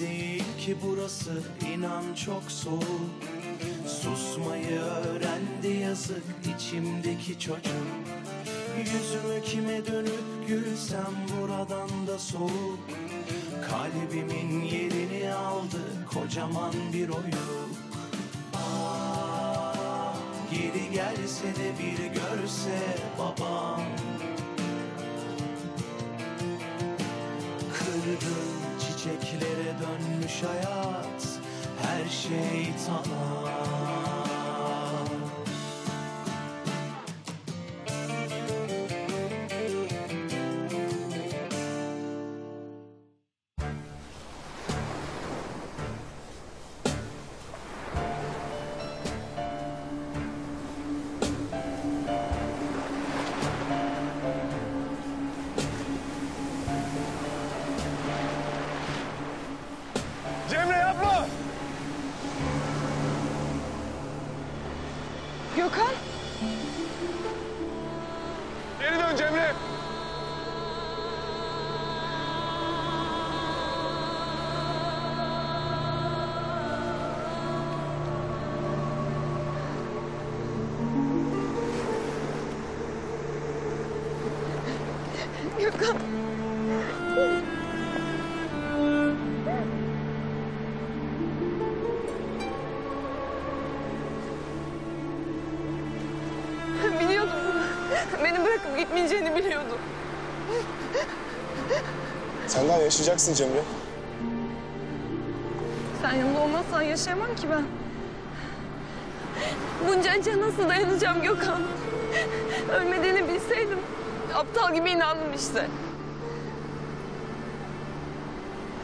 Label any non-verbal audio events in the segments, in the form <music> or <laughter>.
değil ki burası inan çok soğuk. Susmayı öğrendi yazık içimdeki çocuk. Yüzümü kime dönüp gülsem buradan da soğuk. Kalbimin yerini aldı kocaman bir oyuk. Ah, geri gelse de bir görse babam hayat Her şey tamam yaşayacaksın Cemre. Sen yanımda olmazsan yaşayamam ki ben. Bunca acıya nasıl dayanacağım Gökhan? Ölmediğini bilseydim aptal gibi inandım işte.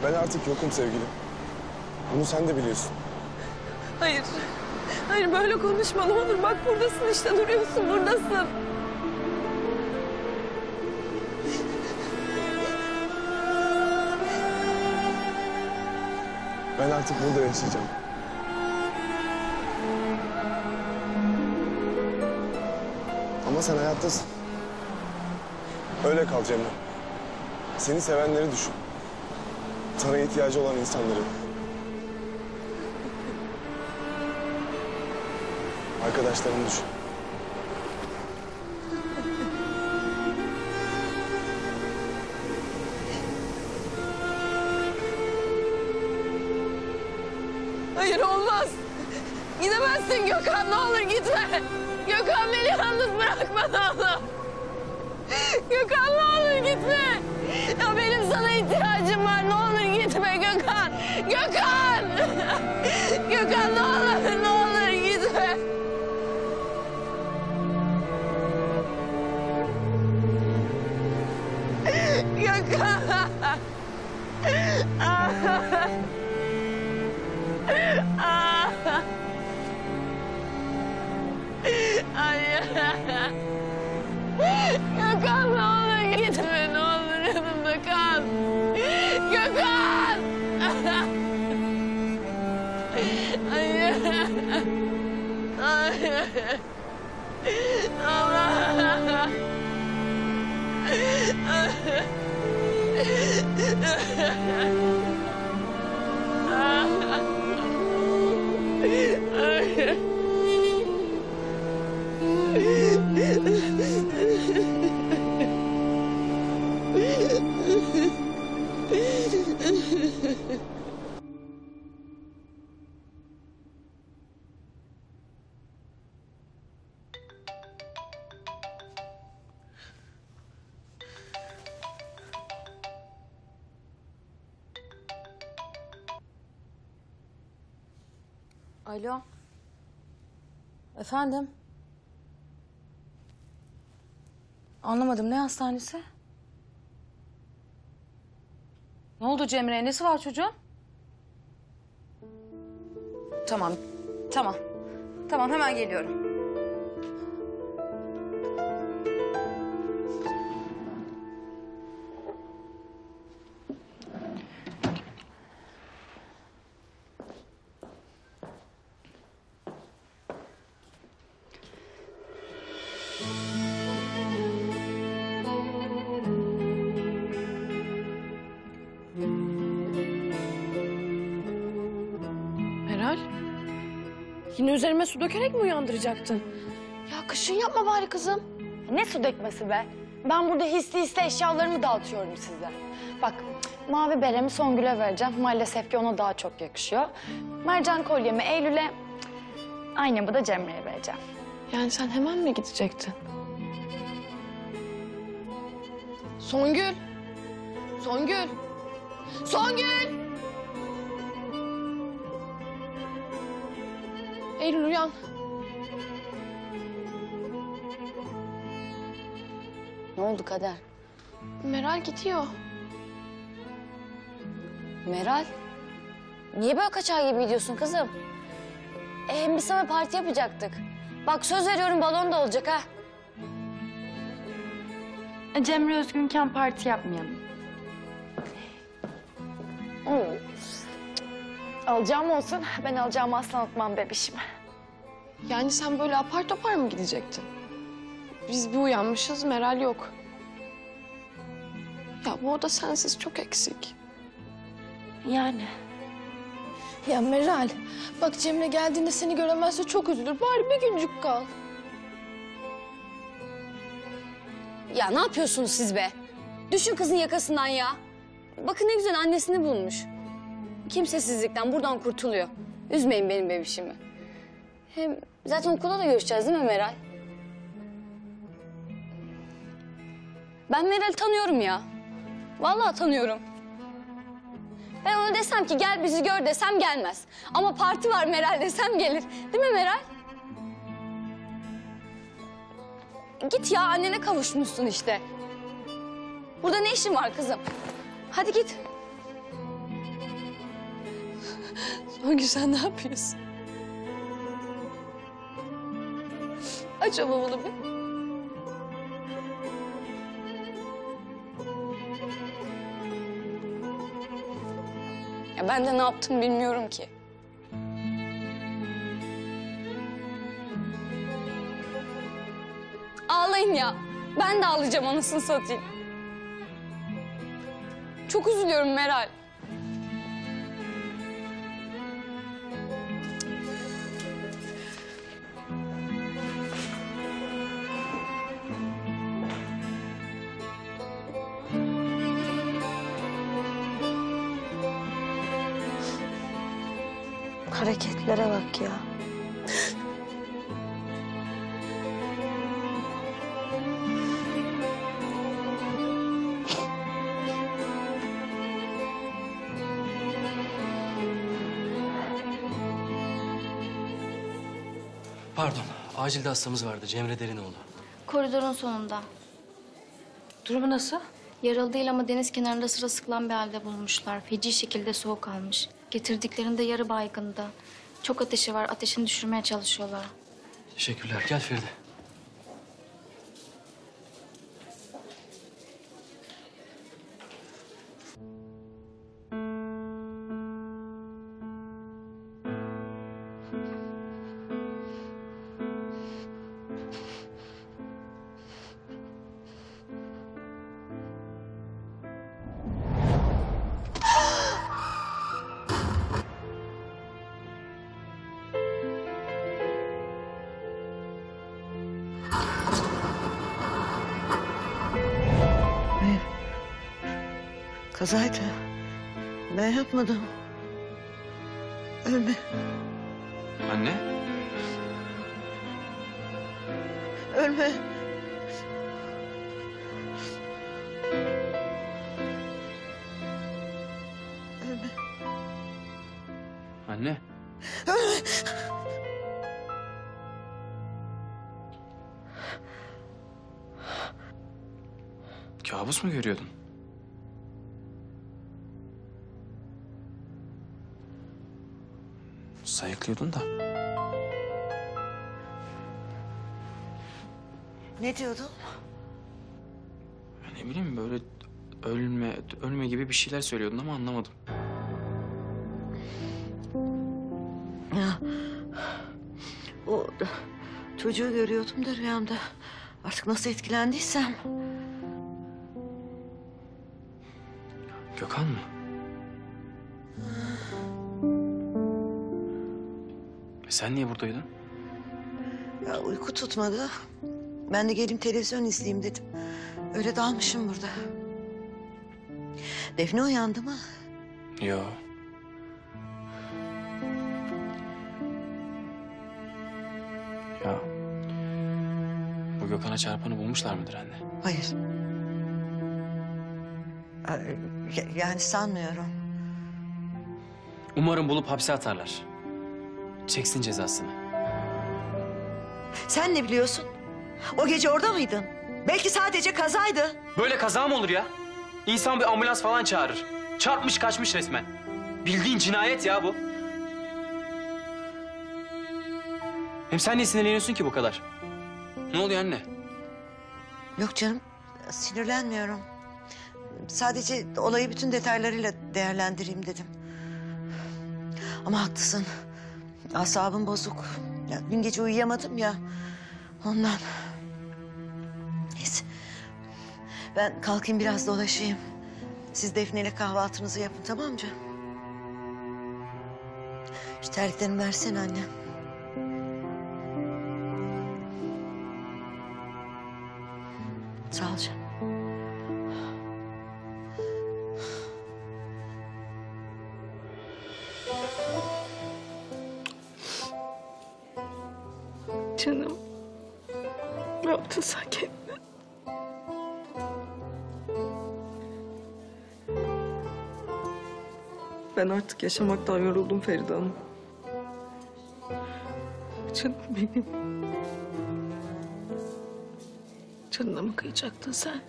Ben artık yokum sevgilim. Bunu sen de biliyorsun. Hayır. Hayır böyle konuşma ne olur. Bak buradasın işte duruyorsun buradasın. Ben artık burada yaşayacağım. Ama sen hayattasın. Öyle kal Cemre. Seni sevenleri düşün. Sana ihtiyacı olan insanları. Arkadaşlarını düşün. Efendim? Anlamadım. Ne hastanesi? Ne oldu Cemre'ye? Nesi var çocuğun? Tamam. Tamam. Tamam hemen geliyorum. Üzerime su dökerek mi uyandıracaktın? Ya kışın yapma bari kızım. Ne su dökmesi be? Ben burada hisli hisli eşyalarımı dağıtıyorum size. Bak mavi beremi Songül'e vereceğim. Maalesef ki ona daha çok yakışıyor. Mercan kolyemi Eylül'e, bu da Cemre'ye vereceğim. Yani sen hemen mi gidecektin? Songül. Songül. Songül. Eylül uyan. Ne oldu Kader? Meral gidiyor. Meral, niye böyle kaçar gibi gidiyorsun kızım? E, hem biz sana parti yapacaktık. Bak söz veriyorum balon da olacak ha. Cemre özgünken parti yapmayalım. Alacağım olsun, ben alacağımı asla unutmam bebişim. Yani sen böyle apar topar mı gidecektin? Biz bir uyanmışız, Meral yok. Ya bu oda sensiz çok eksik. Yani. Ya Meral, bak Cemre geldiğinde seni göremezse çok üzülür. Bari bir güncük kal. Ya ne yapıyorsunuz siz be? Düşün kızın yakasından ya. Bakın ne güzel annesini bulmuş. Kimsesizlikten buradan kurtuluyor. Üzmeyin benim bebişimi. Hem zaten okulda da görüşeceğiz değil mi Meral? Ben Meral'i tanıyorum ya. Vallahi tanıyorum. Ben ona desem ki gel bizi gör desem gelmez. Ama parti var Meral desem gelir. Değil mi Meral? Git ya annene kavuşmuşsun işte. Burada ne işin var kızım? Hadi git. Songül sen ne yapıyorsun? Aç ama bunu bir. Ya ben de ne yaptım bilmiyorum ki. Ağlayın ya. Ben de ağlayacağım anasını satayım. Çok üzülüyorum Meral. Hareketlere bak ya. Pardon, acilde hastamız vardı. Cemre Derinoğlu. Koridorun sonunda. Durumu nasıl? Yaralı değil ama deniz kenarında sırılsıklam bir halde bulmuşlar. Feci şekilde soğuk almış. Getirdiklerinde yarı baygındı. Çok ateşi var. Ateşini düşürmeye çalışıyorlar. Teşekkürler. Gel Feride. Kazaydı. Ben yapmadım. Ölme, Anne? ölme. Ölme. Anne? Kabus mu görüyordun? Sayıklıyordun da. Ne diyordun? Ne bileyim böyle ölme, ölme gibi bir şeyler söylüyordun ama anlamadım. Ya, o çocuğu görüyordum da rüyamda. Artık nasıl etkilendiysem. Gökhan mı? Sen niye buradaydın? Ya uyku tutmadı. Ben de geleyim televizyon izleyeyim dedim. Öyle dalmışım burada. Defne uyandı mı? Yo. Ya. Bu Gökhan'a çarpanı bulmuşlar mıdır anne? Hayır. Ay, ya- Yani sanmıyorum. Umarım bulup hapse atarlar. Çeksin cezasını. Sen ne biliyorsun? O gece orada mıydın? Belki sadece kazaydı. Böyle kaza mı olur ya? İnsan bir ambulans falan çağırır. Çarpmış kaçmış resmen. Bildiğin cinayet ya bu. Hem sen niye sinirleniyorsun ki bu kadar? Ne oluyor anne? Yok canım, sinirlenmiyorum. Sadece olayı bütün detaylarıyla değerlendireyim dedim. Ama haklısın. Asabım bozuk. Ya, dün gece uyuyamadım ya. Ondan. Neyse. Ben kalkayım biraz dolaşayım. Siz Defne ile kahvaltınızı yapın tamam mı canım? Şu terliklerimi versene anne. Sağ ol canım. Artık yaşamaktan yoruldum Feride Hanım. Canım benim. Canına mı kıyacaktın sen?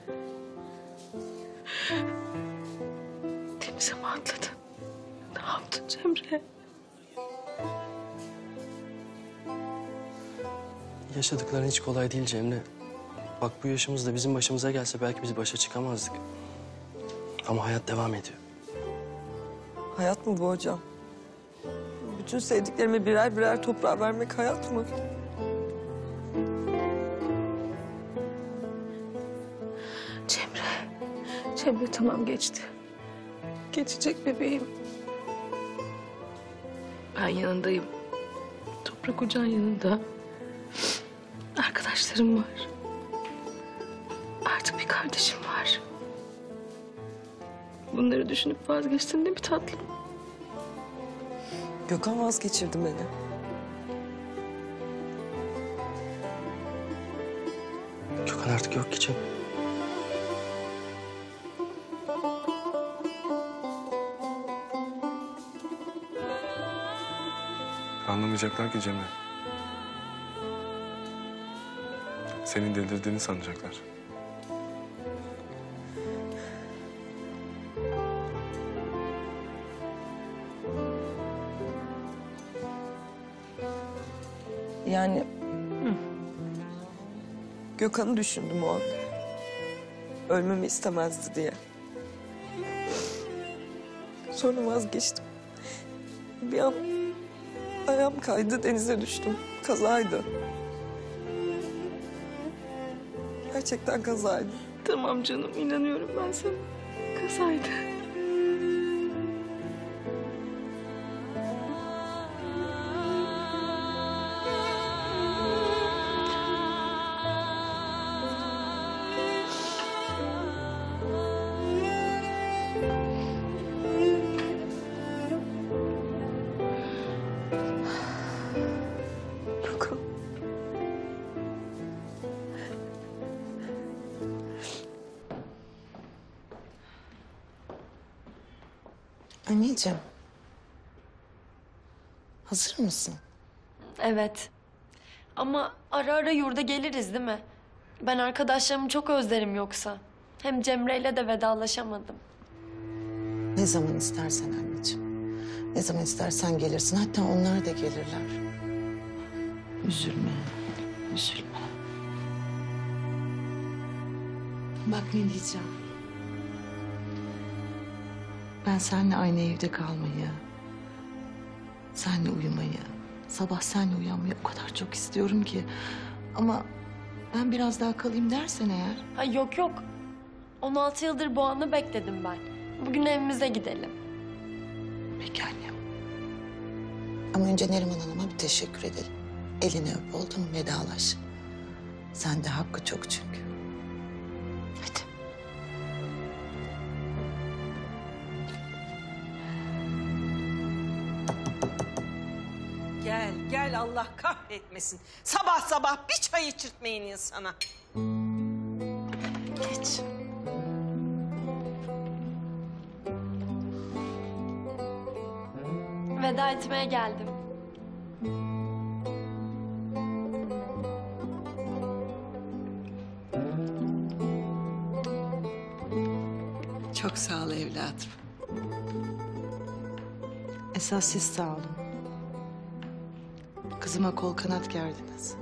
Denize mi atladın? Ne yaptın Cemre? Yaşadıkların hiç kolay değil Cemre. Bak bu yaşımızda bizim başımıza gelse belki biz başa çıkamazdık. Ama hayat devam ediyor. Hayat mı bu hocam? Bütün sevdiklerime birer birer toprağa vermek hayat mı? Cemre. Cemre tamam geçti. Geçecek bebeğim. Ben yanındayım. Toprak ocağın yanında. Arkadaşlarım var. Artık bir kardeşim var. Bunları düşünüp vazgeçtin değil mi tatlım? Gökhan vazgeçirdi beni. Gökhan artık yok ki Cemre. Anlamayacaklar ki Cemre. Senin delirdiğini sanacaklar. Gökhan'ı düşündüm o an. Ölmemi istemezdi diye. Sonra vazgeçtim. Bir an ayağım kaydı denize düştüm. Kazaydı. Gerçekten kazaydı. Tamam canım inanıyorum ben sana. Kazaydı. Hazır mısın? Evet. Ama ara ara yurda geliriz değil mi? Ben arkadaşlarımı çok özlerim yoksa. Hem Cemre'yle de vedalaşamadım. Ne zaman istersen anneciğim. Ne zaman istersen gelirsin. Hatta onlar da gelirler. Üzülme. Üzülme. Bak ne diyeceğim. Ben seninle aynı evde kalmayı, seninle uyumayı, sabah seninle uyanmayı o kadar çok istiyorum ki. Ama ben biraz daha kalayım dersen eğer. Ay yok yok. 16 yıldır bu anı bekledim ben. Bugün evimize gidelim. Peki annem. Ama önce Neriman Hanım'a bir teşekkür edelim. Elini öp oldu mu vedalaş. Sen de hakkı çok çünkü. Kahretmesin. Sabah sabah bir çay içirtmeyin insana. Geç. Veda etmeye geldim. Çok sağ ol evladım. Esas siz sağ olun. Kızıma kol kanat gerdiniz.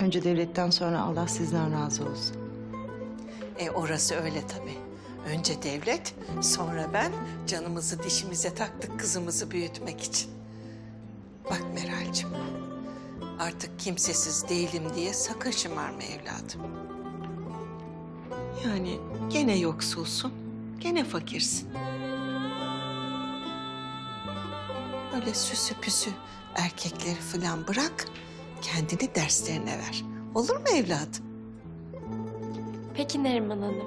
Önce devletten sonra Allah sizden razı olsun. E orası öyle tabii. Önce devlet, sonra ben canımızı dişimize taktık kızımızı büyütmek için. Bak Meral'cim, artık kimsesiz değilim diye sakın şımarma evladım. Yani gene yoksulsun, gene fakirsin. Öyle süsü püsü erkekleri falan bırak, kendini derslerine ver. Olur mu evladım? Peki Neriman Hanım.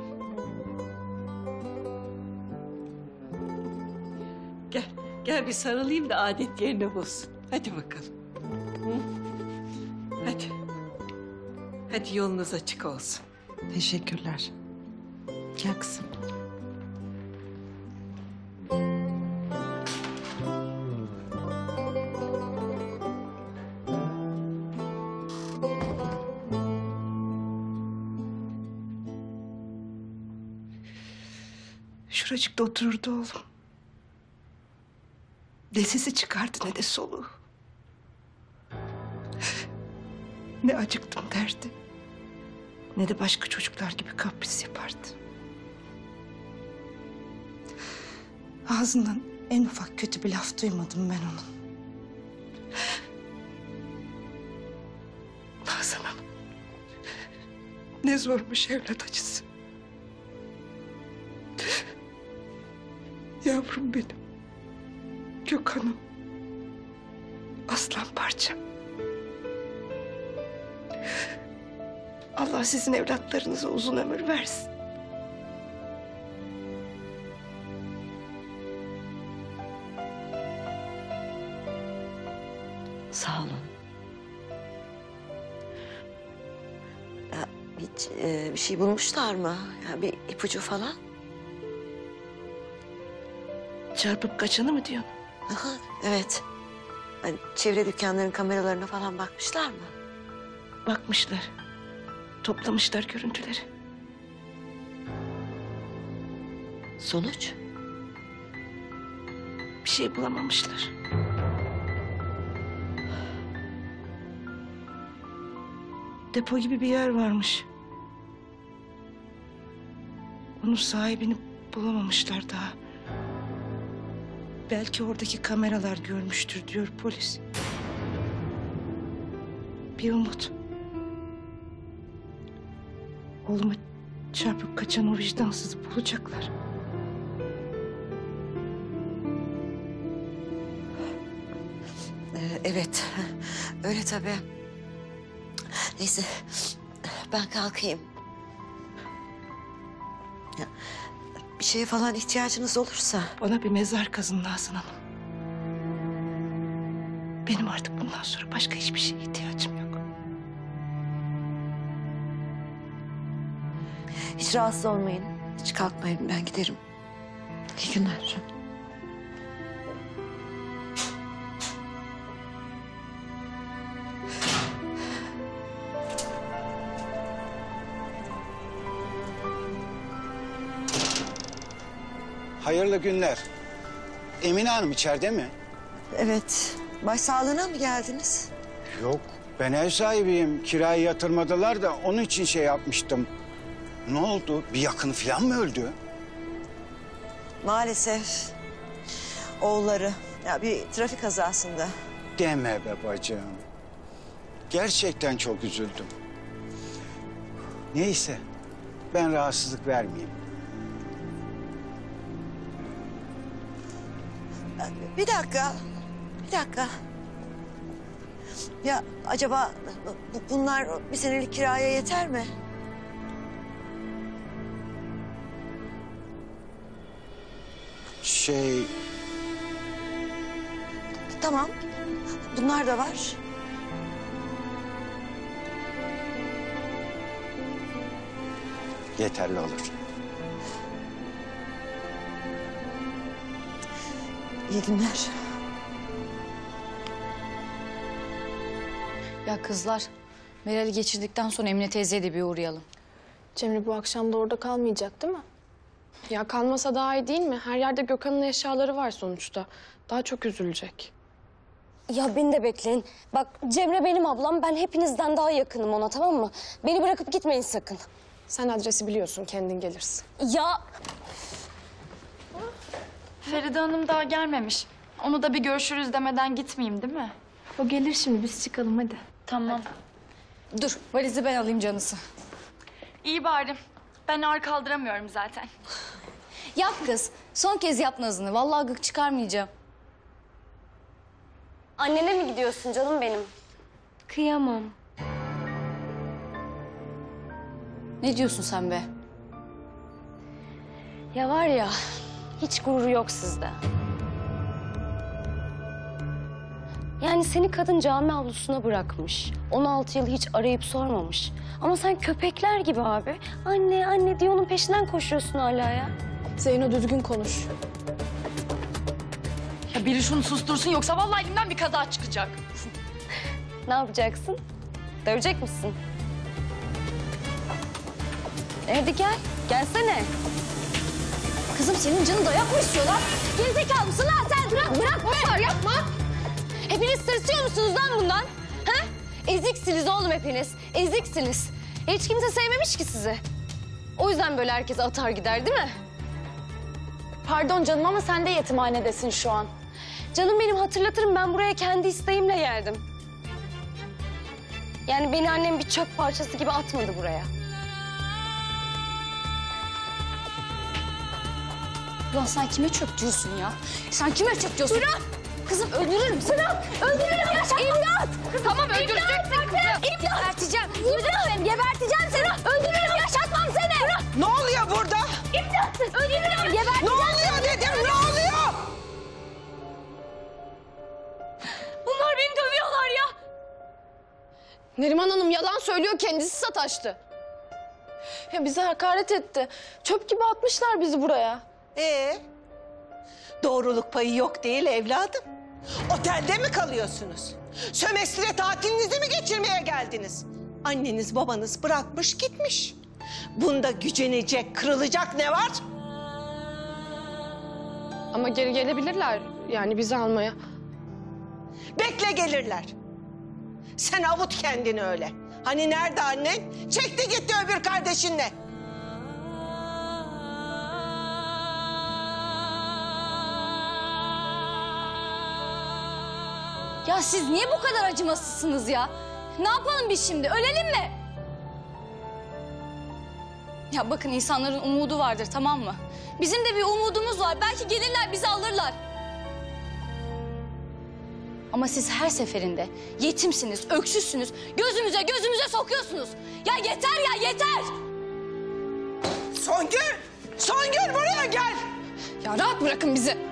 Gel, gel bir sarılayım da adet yerine bulsun. Hadi bakalım. Hı? Hadi. Hadi yolunuz açık olsun. Teşekkürler. Gel kızım. Şuracıkta otururdu oğlum. Ne sesi çıkardı ne de soluğu. <laughs> Ne acıktım derdi. Ne de başka çocuklar gibi kapris yapardı. Ağzından en ufak kötü bir laf duymadım ben onun. Nazan Hanım. Ne zormuş evlat acısı. Yavrum benim. Gökhan'ım. Aslan parçam. Allah sizin evlatlarınıza uzun ömür versin. Sağ olun. Ya, hiç e, bir şey bulmuşlar mı? Ya, bir ipucu falan? Çarpıp kaçanı mı diyorsun? Aha, evet. Hani çevre dükkanların kameralarına falan bakmışlar mı? Bakmışlar. Toplamışlar görüntüleri. Sonuç? Bir şey bulamamışlar. Depo gibi bir yer varmış. Onun sahibini bulamamışlar daha. Belki oradaki kameralar görmüştür diyor polis. Bir umut. Oğluma çarpıp kaçan o vicdansızı bulacaklar. Ee, evet, öyle tabii. Neyse, ben kalkayım. Bir şeye falan ihtiyacınız olursa... Bana bir mezar kazın Nazan Hanım. Benim artık bundan sonra başka hiçbir şeye ihtiyacım yok. Hiç rahatsız olmayın. Hiç kalkmayın, ben giderim. İyi günler. Hayırlı günler. Emine Hanım içeride mi? Evet, başsağlığına mı geldiniz? Yok, ben ev sahibiyim. Kirayı yatırmadılar da onun için şey yapmıştım. Ne oldu? Bir yakını falan mı öldü? Maalesef oğulları ya bir trafik kazasında. Deme be bacım. Gerçekten çok üzüldüm. Neyse, ben rahatsızlık vermeyeyim. Bir dakika. Bir dakika. Ya acaba bu- bunlar bir senelik kiraya yeter mi? Şey, Tamam. Bunlar da var. yeterli olur. İyi günler. Ya kızlar, Meral'i geçirdikten sonra Emine teyzeye de bir uğrayalım. Cemre bu akşam da orada kalmayacak değil mi? Ya kalmasa daha iyi değil mi? Her yerde Gökhan'ın eşyaları var sonuçta. Daha çok üzülecek. Ya beni de bekleyin. Bak Cemre benim ablam, ben hepinizden daha yakınım ona tamam mı? Beni bırakıp gitmeyin sakın. Sen adresi biliyorsun, kendin gelirsin. Ya Feride Hanım daha gelmemiş. Onu da bir görüşürüz demeden gitmeyeyim değil mi? O gelir şimdi, biz çıkalım hadi. Tamam. dur, valizi ben alayım canısı. İyi bari. Ben ağır kaldıramıyorum zaten. Yap kız, son kez yap nazını. Vallahi gık çıkarmayacağım. Annene mi gidiyorsun canım benim? Kıyamam. Ne diyorsun sen be? Ya var ya, hiç gururu yok sizde. Yani seni kadın cami avlusuna bırakmış. 16 yıl hiç arayıp sormamış. Ama sen köpekler gibi abi. Anne, anne diye onun peşinden koşuyorsun hala ya. Zeyno düzgün konuş. Ya biri şunu sustursun yoksa vallahi elimden bir kaza çıkacak. Ne yapacaksın? Dövecek misin? Hadi gel, gelsene. Kızım senin canın dayak mı istiyor lan? Gerizekalı mısın lan sen? Bırak, bırak, bırak. yapma. Hepiniz tırsıyor musunuz lan bundan? Ha? Eziksiniz oğlum hepiniz, eziksiniz. Hiç kimse sevmemiş ki sizi. O yüzden böyle herkes atar gider değil mi? Pardon canım ama sen de yetimhanedesin şu an. Canım benim hatırlatırım ben buraya kendi isteğimle geldim. Yani beni annem bir çöp parçası gibi atmadı buraya. Ulan sen kime çöp diyorsun ya? Sen kime çöp diyorsun? Bırak! Kızım öldürürüm seni. Öldürürüm ya. İmdat! Tamam öldüreceksin kızı. Geberteceğim. Duydun mu beni? Geberteceğim seni. Öldürürüm yaşatmam seni. Bırak! Ne oluyor burada? İmdat! Öldürürüm. Geberteceğim. Ne oluyor dedim ne oluyor? Bunlar beni dövüyorlar ya. Neriman Hanım yalan söylüyor, kendisi sataştı. Ya bize hakaret etti. Çöp gibi atmışlar bizi buraya. Ee, doğruluk payı yok değil evladım. Otelde mi kalıyorsunuz? Sömestre tatilinizi mi geçirmeye geldiniz? Anneniz babanız bırakmış gitmiş. Bunda gücenecek, kırılacak ne var? Ama geri gelebilirler yani bizi almaya. Bekle gelirler. Sen avut kendini öyle. Hani nerede annen? Çekti gitti öbür kardeşinle. Ya siz niye bu kadar acımasızsınız ya? Ne yapalım biz şimdi? Ölelim mi? Ya bakın insanların umudu vardır tamam mı? Bizim de bir umudumuz var. Belki gelirler bizi alırlar. Ama siz her seferinde yetimsiniz, öksüzsünüz. Gözümüze gözümüze sokuyorsunuz. Ya yeter ya yeter. Songül! Songül buraya gel! Ya rahat bırakın bizi.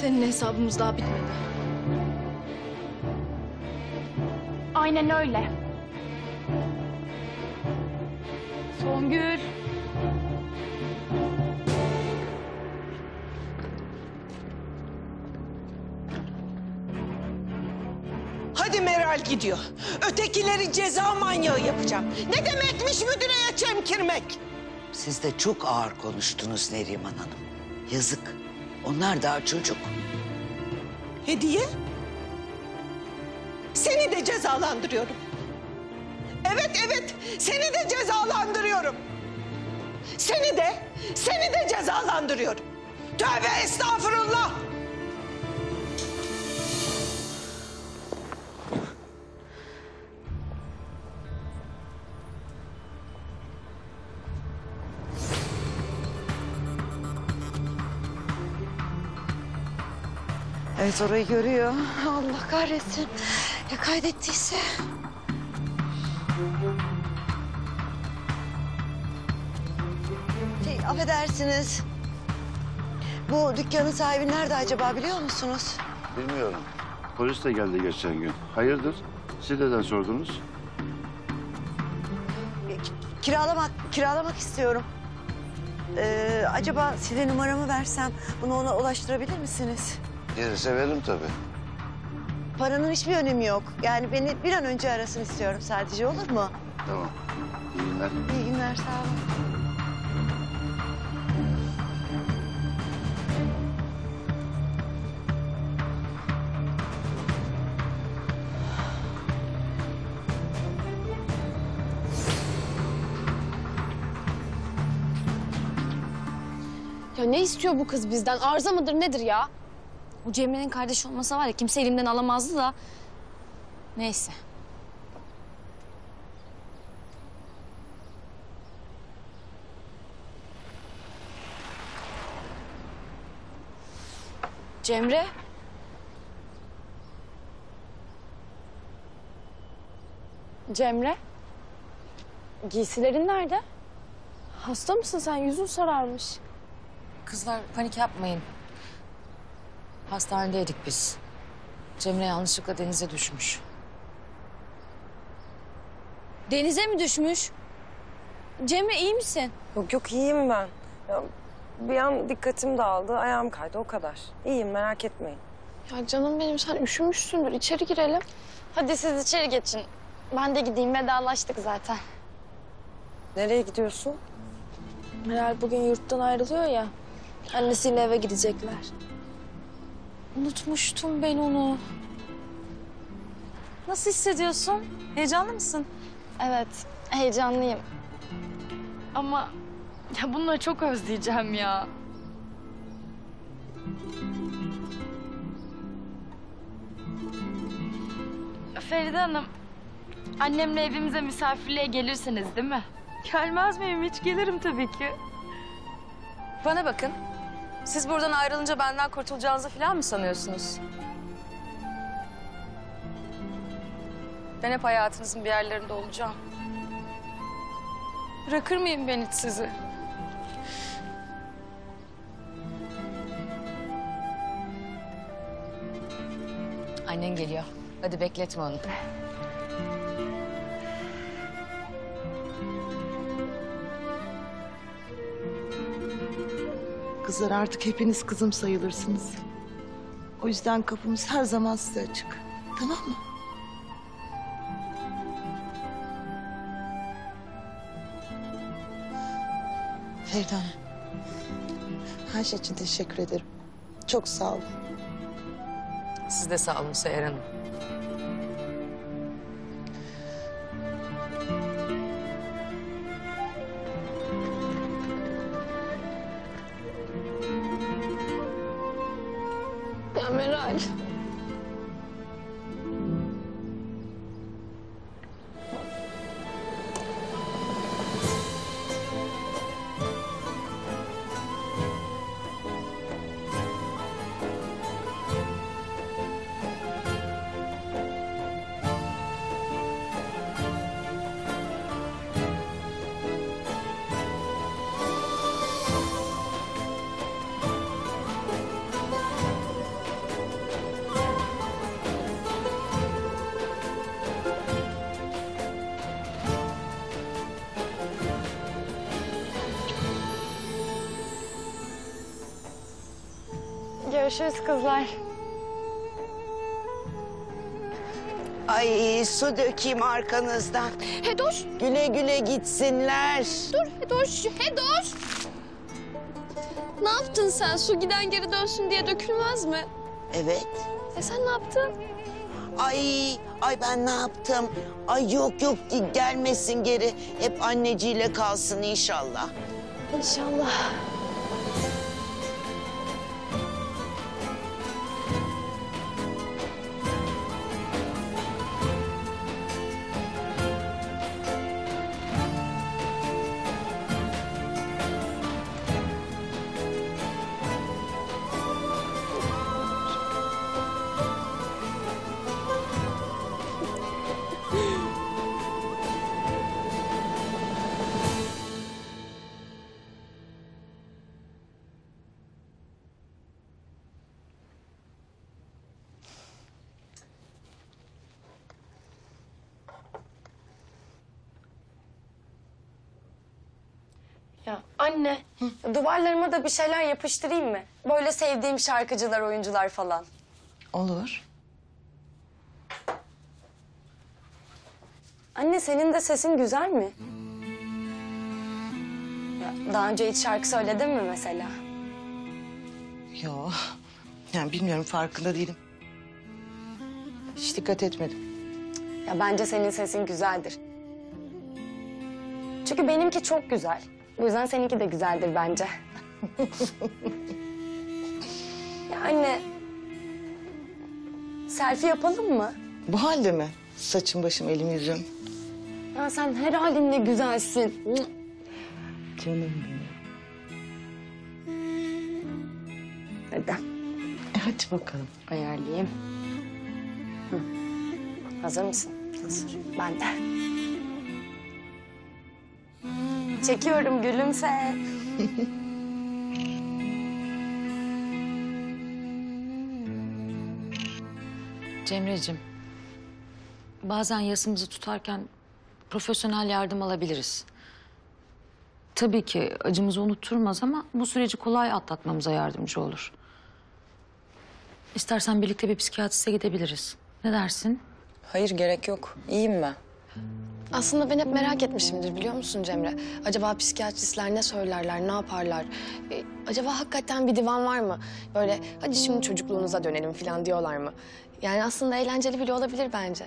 Senin hesabımız daha bitmedi. Aynen öyle. Songül. Hadi Meral gidiyor. Ötekileri ceza manyağı yapacağım. Ne demekmiş müdüreye çemkirmek? Siz de çok ağır konuştunuz Neriman Hanım. Yazık. Onlar daha çocuk. Hediye? Seni de cezalandırıyorum. Evet evet seni de cezalandırıyorum. Seni de seni de cezalandırıyorum. Tövbe estağfurullah. Evet orayı görüyor. Allah kahretsin. Ya kaydettiyse? Şey, affedersiniz. Bu dükkanın sahibi nerede acaba biliyor musunuz? Bilmiyorum. Polis de geldi geçen gün. Hayırdır? Siz neden sordunuz? Kiralamak, kiralamak istiyorum. Ee, acaba size numaramı versem bunu ona ulaştırabilir misiniz? Gelirse veririm tabii. Paranın hiçbir önemi yok. Yani beni bir an önce arasın istiyorum sadece olur mu? Tamam. İyi günler. İyi günler sağ olun. Ya ne istiyor bu kız bizden? Arıza mıdır nedir ya? O Cemre'nin kardeşi olmasa var ya kimse elimden alamazdı da. Neyse. Cemre. Cemre. Giysilerin nerede? Hasta mısın sen? Yüzün sararmış. Kızlar panik yapmayın. Hastanedeydik biz. Cemre yanlışlıkla denize düşmüş. Denize mi düşmüş? Cemre iyi misin? Yok yok iyiyim ben. Ya, bir an dikkatim dağıldı, ayağım kaydı o kadar. İyiyim merak etmeyin. Ya canım benim sen üşümüşsündür. İçeri girelim. Hadi siz içeri geçin. Ben de gideyim vedalaştık zaten. Nereye gidiyorsun? Meral bugün yurttan ayrılıyor ya. Annesiyle eve gidecekler. Unutmuştum ben onu. Nasıl hissediyorsun? Heyecanlı mısın? Evet, heyecanlıyım. Ama ya bunları çok özleyeceğim ya. Feride Hanım, annemle evimize misafirliğe gelirsiniz değil mi? Gelmez miyim? Hiç gelirim tabii ki. Bana bakın. Siz buradan ayrılınca benden kurtulacağınızı falan mı sanıyorsunuz? Ben hep hayatınızın bir yerlerinde olacağım. Bırakır mıyım ben hiç sizi? Annen geliyor. Hadi bekletme onu. Kızlar artık hepiniz kızım sayılırsınız. O yüzden kapımız her zaman size açık. Tamam mı? Feride Hanım. Her şey için teşekkür ederim. Çok sağ olun. Siz de sağ olun Seher Hanım. Ya su dökeyim arkanızdan. Hedoş. Güle güle gitsinler. Dur Hedoş, Hedoş. Ne yaptın sen? Su giden geri dönsün diye dökülmez mi? Evet. E sen ne yaptın? Ay, ay ben ne yaptım? Ay yok yok gelmesin geri. Hep anneciyle kalsın inşallah. İnşallah. Anne. Duvarlarıma da bir şeyler yapıştırayım mı? Böyle sevdiğim şarkıcılar, oyuncular falan. Olur. Anne senin de sesin güzel mi? Ya, daha önce hiç şarkı söyledin mi mesela? Yo. Yani bilmiyorum farkında değilim. Hiç dikkat etmedim. Ya bence senin sesin güzeldir. Çünkü benimki çok güzel. Bu yüzden seninki de güzeldir bence. ya anne... Selfie yapalım mı? Bu halde mi? Saçım başım elim yüzüm. Ya sen her halinle güzelsin. Canım benim. Hadi. E, hadi bakalım. Ayarlayayım. Hı. Hazır mısın? Hazır. Ben de. Çekiyorum gülümse. Cemre'cim, bazen yasımızı tutarken profesyonel yardım alabiliriz. Tabii ki acımızı unutturmaz ama bu süreci kolay atlatmamıza yardımcı olur. İstersen birlikte bir psikiyatriste gidebiliriz. Ne dersin? Hayır gerek yok. İyiyim ben. Aslında ben hep merak etmişimdir biliyor musun Cemre? Acaba psikiyatristler ne söylerler, ne yaparlar? Ee, acaba hakikaten bir divan var mı? Böyle hadi şimdi çocukluğunuza dönelim falan diyorlar mı? Yani aslında eğlenceli bile olabilir bence.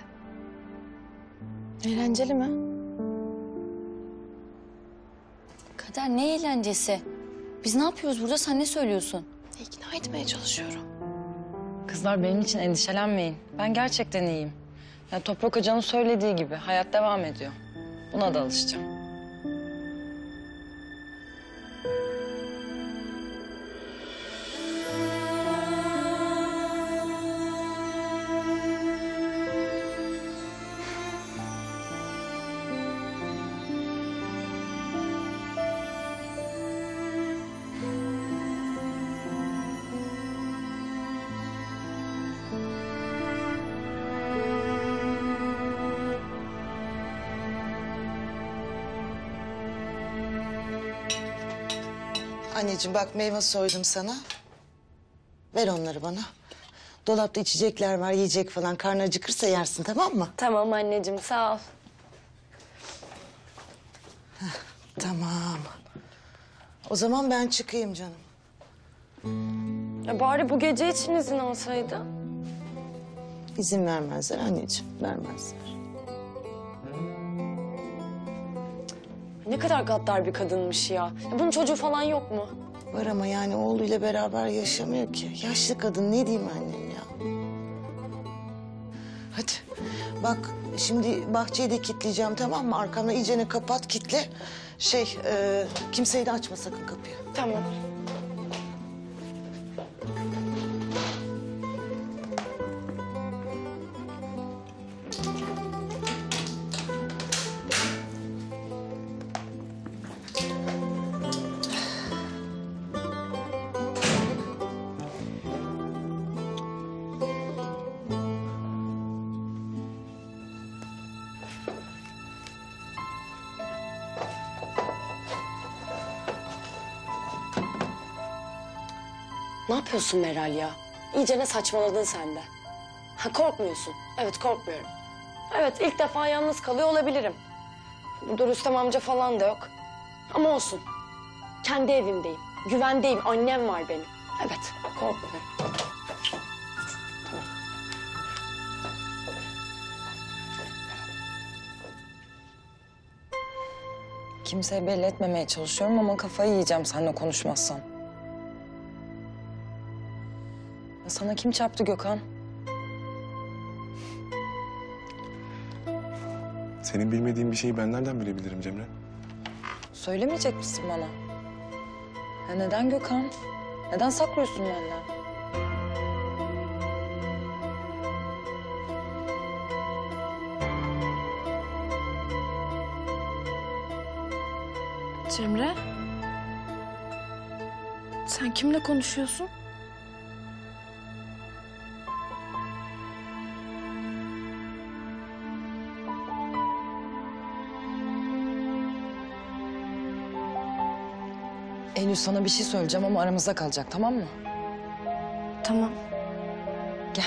Eğlenceli mi? Kader ne eğlencesi? Biz ne yapıyoruz burada? Sen ne söylüyorsun? İkna etmeye çalışıyorum. Kızlar benim için endişelenmeyin. Ben gerçekten iyiyim. Ya Toprak Hoca'nın söylediği gibi hayat devam ediyor. Buna da alışacağım. Anneciğim bak meyve soydum sana. Ver onları bana. Dolapta içecekler var, yiyecek falan. Karnı acıkırsa yersin tamam mı? Tamam anneciğim sağ ol. Tamam. O zaman ben çıkayım canım. Ya bari bu gece için izin alsaydı. İzin vermezler anneciğim, vermezler. Ne kadar gaddar bir kadınmış ya. ya. Bunun çocuğu falan yok mu? Var ama yani oğluyla beraber yaşamıyor ki. Yaşlı kadın ne diyeyim annem ya. Hadi bak şimdi bahçeyi de kilitleyeceğim tamam mı? Arkamda iyicene kapat kitle. Şey e, kimseyi de açma sakın kapıyı. Tamam. Yapıyorsun Meral ya? İyice ne saçmaladın sen de. Ha korkmuyorsun. Evet korkmuyorum. Evet ilk defa yalnız kalıyor olabilirim. Burada Rüstem amca falan da yok. Ama olsun. Kendi evimdeyim. Güvendeyim. Annem var benim. Evet korkmuyorum. Kimseye belli etmemeye çalışıyorum ama kafayı yiyeceğim seninle konuşmazsam. Sana kim çarptı Gökhan? Senin bilmediğin bir şeyi ben nereden bilebilirim Cemre? Söylemeyecek misin bana? Ya neden Gökhan? Neden saklıyorsun benden? Cemre? Sen kimle konuşuyorsun? Eylül sana bir şey söyleyeceğim ama aramızda kalacak tamam mı? Tamam. Gel.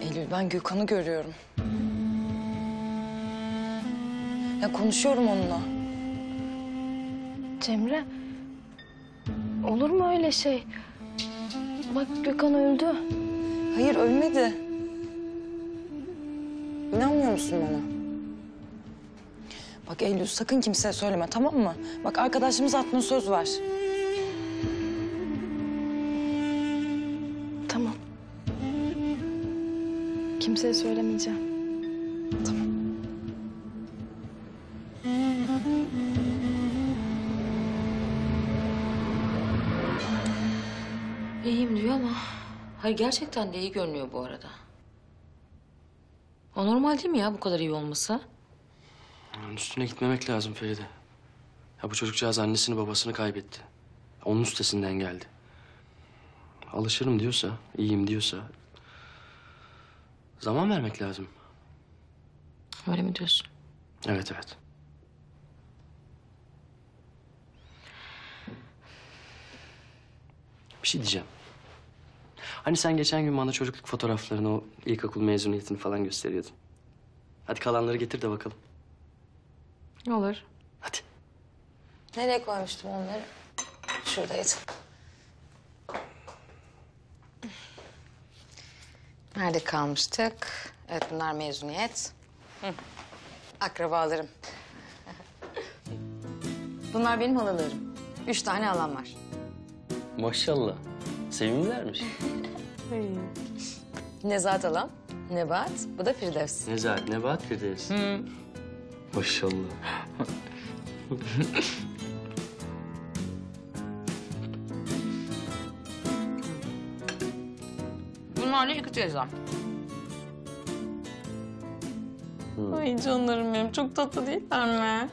Eylül ben Gökhan'ı görüyorum. Ya konuşuyorum onunla. Cemre, olur mu öyle şey? Bak Gökhan öldü. Hayır ölmedi. İnanmıyor musun bana? Bak Eylül sakın kimseye söyleme tamam mı? Bak arkadaşımız attığın söz var. Tamam. Kimseye söylemeyeceğim. Hayır gerçekten de iyi görünüyor bu arada. O normal değil mi ya bu kadar iyi olması? Yani üstüne gitmemek lazım Feride. Ya bu çocukcağız annesini babasını kaybetti. Onun üstesinden geldi. Alışırım diyorsa, iyiyim diyorsa... Zaman vermek lazım. Öyle mi diyorsun? Evet evet. Bir şey diyeceğim. Hani sen geçen gün bana çocukluk fotoğraflarını, o ilkokul mezuniyetini falan gösteriyordun. Hadi kalanları getir de bakalım. Olur. Hadi. Nereye koymuştum onları? Şuradaydı. Nerede kalmıştık? Evet bunlar mezuniyet. Hı. Akrabalarım. bunlar benim halalarım. Üç tane halam var. Maşallah. Sevimlilermiş. Nezahat halam, Nebahat, bu da Firdevs. Nezahat, Nebahat Firdevs. Maşallah. Bunlar da iki teyzem. Ay canlarım benim çok tatlı değiller mi?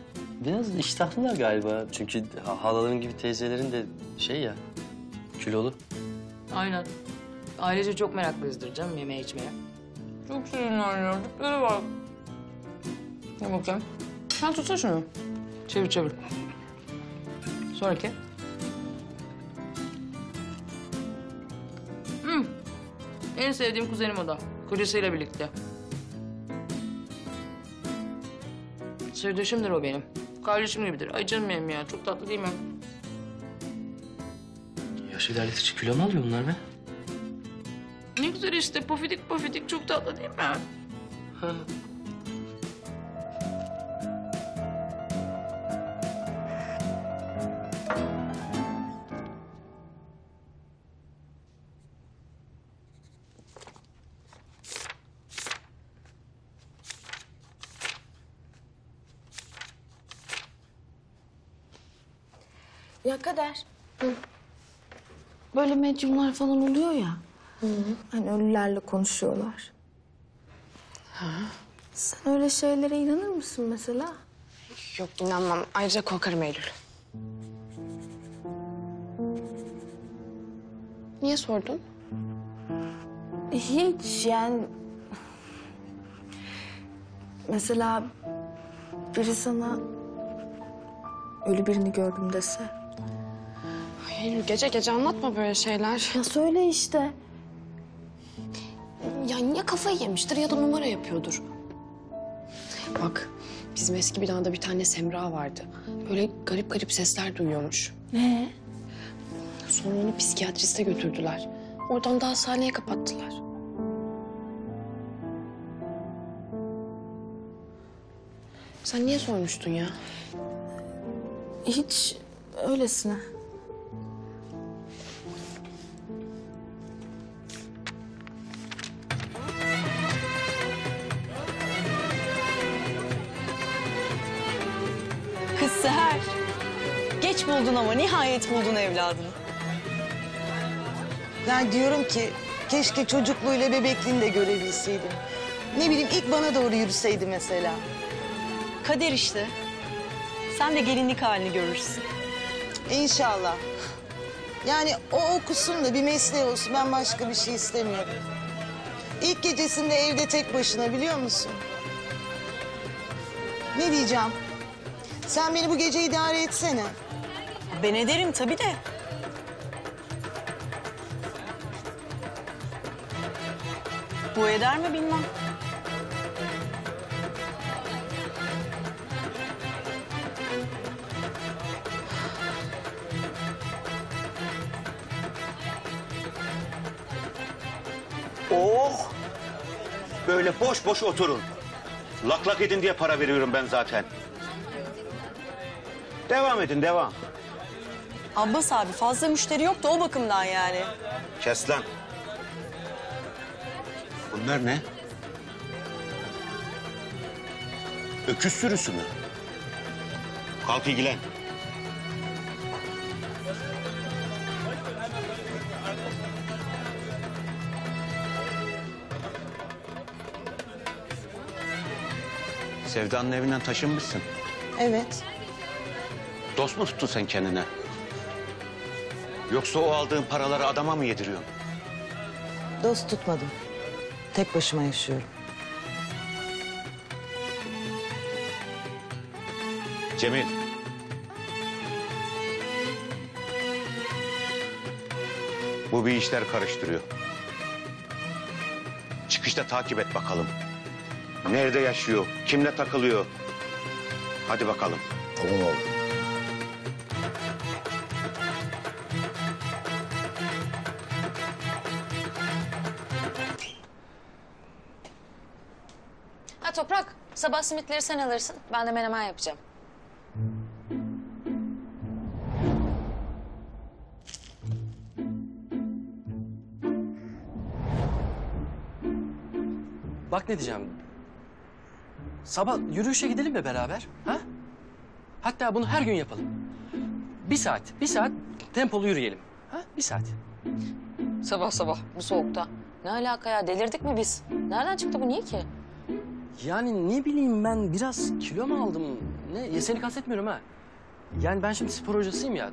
Biraz iştahlılar galiba. Çünkü ha- halaların gibi teyzelerin de şey ya, kilolu. Aynen. Ailece çok meraklıyızdır canım yemeğe içmeye. Çok şirinler ya. Tiplere bak. Ne bakayım? Sen tutsana şunu. Çevir çevir. Sonraki. Hmm. En sevdiğim kuzenim o da. Kocasıyla birlikte. Sırdaşımdır o benim. Kardeşim gibidir. Ay canım benim ya. Çok tatlı değil mi? Yaş ilerledikçe kilo mu alıyor bunlar be? Ne güzel işte. Pofidik pofidik. Çok tatlı değil mi? Ya Kader. Böyle medyumlar falan oluyor ya. Hani ölülerle konuşuyorlar. Sen öyle şeylere inanır mısın mesela? Yok inanmam. Ayrıca korkarım Eylül. Niye sordun? Hiç yani... Mesela biri sana ölü birini gördüm dese. Eylül gece gece anlatma böyle şeyler. Ya söyle işte. Yani ya kafayı yemiştir ya da numara yapıyordur. Bak bizim eski binada bir tane Semra vardı. Böyle garip garip sesler duyuyormuş. Ne? Sonra onu psikiyatriste götürdüler. Oradan da hastaneye kapattılar. Sen niye sormuştun ya? Hiç öylesine. Nihayet buldun evladını. Ben diyorum ki keşke çocukluğuyla bebekliğini de görebilseydim. Ne bileyim ilk bana doğru yürüseydi mesela. Kader işte. Sen de gelinlik halini görürsün. İnşallah. Yani o okusun da bir mesleği olsun. Ben başka bir şey istemiyorum. İlk gecesinde evde tek başına biliyor musun? Ne diyeceğim? Sen beni bu gece idare etsene. Ben ederim tabii de. Bu eder mi bilmem. Oh! Böyle boş boş oturun. Lak lak edin diye para veriyorum ben zaten. Devam edin, devam. Abbas abi fazla müşteri yok da o bakımdan yani. Kes lan. Bunlar ne? Öküz sürüsü mü? Kalk ilgilen. Sevda'nın evinden taşınmışsın. Evet. Dost mu tuttun sen kendine? Yoksa o aldığın paraları adama mı yediriyorsun? Dost tutmadım. Tek başıma yaşıyorum. Cemil. Bu bir işler karıştırıyor. Çıkışta takip et bakalım. Nerede yaşıyor? Kimle takılıyor? Hadi bakalım. Tamam abi. Sabah simitleri sen alırsın. Ben de menemen yapacağım. Bak ne diyeceğim. Sabah yürüyüşe gidelim mi beraber? Ha? Hatta bunu her gün yapalım. Bir saat, bir saat tempolu yürüyelim. Ha? Bir saat. Sabah sabah bu soğukta. Ne alaka ya delirdik mi biz? Nereden çıktı bu niye ki? Yani ne bileyim ben biraz kilo mu aldım? Ne? Ya seni kastetmiyorum ha. Yani ben şimdi spor hocasıyım ya.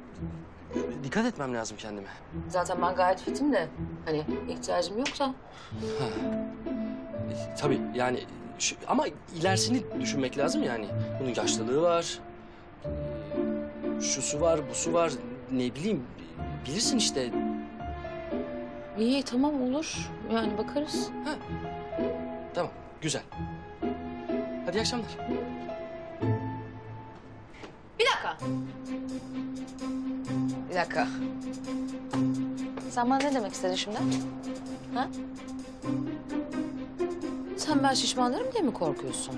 Dikkat etmem lazım kendime. Zaten ben gayet fitim de hani ihtiyacım yoksa. Ha. E, Tabii yani şu, ama ilerisini düşünmek lazım yani. Bunun yaşlılığı var. e, Şusu var, busu var. Ne bileyim bilirsin işte. İyi tamam olur. Yani bakarız. Tamam güzel. Hadi iyi akşamlar. Bir dakika. Bir dakika. Sen bana ne demek istedin şimdi? Ha? Sen ben şişmanlarım diye mi korkuyorsun?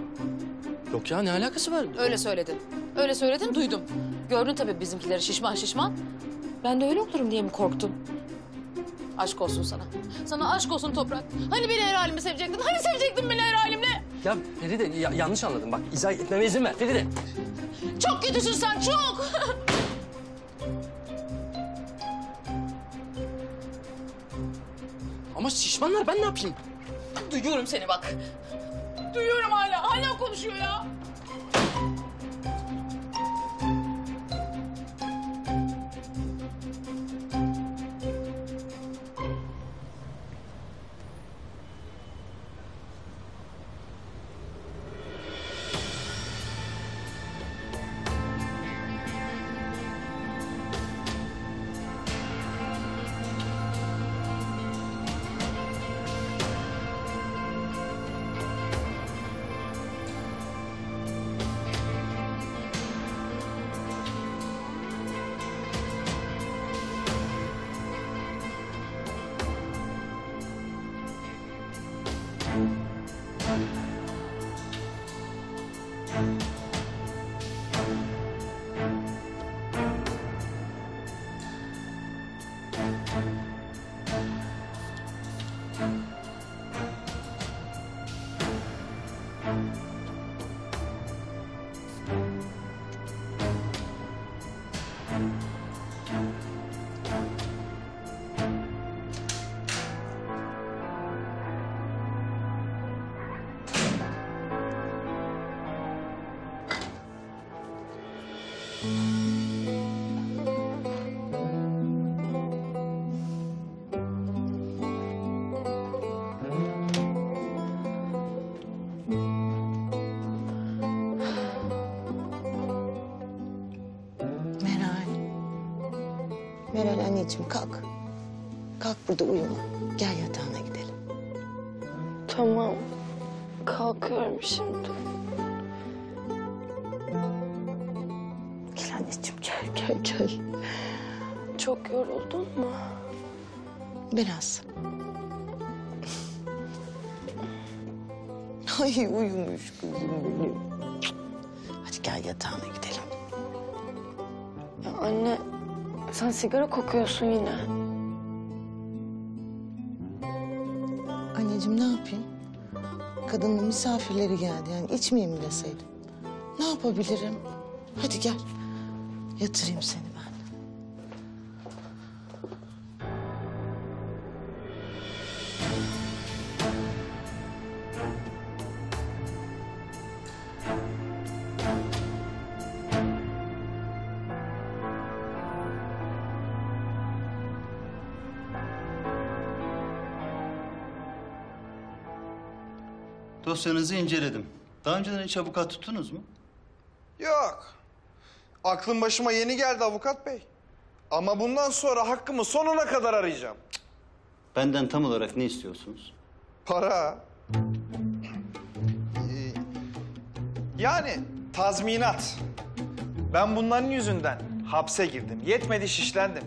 Yok ya ne alakası var? Öyle söyledin. Öyle söyledin duydum. Gördün tabii bizimkileri şişman şişman. Ben de öyle olurum diye mi korktun? Aşk olsun sana. Sana aşk olsun toprak. Hani beni her halimi sevecektin? Hani sevecektin beni her halimle? Ya Feride ya- yanlış anladım bak izah etmeme izin ver Feride. Çok kötüsün sen çok. <laughs> Ama şişmanlar ben ne yapayım? Duyuyorum seni bak. Duyuyorum hala. Hala konuşuyor ya. Anneciğim kalk. Kalk burada uyuma. Gel yatağına gidelim. Tamam. Kalkıyorum şimdi. Gel anneciğim Gel gel gel. Çok yoruldun mu? Biraz. Ay uyumuş kızım benim. Hadi gel yatağına gidelim. Ya anne sen sigara kokuyorsun yine. Anneciğim ne yapayım? Kadının misafirleri geldi yani içmeyeyim deseydim? Ne yapabilirim? Hadi gel. Yatırayım seni Dosyanızı inceledim. Daha önceden hiç avukat tuttunuz mu? Yok. Aklım başıma yeni geldi avukat bey. Ama bundan sonra hakkımı sonuna kadar arayacağım. Benden tam olarak ne istiyorsunuz? Para. Ee, Yani tazminat. Ben bunların yüzünden hapse girdim. Yetmedi şişlendim.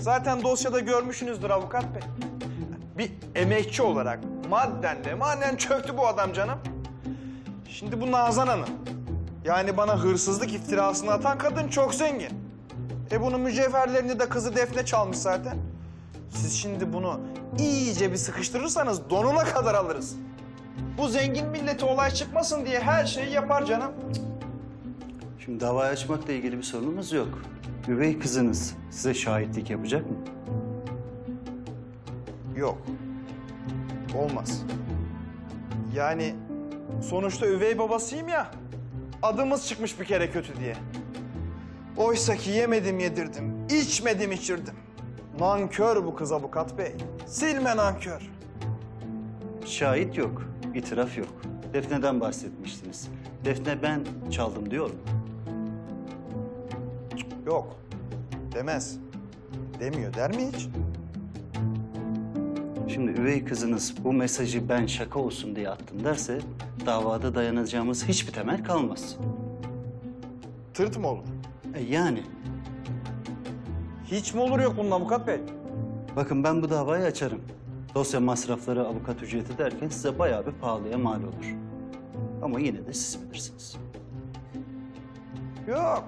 Zaten dosyada görmüşsünüzdür avukat bey. Bir emekçi olarak madden de manen çöktü bu adam canım. Şimdi bu Nazan Hanım. Yani bana hırsızlık iftirasını atan kadın çok zengin. E bunun mücevherlerini de kızı Defne çalmış zaten. Siz şimdi bunu iyice bir sıkıştırırsanız donuna kadar alırız. Bu zengin milleti olay çıkmasın diye her şeyi yapar canım. Şimdi davayı açmakla ilgili bir sorunumuz yok. Üvey kızınız size şahitlik yapacak mı? Yok. Olmaz. Yani sonuçta üvey babasıyım ya. Adımız çıkmış bir kere kötü diye. Oysa ki yemedim yedirdim, içmedim içirdim. Nankör bu kız avukat bey. Silme nankör. Şahit yok, itiraf yok. Defne'den bahsetmiştiniz. Defne ben çaldım diyor mu? Yok. Demez. Demiyor. Der mi hiç? Şimdi üvey kızınız bu mesajı ben şaka olsun diye attım derse davada dayanacağımız hiçbir temel kalmaz. Tırt mı olur? E yani. Hiç mi olur yok bunun avukat bey? Bakın ben bu davayı açarım. Dosya masrafları, avukat ücreti derken size bayağı bir pahalıya mal olur. Ama yine de siz bilirsiniz. Yok.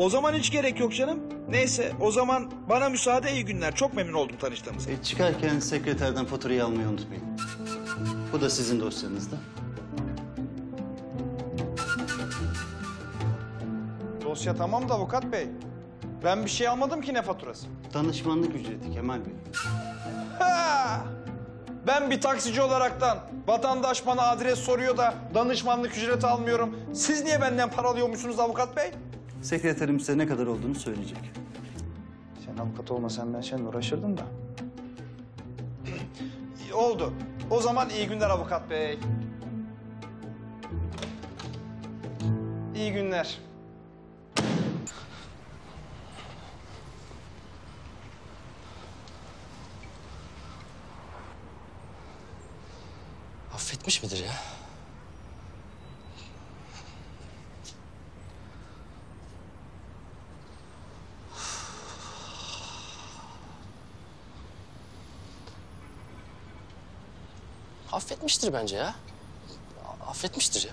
O zaman hiç gerek yok canım. Neyse o zaman bana müsaade iyi günler. Çok memnun oldum tanıştığımıza. E, çıkarken sekreterden faturayı almayı unutmayın. Bu da sizin dosyanızda. Dosya tamam da avukat bey. Ben bir şey almadım ki ne faturası. Danışmanlık ücreti Kemal Bey. Ha! Ben bir taksici olaraktan vatandaş bana adres soruyor da danışmanlık ücreti almıyorum. Siz niye benden para alıyormuşsunuz avukat bey? Sekreterim size ne kadar olduğunu söyleyecek. Sen avukat olmasan ben seninle uğraşırdım da. <laughs> Oldu. O zaman iyi günler avukat bey. İyi günler. Affetmiş midir ya? Affetmiştir bence ya. Affetmiştir ya.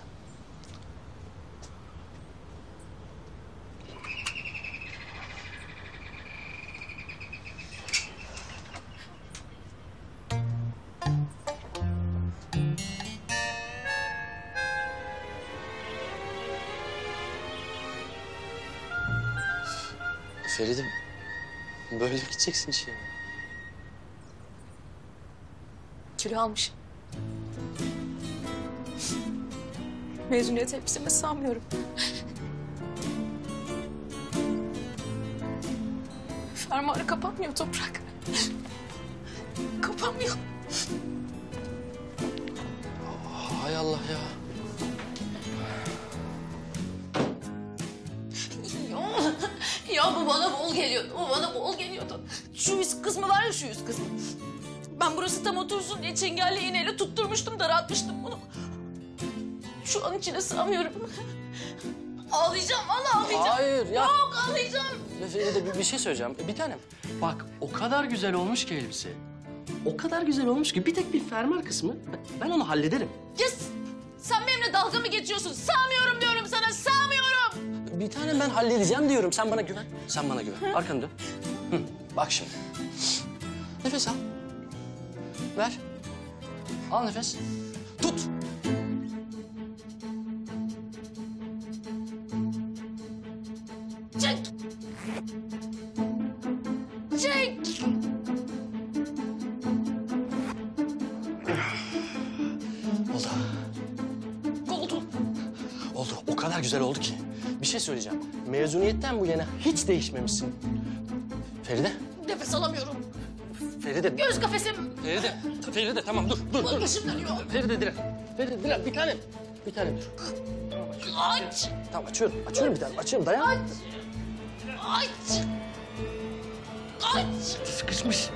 Feride böyle gideceksin işe? Kilo almış. Mezuniyet elbiseme sanmıyorum. Fermuarı kapanmıyor toprak. Kapanmıyor. Hay Allah ya. Ya, bu bana bol geliyordu. Bu bana bol geliyordu. Şu üst kısmı var ya şu üst kısmı. Ben burası tam otursun diye çengelli iğneyle tutturmuştum, daraltmıştım. Şu an içine sığamıyorum. Ağlayacağım, vallahi ağlayacağım. Hayır, ya. Yok, ağlayacağım. Feride bir, bir şey söyleyeceğim. Bir tanem. Bak o kadar güzel olmuş ki elbise. O kadar güzel olmuş ki bir tek bir fermuar kısmı. ben- onu hallederim. Ya sen benimle dalga mı geçiyorsun? Sığamıyorum diyorum sana, sığamıyorum. Bir tane ben halledeceğim diyorum. Sen bana güven. Sen bana güven. Arkanı dön. Hı, bak şimdi. Nefes al. Ver. Al nefes. Tut. Mezuniyetten bu yana hiç değişmemişsin. Feride. Nefes alamıyorum. Feride. Göz kafesim. Feride. Feride tamam dur dur dur. Başım dönüyor. Feride direkt. Feride direkt bir tane. Bir tane dur. Aç. Tamam açıyorum. Açıyorum bir tane. Açıyorum dayan. Aç. Aç. Aç. Sıkışmış.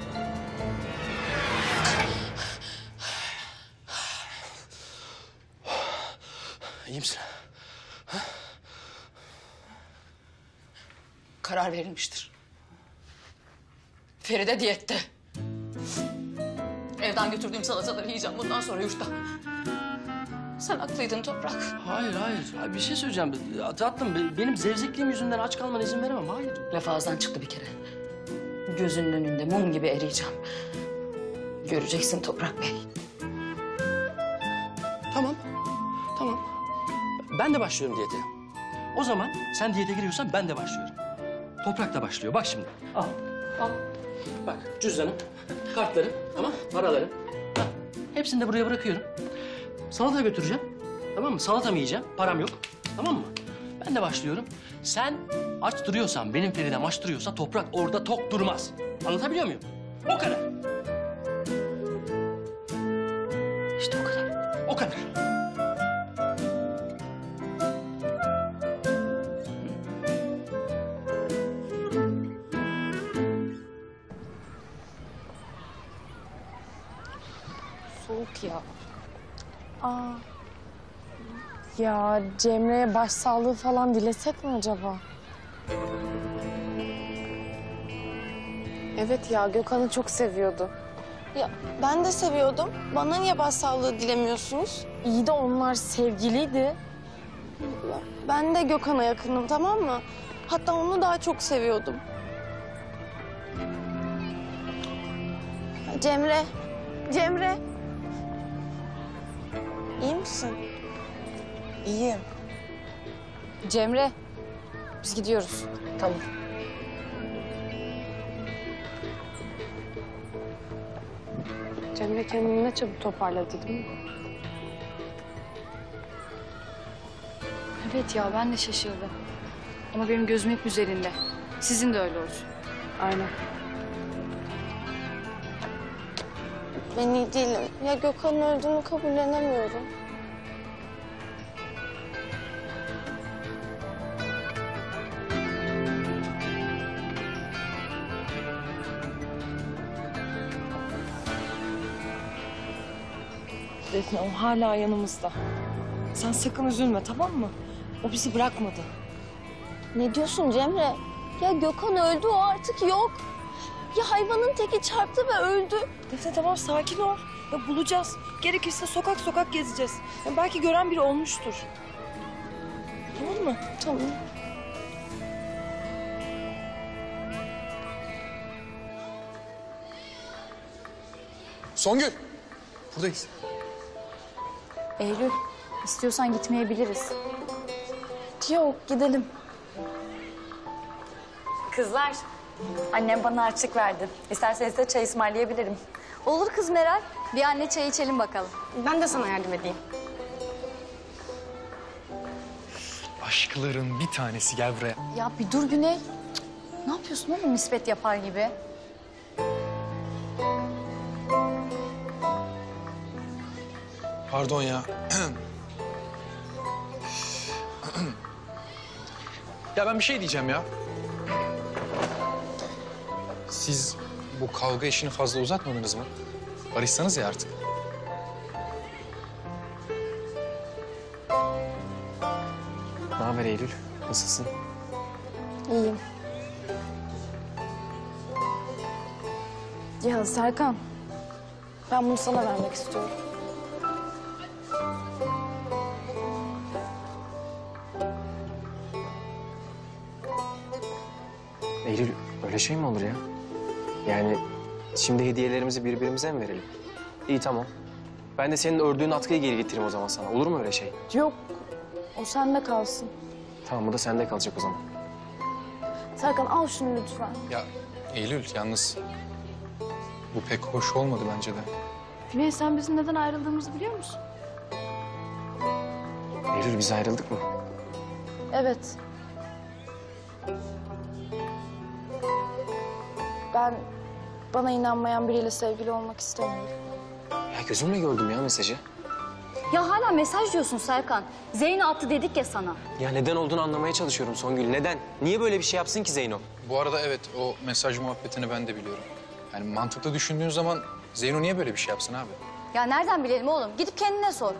İyi misin? Karar verilmiştir. Feride diyette. Evden götürdüğüm salataları yiyeceğim bundan sonra yurtta. Sen haklıydın Toprak. Hayır hayır. Bir şey söyleyeceğim. Tatlım be- benim zevzekliğim yüzünden aç kalmana izin veremem. Hayır. Laf ağızdan çıktı bir kere. Gözünün önünde mum gibi eriyeceğim. Göreceksin Toprak Bey. Tamam. Tamam. Ben de başlıyorum diyete. O zaman sen diyete giriyorsan ben de başlıyorum. Toprak da başlıyor. Bak şimdi. Al. Al. Bak cüzdanım, kartlarım, tamam paralarım. Al. Hepsini de buraya bırakıyorum. Salata götüreceğim. Tamam mı? Salata mı yiyeceğim? Param yok. Tamam mı? Ben de başlıyorum. Sen aç duruyorsan, benim Feridem aç duruyorsa toprak orada tok durmaz. Anlatabiliyor muyum? O kadar. İşte o kadar. O kadar. Ya Cemre'ye başsağlığı falan dilesek mi acaba? Evet ya Gökhan'ı çok seviyordu. Ya ben de seviyordum. Bana niye başsağlığı dilemiyorsunuz? İyi de onlar sevgiliydi. Ben de Gökhan'a yakınım tamam mı? Hatta onu daha çok seviyordum. Cemre, Cemre. İyi misin? İyiyim. Cemre, biz gidiyoruz. Tamam. Cemre kendini ne çabuk toparladı değil mi? Evet ya ben de şaşırdım. Ama benim gözüm hep üzerinde. Sizin de öyle olsun. Aynen. Ben iyi değilim. Ya Gökhan'ın öldüğünü kabullenemiyorum. Defne o hala yanımızda. Sen sakın üzülme tamam mı? O bizi bırakmadı. Ne diyorsun Cemre? Ya Gökhan öldü o artık yok. Ya hayvanın teki çarptı ve öldü. Defne tamam sakin ol. Ya bulacağız. Gerekirse sokak sokak gezeceğiz. Ya belki gören biri olmuştur. Tamam mı? Tamam. Songül. Buradayız. Eylül, istiyorsan gitmeyebiliriz. Yok gidelim. Kızlar, annem bana harçlık verdi. İsterseniz de çay ısmarlayabilirim. Olur kız Meral. Bir anne çay içelim bakalım. Ben de sana yardım edeyim. Aşkların bir tanesi gel buraya. Ya bir dur Güney. Cık, Ne yapıyorsun oğlum nispet yapar gibi? Pardon ya. <clears throat> ya ben bir şey diyeceğim ya. Siz bu kavga işini fazla uzatmadınız mı? Barışsanız ya artık. Ne haber Eylül? Nasılsın? İyiyim. Ya Serkan, ben bunu sana vermek istiyorum. Eylül öyle şey mi olur ya? Yani şimdi hediyelerimizi birbirimize mi verelim? İyi tamam. Ben de senin ördüğün atkıyı geri getireyim o zaman sana. Olur mu öyle şey? Yok, o sende kalsın. Tamam bu da sende kalacak o zaman. Serkan al şunu lütfen. Ya Eylül yalnız bu pek hoş olmadı bence de. Güney sen bizim neden ayrıldığımızı biliyor musun? Eylül biz ayrıldık mı? Evet. Ben bana inanmayan biriyle sevgili olmak istemiyorum. Ya gözümle gördüm ya mesajı. Ya hala mesaj diyorsun Serkan. Zeyno attı dedik ya sana. Ya neden olduğunu anlamaya çalışıyorum Songül. Neden? Niye böyle bir şey yapsın ki Zeyno? Bu arada evet o mesaj muhabbetini ben de biliyorum. Yani mantıklı düşündüğün zaman Zeyno niye böyle bir şey yapsın abi? Ya nereden bilelim oğlum? Gidip kendine sor.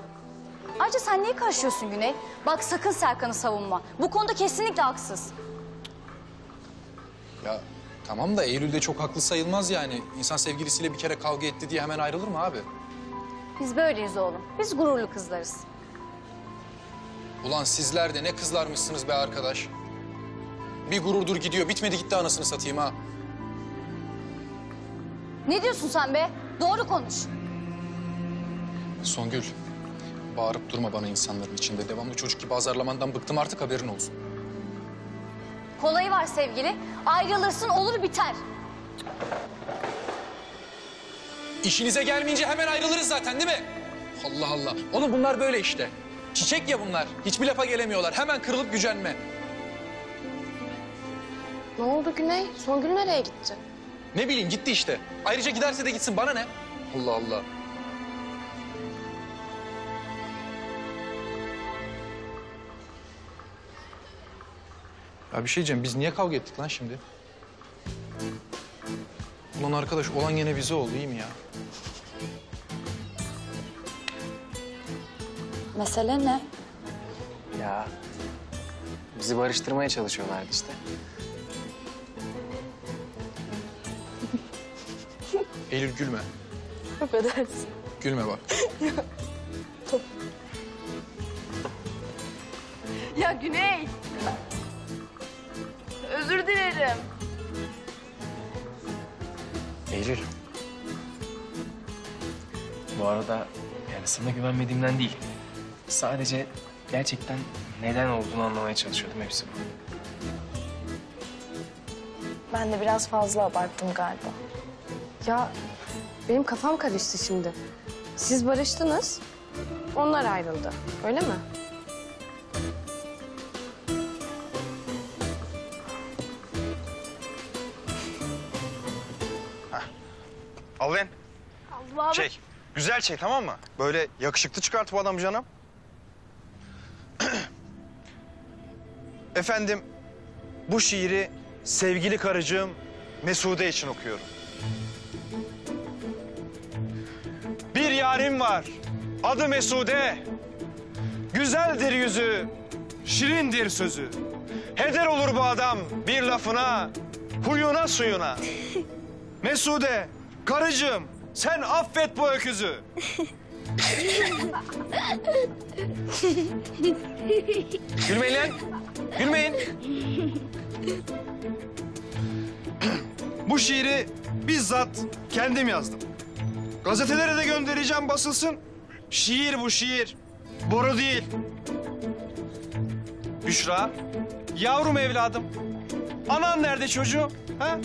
Ayrıca sen niye karışıyorsun Güney? Bak sakın Serkan'ı savunma. Bu konuda kesinlikle haksız. Ya tamam da Eylül de çok haklı sayılmaz yani. İnsan sevgilisiyle bir kere kavga etti diye hemen ayrılır mı abi? Biz böyleyiz oğlum. Biz gururlu kızlarız. Ulan sizler de ne kızlarmışsınız be arkadaş. Bir gururdur gidiyor, bitmedi gitti anasını satayım ha. Ne diyorsun sen be? Doğru konuş. Songül, bağırıp durma bana insanların içinde. Devamlı çocuk gibi azarlamandan bıktım artık haberin olsun. Kolayı var sevgili. Ayrılırsın olur biter. İşinize gelmeyince hemen ayrılırız zaten değil mi? Allah Allah. Oğlum bunlar böyle işte. Çiçek ya bunlar. Hiçbir lafa gelemiyorlar. Hemen kırılıp gücenme. Ne oldu Güney? Songül nereye gitti? Ne bileyim gitti işte. Ayrıca giderse de gitsin bana ne? Allah Allah. Ya bir şey diyeceğim. Biz niye kavga ettik lan şimdi? Ulan arkadaş olan gene bize oldu iyi mi ya? Mesele ne? Ya bizi barıştırmaya çalışıyorlardı işte. <laughs> Eylül gülme. Affedersin. Gülme bak. <laughs> Ya Güney. Özür dilerim. Eylül. Bu arada yani sana güvenmediğimden değil. Sadece gerçekten neden olduğunu anlamaya çalışıyordum hepsi bu. Ben de biraz fazla abarttım galiba. Ya benim kafam karıştı şimdi. Siz barıştınız, onlar ayrıldı. Öyle mi? Al lan. Allah abi. Çek. Güzel çek tamam mı? Böyle yakışıklı çıkart bu adam canım. <clears throat> Efendim, bu şiiri sevgili karıcığım Mesude için okuyorum. Bir yarim var, adı Mesude. Güzeldir yüzü, şirindir sözü. Heder olur bu adam bir lafına, huyuna suyuna. <laughs> Mesude, karıcığım sen affet bu öküzü. Gülmeyin lan. Gülmeyin. Bu şiiri bizzat kendim yazdım. Gazetelere de göndereceğim basılsın. Şiir bu şiir. Boru değil. Büşra, yavrum evladım. Anan nerede çocuğum? Ha?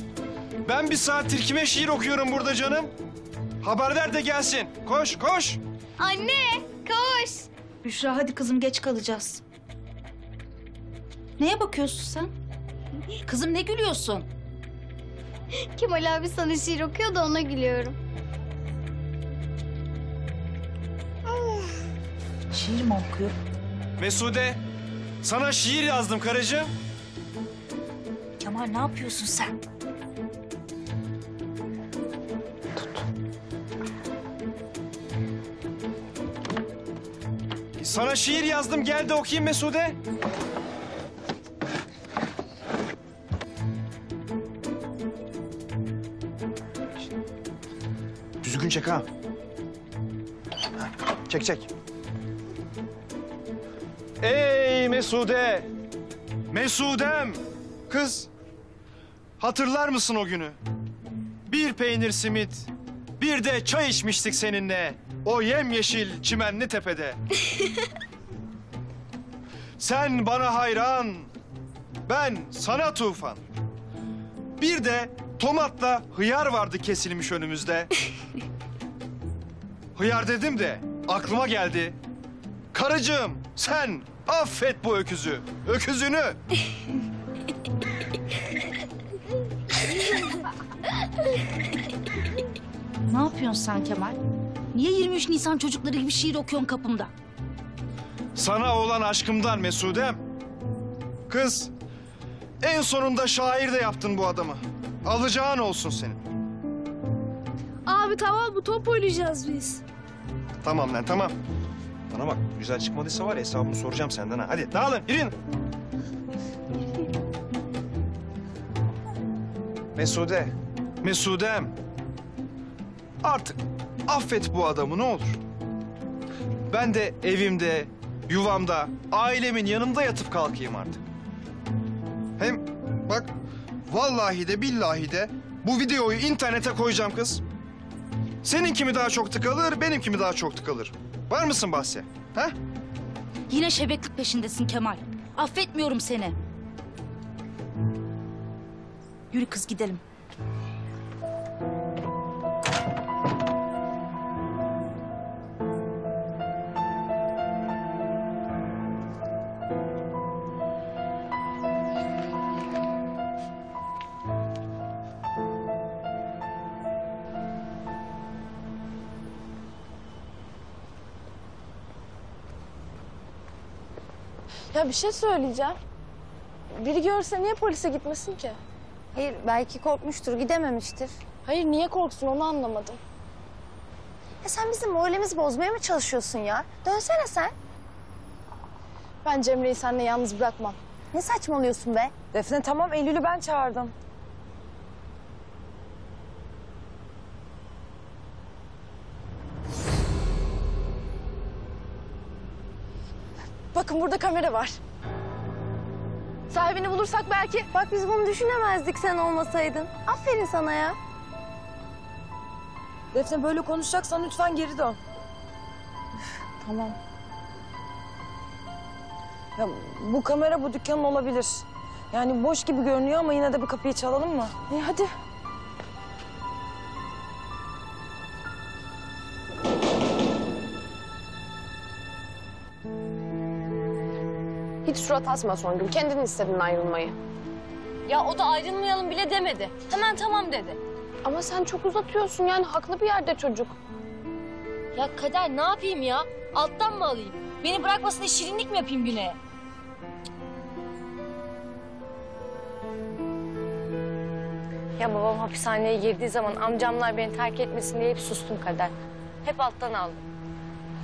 Ben bir saattir kime şiir okuyorum burada canım? Haber ver de gelsin. Koş, koş. Anne koş. Büşra hadi kızım geç kalacağız. Neye bakıyorsun sen? Kızım ne gülüyorsun? Kemal abi sana şiir okuyor da ona gülüyorum. Şiir mi okuyor? Mesude, sana şiir yazdım karıcığım. Kemal ne yapıyorsun sen? Sana şiir yazdım gel de okuyayım Mesude. Düzgün çek ha. Çek çek. Ey Mesude! Mesudem! Kız, hatırlar mısın o günü? Bir peynir simit, bir de çay içmiştik seninle. O yemyeşil çimenli tepede. <laughs> Sen bana hayran, ben sana tufan. Bir de tomatla hıyar vardı kesilmiş önümüzde. <laughs> hıyar dedim de aklıma geldi. Karıcığım sen affet bu öküzü, öküzünü. <laughs> Ne yapıyorsun sen Kemal? Niye 23 Nisan çocukları gibi şiir okuyorsun kapımda? Sana olan aşkımdan Mesudem. Kız, en sonunda şair de yaptın bu adamı. Alacağın olsun senin. Abi tamam mı? Top oynayacağız biz. Tamam lan tamam. Bana bak güzel çıkmadıysa var ya hesabını soracağım senden ha. Hadi dağılın yürüyün. <laughs> Mesude, Mesudem. Artık affet bu adamı ne olur. Ben de evimde, yuvamda, ailemin yanında yatıp kalkayım artık. Hem bak vallahi de billahi de bu videoyu internete koyacağım kız. Seninki mi daha çok tıkalır, benimki mi daha çok tıkalır? Var mısın Bahse? Ha? Yine şebeklik peşindesin Kemal. Affetmiyorum seni. Yürü kız gidelim. Ya bir şey söyleyeceğim. Biri görse niye polise gitmesin ki? Hayır belki korkmuştur gidememiştir. Hayır niye korksun onu anlamadım. Ya sen bizim moralimizi bozmaya mı çalışıyorsun ya? Dönsene sen. Ben Cemre'yi seninle yalnız bırakmam. Ne saçmalıyorsun be? Defne tamam Eylül'ü ben çağırdım. Bakın burada kamera var. Sahibini bulursak belki... Bak biz bunu düşünemezdik sen olmasaydın. Aferin sana ya. Defne böyle konuşacaksan lütfen geri dön. Üf, tamam. Ya bu kamera bu dükkanın olabilir. Yani boş gibi görünüyor ama yine de bir kapıyı çalalım mı? İyi hadi. Hiç surat asma Songül. Kendin istedin ayrılmayı. Ya o da ayrılmayalım bile demedi. Hemen tamam dedi. Ama sen çok uzatıyorsun yani haklı bir yerde çocuk. Ya Kader ne yapayım ya? Alttan mı alayım? Beni bırakmasın diye şirinlik mi yapayım Güney'e? Ya babam hapishaneye girdiği zaman amcamlar beni terk etmesin diye hep sustum kader. Hep alttan aldım.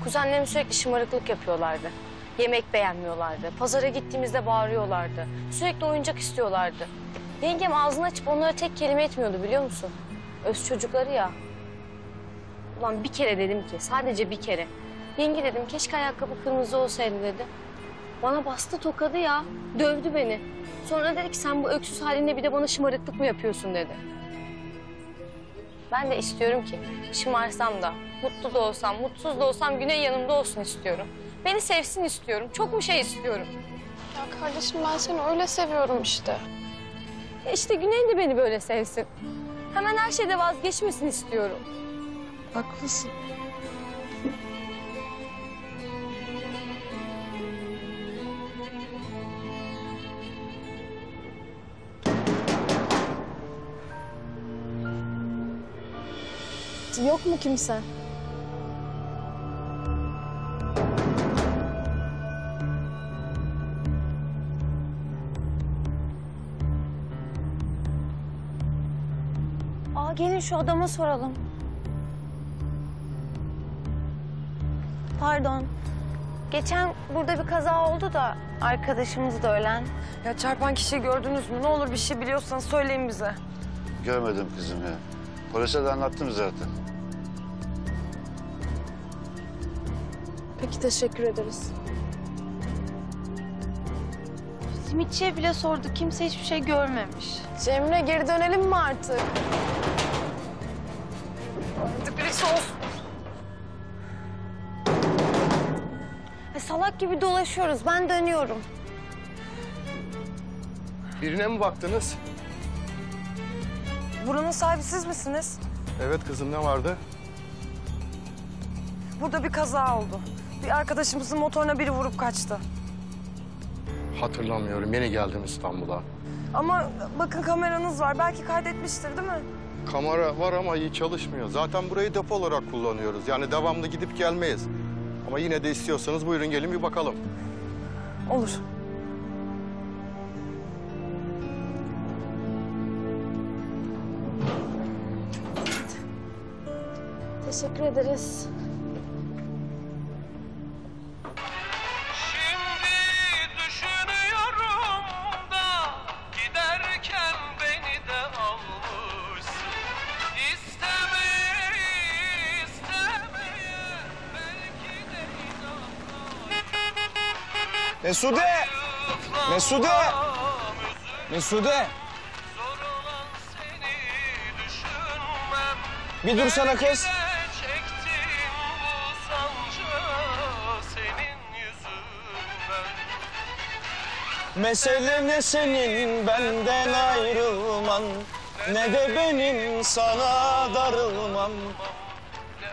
Kuzenlerim sürekli şımarıklık yapıyorlardı. Yemek beğenmiyorlardı. Pazara gittiğimizde bağırıyorlardı. Sürekli oyuncak istiyorlardı. Yengem ağzını açıp onlara tek kelime etmiyordu biliyor musun? Öz çocukları ya. Ulan bir kere dedim ki, sadece bir kere. Yenge dedim, keşke ayakkabı kırmızı olsaydı dedi. Bana bastı tokadı ya, dövdü beni. Sonra dedi ki sen bu öksüz halinde bir de bana şımarıklık mı yapıyorsun dedi. Ben de istiyorum ki şımarsam da, mutlu da olsam, mutsuz da olsam Güney yanımda olsun istiyorum. Beni sevsin istiyorum. Çok mu şey istiyorum? Ya kardeşim ben seni öyle seviyorum işte. Ya işte Güney de beni böyle sevsin. Hemen her şeyde vazgeçmesin istiyorum. Haklısın. Yok mu kimse? Gelin şu adama soralım. Pardon. Geçen burada bir kaza oldu da arkadaşımız da ölen. Ya çarpan kişiyi gördünüz mü? Ne olur bir şey biliyorsanız söyleyin bize. Görmedim kızım ya. Polise de anlattım zaten. Peki teşekkür ederiz. Simitçiye bile sorduk. Kimse hiçbir şey görmemiş. Cemre geri dönelim mi artık? Artık birisi olsun. E, salak gibi dolaşıyoruz. Ben dönüyorum. Birine mi baktınız? Buranın sahibi siz misiniz? Evet kızım ne vardı? Burada bir kaza oldu. Bir arkadaşımızın motoruna biri vurup kaçtı. Hatırlamıyorum. Yeni geldim İstanbul'a. Ama bakın kameranız var. Belki kaydetmiştir değil mi? Kamera var ama iyi çalışmıyor. Zaten burayı depo olarak kullanıyoruz. Yani devamlı gidip gelmeyiz. Ama yine de istiyorsanız buyurun gelin bir bakalım. Olur. Teşekkür ederiz. Mesude! Mesude! Mesude! Bir dursana kız. Mesele ne senin benden ayrılman Ne de benim sana darılmam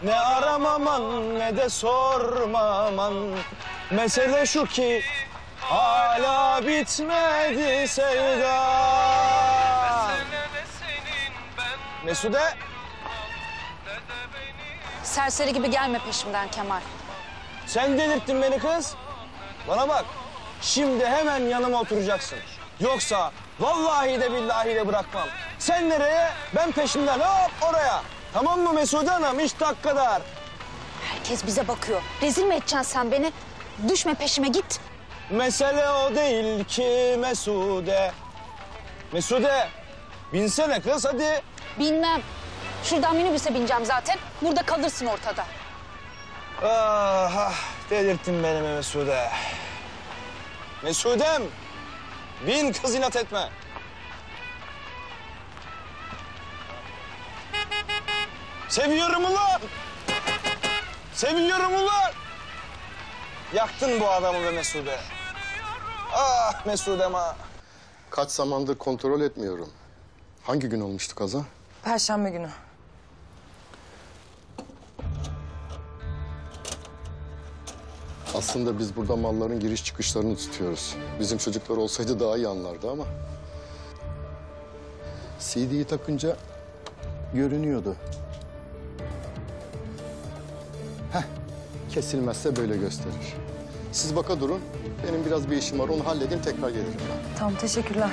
Ne aramaman ne de sormaman Mesele şu ki hala bitmedi sevda Mesude Serseri gibi gelme peşimden Kemal. sen delirttin beni kız. Bana bak şimdi hemen yanıma oturacaksın. Yoksa vallahi de billahi de bırakmam. Sen nereye ben peşinden hop oraya. Tamam mı Mesude Hanım iş kadar. Herkes bize bakıyor. Rezil mi edeceksin sen beni? Düşme peşime git. Mesele o değil ki Mesude. Mesude binsene kız hadi. Bilmem. Şuradan minibüse bineceğim zaten. Burada kalırsın ortada. Ah, ah delirttin beni be Mesude. Mesudem bin kız inat etme. Seviyorum ulan. Seviyorum ulan. Yaktın bu adamı be Mesude. Ah Mesudem ah. Kaç zamandır kontrol etmiyorum. Hangi gün olmuştu kaza? Perşembe günü. Aslında biz burada malların giriş çıkışlarını tutuyoruz. Bizim çocuklar olsaydı daha iyi anlardı ama... CD'yi takınca görünüyordu. Kesilmezse böyle gösterir. Siz baka durun. Benim biraz bir işim var. Onu halledeyim tekrar gelirim. Tamam teşekkürler.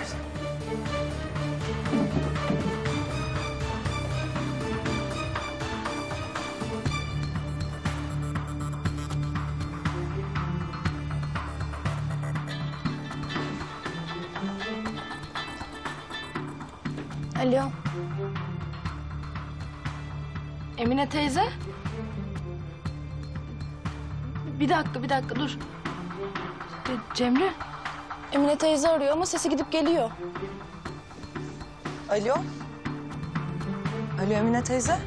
Dakika, bir dakika dur. E, Cemre? Emine teyze arıyor ama sesi gidip geliyor. Alo. Alo Emine teyze.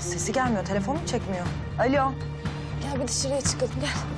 Sesi gelmiyor, telefonu mu çekmiyor? Alo. Gel bir dışarıya çıkalım, gel.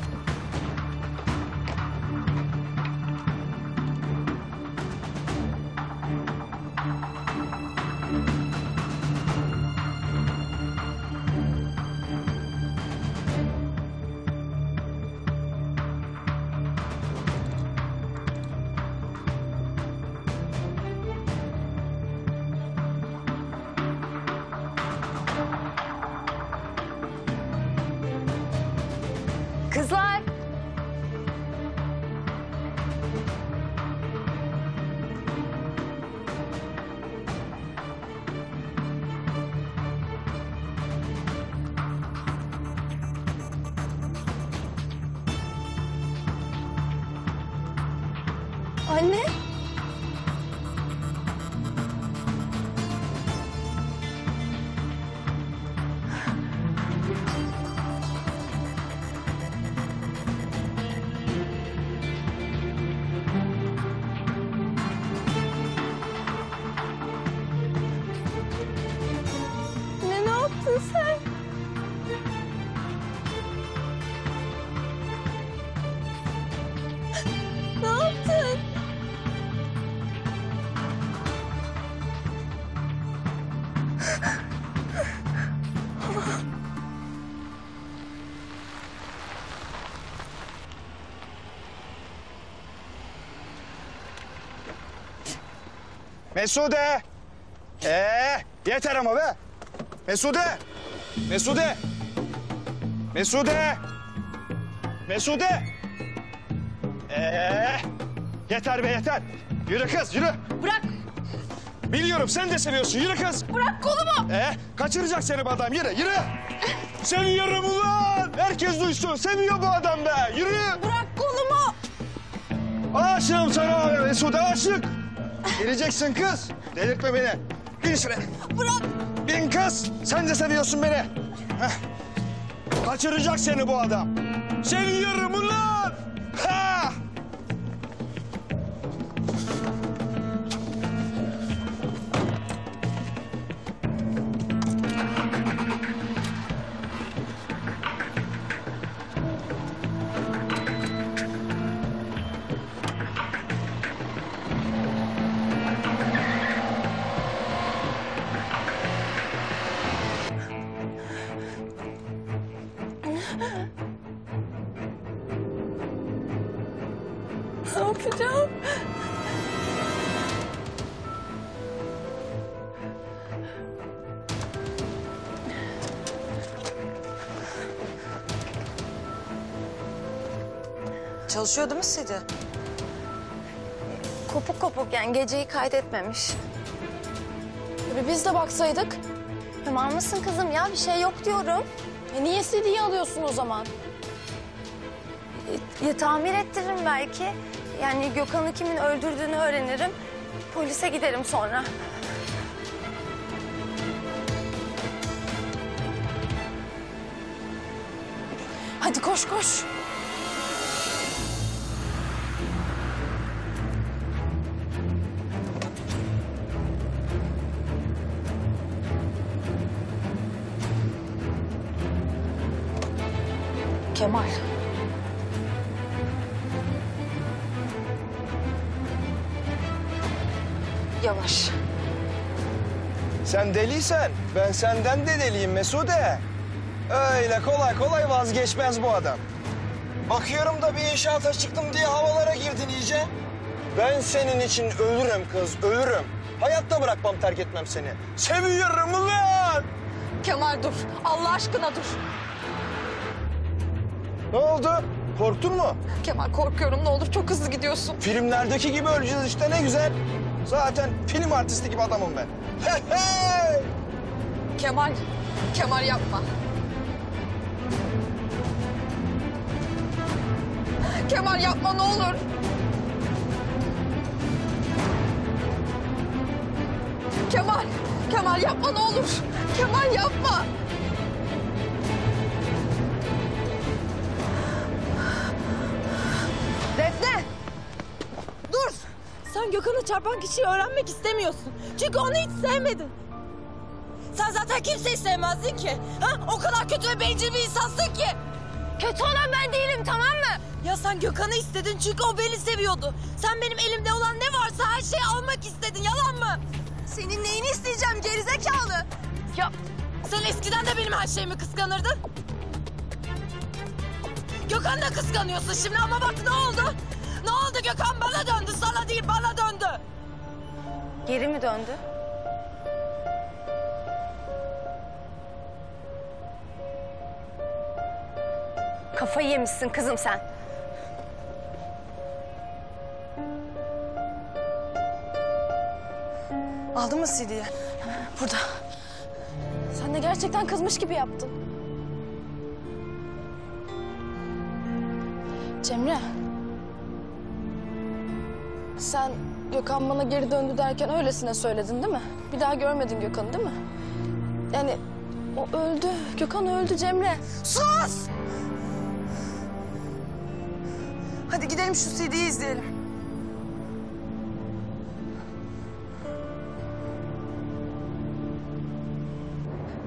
Mesude! Ee, yeter ama be! Mesude! Mesude! Mesude! Mesude! Ee, yeter be yeter. Yürü kız yürü. Bırak. Biliyorum sen de seviyorsun. Yürü kız. Bırak kolumu. Ee, kaçıracak seni bu adam. Yürü yürü. Seviyorum ulan. Herkes duysun. Seviyor bu adam be. Yürü. Bırak kolumu. Aşığım sana Mesude aşık. Geleceksin kız. Delirtme beni. Bin şuraya. Bırak. Bin kız. Sen de seviyorsun beni. Heh. Kaçıracak seni bu adam. Çalışıyor değil mi Sidi? Kopuk kopuk yani geceyi kaydetmemiş. Biz de baksaydık. Tamam mısın kızım ya bir şey yok diyorum. E niye CD'yi alıyorsun o zaman? Ya tamir ettiririm belki. Yani Gökhan'ı kimin öldürdüğünü öğrenirim. Polise giderim sonra. Ben senden de deliyim Mesude. Öyle kolay kolay vazgeçmez bu adam. Bakıyorum da bir inşaata çıktım diye havalara girdin iyice. Ben senin için ölürüm kız, ölürüm. Hayatta bırakmam, terk etmem seni. Seviyorum ulan! Kemal dur. Allah aşkına dur. Ne oldu? Korktun mu? Kemal korkuyorum ne olur çok hızlı gidiyorsun. Filmlerdeki gibi öleceğiz işte ne güzel. Zaten film artisti gibi adamım ben. Hey, hey! Kemal. Kemal yapma. Kemal yapma ne olur. Kemal. Kemal yapma ne olur. Kemal yapma. Defne! Dur! Sen Gökhan'ı çarpan kişiyi öğrenmek istemiyorsun. Çünkü onu hiç sevmedin. Zaten kimseyi sevmezdin ki. Ha? O kadar kötü ve bencil bir insansın ki. Kötü olan ben değilim tamam mı? Ya sen Gökhan'ı istedin çünkü o beni seviyordu. Sen benim elimde olan ne varsa her şeyi almak istedin yalan mı? Senin neyini isteyeceğim gerizekalı? Ya sen eskiden de benim her şeyimi kıskanırdın. Gökhan da kıskanıyorsun şimdi ama bak ne oldu? Ne oldu Gökhan bana döndü sana değil bana döndü. Geri mi döndü? Kafayı yemişsin kızım sen. Aldın mı CD'yi? Burada. Sen de gerçekten kızmış gibi yaptın. Cemre. Sen Gökhan bana geri döndü derken öylesine söyledin değil mi? Bir daha görmedin Gökhan'ı değil mi? Yani o öldü. Gökhan öldü Cemre. Sus! Hadi gidelim şu CD'yi izleyelim.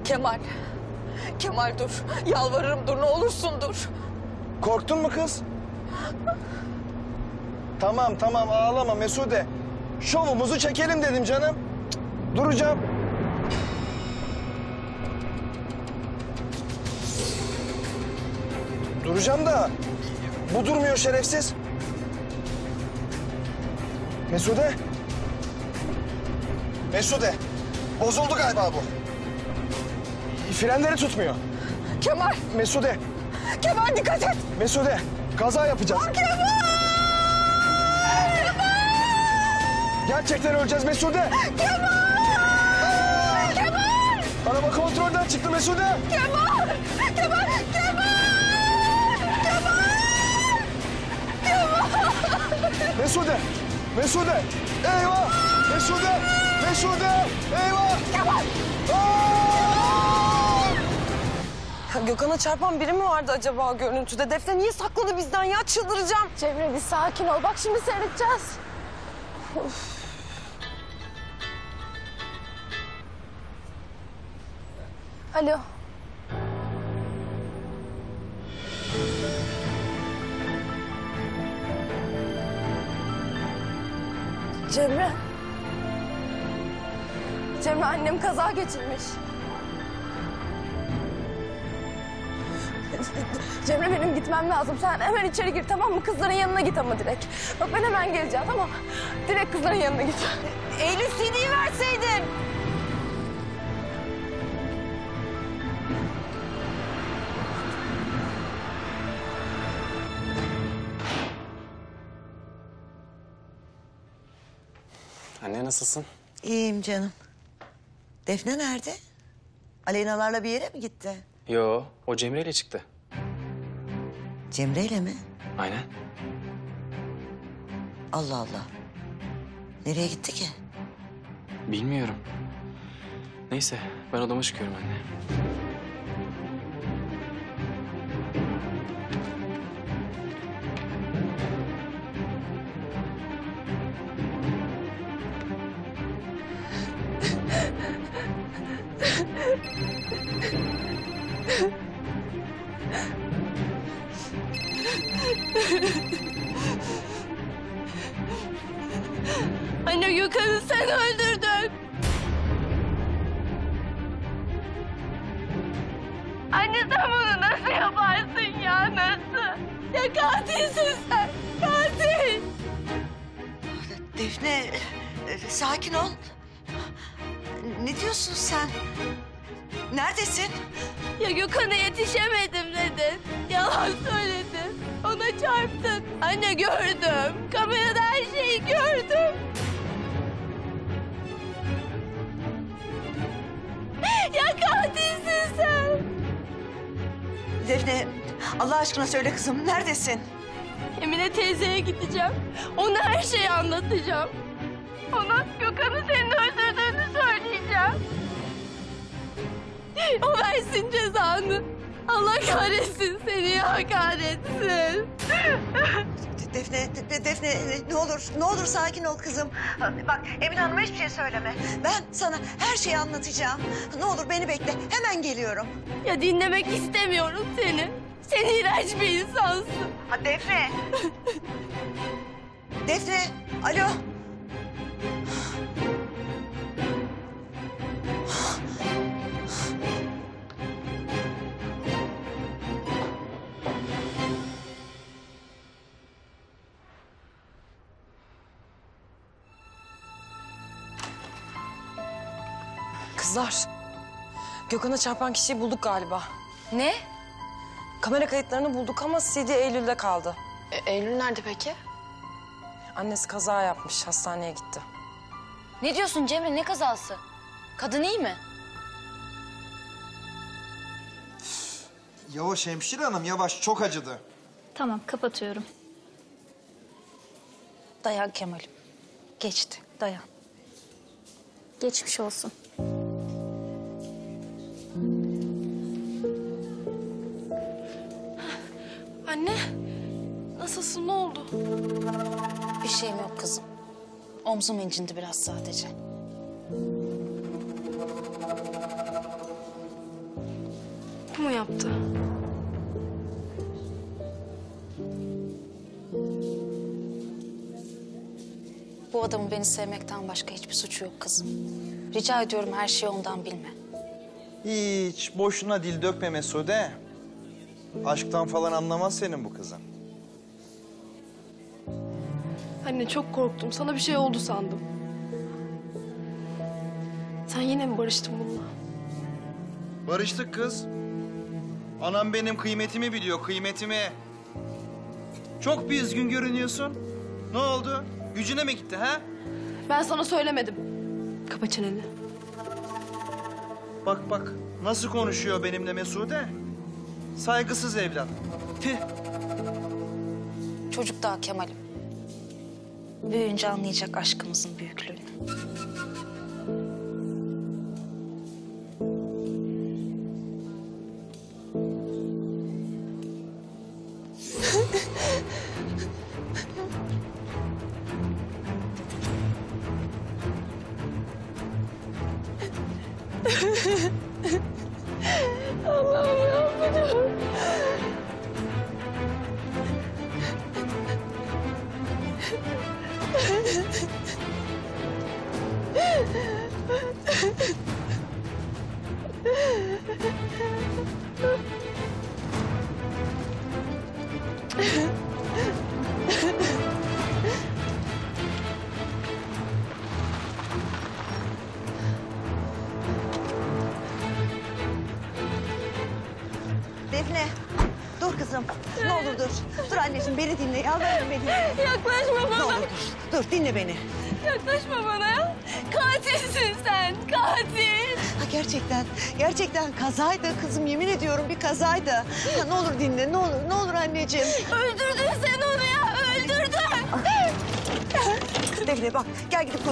Kemal. Kemal dur. Yalvarırım dur ne olursun dur. Korktun mu kız? Tamam tamam ağlama Mesude. Şovumuzu çekelim dedim canım. Cık, Duracağım. Duracağım da bu durmuyor şerefsiz. Mesude. Mesude. Bozuldu galiba bu. Frenleri tutmuyor. Kemal. Mesude. Kemal dikkat et. Mesude. Kaza yapacağız. Kemal! Gerçekten öleceğiz Mesude. Kemal! Kemal! Araba kontrolden çıktı Mesude. Kemal! Kemal! Kemal! Kemal! Mesude. Mesude. Eyvah. Mesude. Mesude. Eyvah. Kemal! Ya Gökhan'a çarpan biri mi vardı acaba görüntüde? Defne niye sakladı bizden ya? Çıldıracağım. Cemre bir sakin ol. Bak şimdi seyredeceğiz. Of. Alo. Cemre. Cemre annem kaza geçirmiş. Cemre benim gitmem lazım. Sen hemen içeri gir tamam mı? Kızların yanına git ama direkt. Bak ben hemen geleceğim tamam mı? Direkt kızların yanına git. Eylül CD'yi verseydin. Anne nasılsın? İyiyim canım. Defne nerede? Aleynalarla bir yere mi gitti? Yo, o Cemre ile çıktı. Cemre'yle mi? Aynen. Allah Allah. Nereye gitti ki? Bilmiyorum. Neyse, ben odama çıkıyorum anne. <laughs> Anne Gökhan'ı sen öldürdün. Anne sen bunu nasıl yaparsın ya nasıl? Ya katilsin sen. Katil. Defne, e, sakin ol. Ne diyorsun sen? Neredesin? Ya Gökhan'a yetişemedim dedin. Yalan söyledin. Çarptın. Anne gördüm. Kamerada her şeyi gördüm. Ya katilsin sen. Defne, Allah aşkına söyle kızım, neredesin? Emine teyzeye gideceğim. Ona her şeyi anlatacağım. Ona Gökhan'ı senin öldürdüğünü söyleyeceğim. O versin cezanı. Allah kahretsin seni ya kahretsin. Defne, De- Defne ne olur, ne olur sakin ol kızım. Bak Emine Hanım'a hiçbir şey söyleme. Ben sana her şeyi anlatacağım. Ne olur beni bekle, hemen geliyorum. Ya dinlemek istemiyorum seni. Sen iğrenç bir insansın. Ha Defne. Defne, alo. Kızlar. Gökhan'a çarpan kişiyi bulduk galiba. Ne? Kamera kayıtlarını bulduk ama CD Eylül'de kaldı. E, Eylül nerede peki? Annesi kaza yapmış, hastaneye gitti. Ne diyorsun Cemre ne kazası? Kadın iyi mi? Yavaş hemşire hanım yavaş çok acıdı. Tamam kapatıyorum. Dayan Kemal'im. Geçti. Dayan. Geçmiş olsun. Anne, nasılsın? Ne oldu? Bir şeyim yok kızım. Omzum incindi biraz sadece. Bu mu yaptı? Bu adamın beni sevmekten başka hiçbir suçu yok kızım. Rica ediyorum her şeyi ondan bilme. Hiç boşuna dil dökme Mesude. Aşktan falan anlamaz senin bu kızın. Anne çok korktum. Sana bir şey oldu sandım. Sen yine mi barıştın bununla? Barıştık kız. Anam benim kıymetimi biliyor, kıymetimi. Çok bir üzgün görünüyorsun. Ne oldu? Gücüne mi gitti ha? Ben sana söylemedim. Kapa çeneni. Bak bak nasıl konuşuyor benimle Mesude. Saygısız evlat. Tüh. Çocuk daha Kemal'im. Büyüyünce anlayacak aşkımızın büyüklüğünü.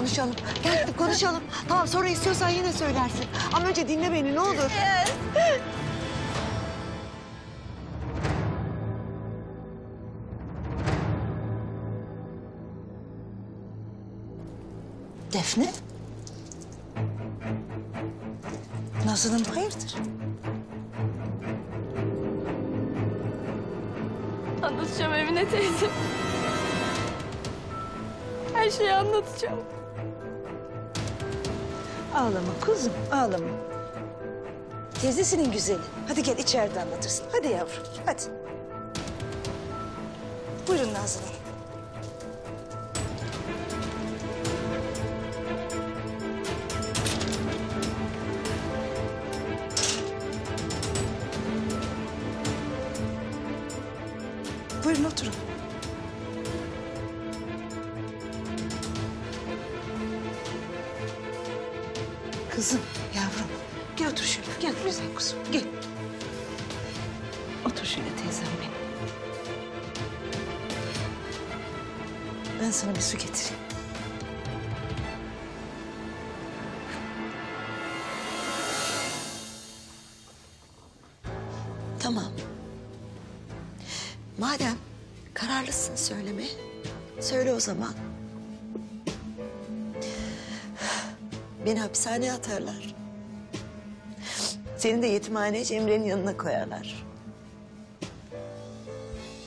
Konuşalım. Gel konuşalım. Tamam sonra istiyorsan yine söylersin. Ama önce dinle beni ne olur. Defne? Ağlama kuzum, ağlama. Teyzesinin güzeli. Hadi gel içeride anlatırsın. Hadi yavrum, hadi. Buyurun Nazlı Hanım. Buyurun oturun. O zaman. Beni hapishaneye atarlar. Seni de yetimhaneye Cemre'nin yanına koyarlar.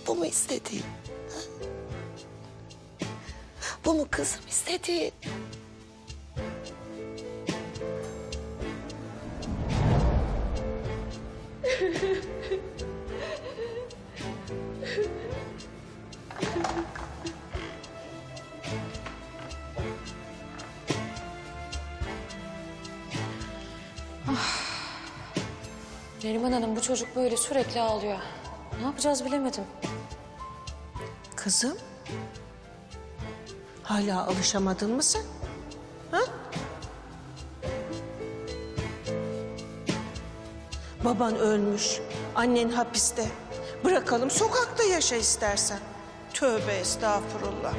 Bu mu istediğin? Bu mu kızım istediğin? Çocuk böyle sürekli ağlıyor. Ne yapacağız bilemedim. Kızım. Hala alışamadın mı sen? Ha? Baban ölmüş, annen hapiste. Bırakalım sokakta yaşa istersen. Tövbe estağfurullah.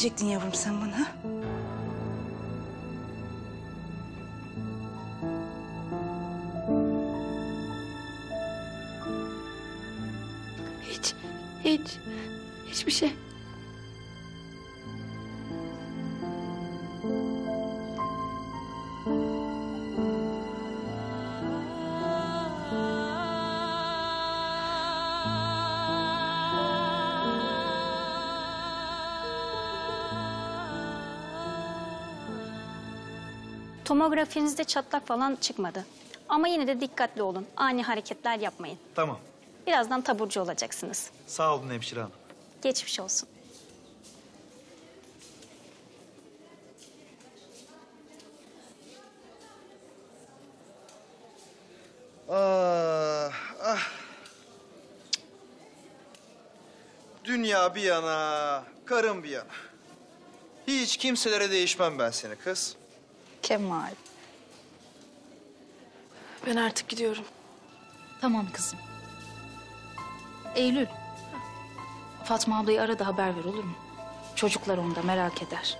Ne diyecektin yavrum sen bana? Tomografinizde çatlak falan çıkmadı. Ama yine de dikkatli olun. Ani hareketler yapmayın. Tamam. Birazdan taburcu olacaksınız. Sağ olun hemşire hanım. Geçmiş olsun. Ah, ah. Dünya bir yana, karım bir yana. Hiç kimselere değişmem ben seni kız. Kemal. Ben artık gidiyorum. Tamam kızım. Eylül. Fatma ablayı ara da haber ver olur mu? Çocuklar onda merak eder.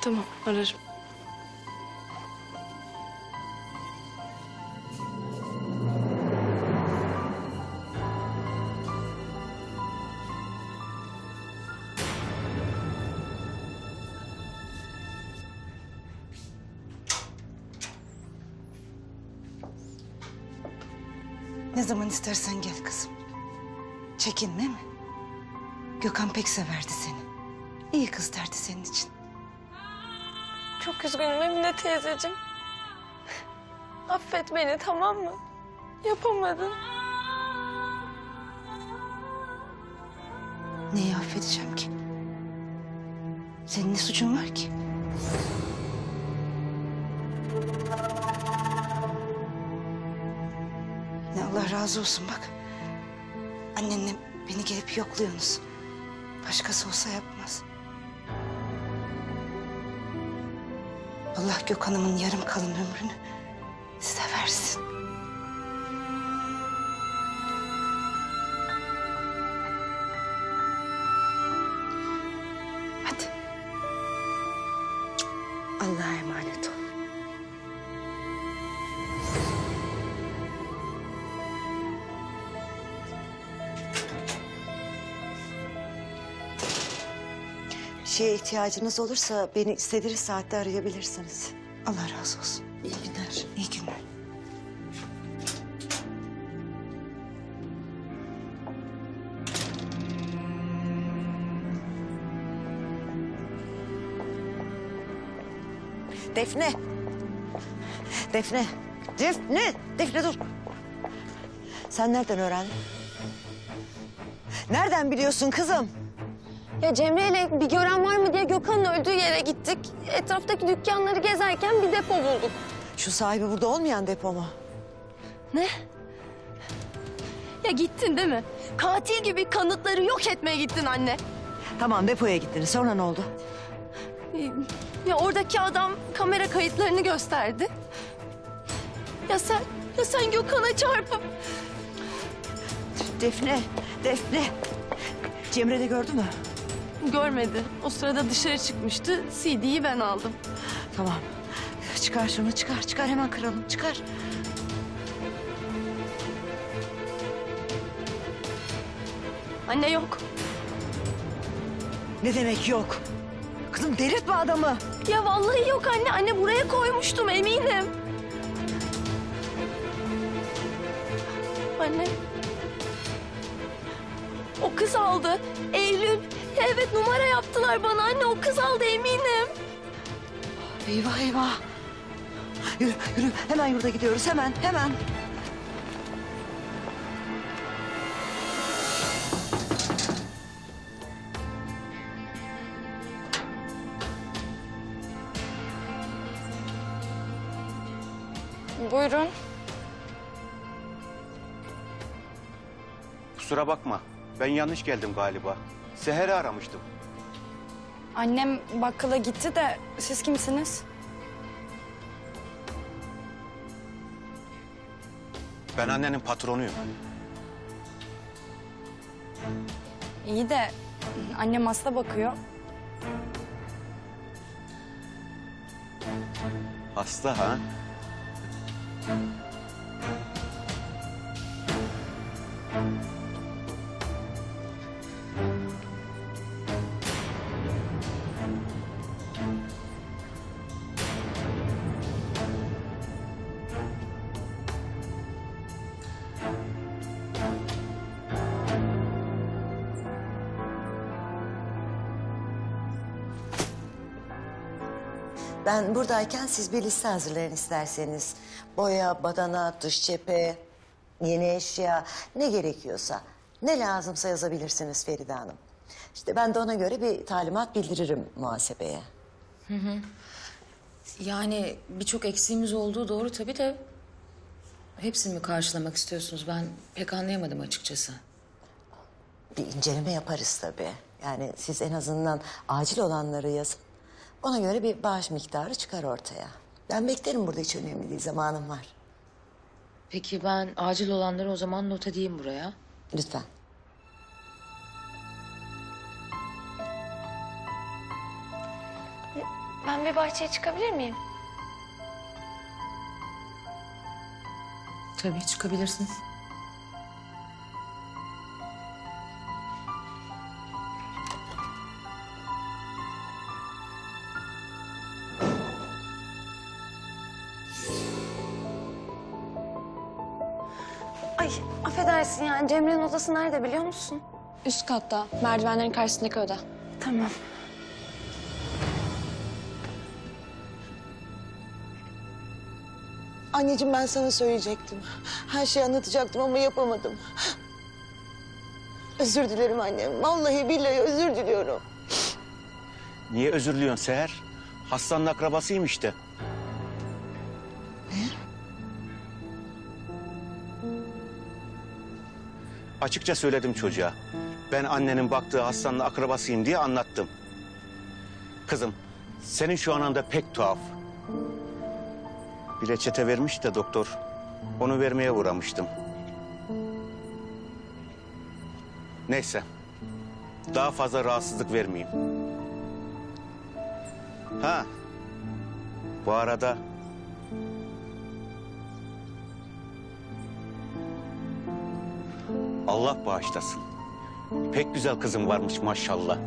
Tamam ararım. İstersen gel kızım. Çekinme mi? Gökhan pek severdi seni. İyi kız derdi senin için. Çok üzgünüm Emine teyzeciğim. Affet beni tamam mı? Yapamadın. Neyi affedeceğim ki? Senin ne suçun var ki? Razı olsun bak. Annenle beni gelip yokluyorsunuz. Başkası olsa yapmaz. Allah Gökhan'ımın yarım kalın ömrünü şeye ihtiyacınız olursa beni istediğiniz saatte arayabilirsiniz. Allah razı olsun. İyi günler. İyi günler. Defne. Defne. Defne. Defne dur. Sen nereden öğrendin? Nereden biliyorsun kızım? Ya Cemre ile bir gören var mı diye Gökhan'ın öldüğü yere gittik. Etraftaki dükkanları gezerken bir depo bulduk. Şu sahibi burada olmayan depo mu? Ne? Ya gittin değil mi? Katil gibi kanıtları yok etmeye gittin anne. Tamam depoya gittiniz. Sonra ne oldu? Ya oradaki adam kamera kayıtlarını gösterdi. Ya sen, ya sen Gökhan'a çarpıp... Defne. Defne. Cemre de gördü mü? Görmedi. O sırada dışarı çıkmıştı. CD'yi ben aldım. Tamam. Çıkar şunu çıkar. Çıkar hemen kıralım. Çıkar. Anne yok. Ne demek yok? Kızım delirtme adamı. Ya vallahi yok anne. Anne buraya koymuştum eminim. Anne. O kız aldı. Eylül. Evet numara yaptılar bana anne. O kız aldı eminim. Eyvah eyvah. Yürü yürü. Hemen yurda gidiyoruz. Hemen hemen. Buyurun. Kusura bakma. Ben yanlış geldim galiba. Seher'i aramıştım. Annem bakkala gitti de siz kimsiniz? Ben annenin patronuyum. İyi de annem hasta bakıyor. Hasta ha? Ben buradayken siz bir liste hazırlayın isterseniz. Boya, badana, dış cephe, yeni eşya ne gerekiyorsa. Ne lazımsa yazabilirsiniz Feride Hanım. İşte ben de ona göre bir talimat bildiririm muhasebeye. Hı hı. Yani birçok eksiğimiz olduğu doğru tabii de... ...hepsini mi karşılamak istiyorsunuz? Ben pek anlayamadım açıkçası. Bir inceleme yaparız tabii. Yani siz en azından acil olanları yazın. Ona göre bir bağış miktarı çıkar ortaya. Ben beklerim burada hiç önemli değil zamanım var. Peki ben acil olanları o zaman not edeyim buraya. Lütfen. Ben bir bahçeye çıkabilir miyim? Tabii çıkabilirsiniz. Yani Cemre'nin odası nerede biliyor musun? Üst katta, merdivenlerin karşısındaki oda. Tamam. Anneciğim ben sana söyleyecektim. Her şeyi anlatacaktım ama yapamadım. Özür dilerim annem. Vallahi billahi özür diliyorum. Niye özür diliyorsun Seher? Hastanın akrabasıyım işte. Açıkça söyledim çocuğa. Ben annenin baktığı hastanın akrabasıyım diye anlattım. Kızım, senin şu anında pek tuhaf. Bir reçete vermiş de doktor. Onu vermeye uğramıştım. Neyse. Daha fazla rahatsızlık vermeyeyim. Ha. Bu arada Allah bağışlasın. Pek güzel kızım varmış maşallah.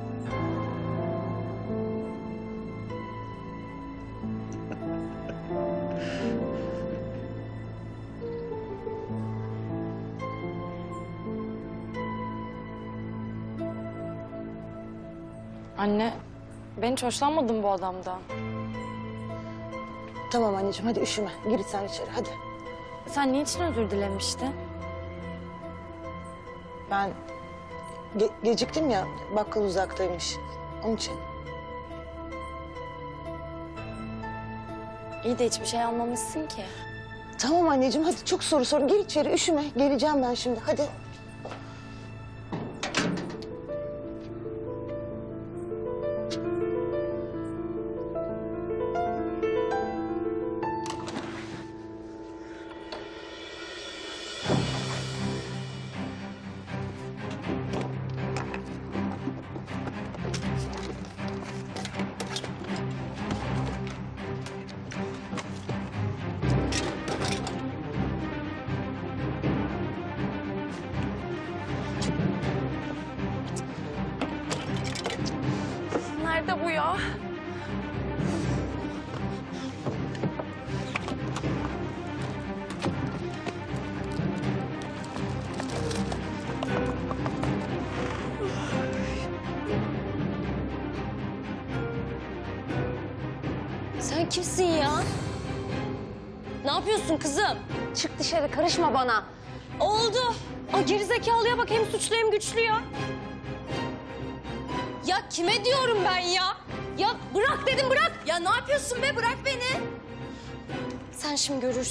Anne ben hiç hoşlanmadım bu adamdan. Tamam anneciğim hadi üşüme. Gir sen içeri hadi. Sen niçin özür dilemiştin? Ben ge- geciktim ya bakkal uzaktaymış. Onun için. İyi de hiçbir şey almamışsın ki. Tamam anneciğim hadi çok soru sor. Gir içeri üşüme. Geleceğim ben şimdi hadi.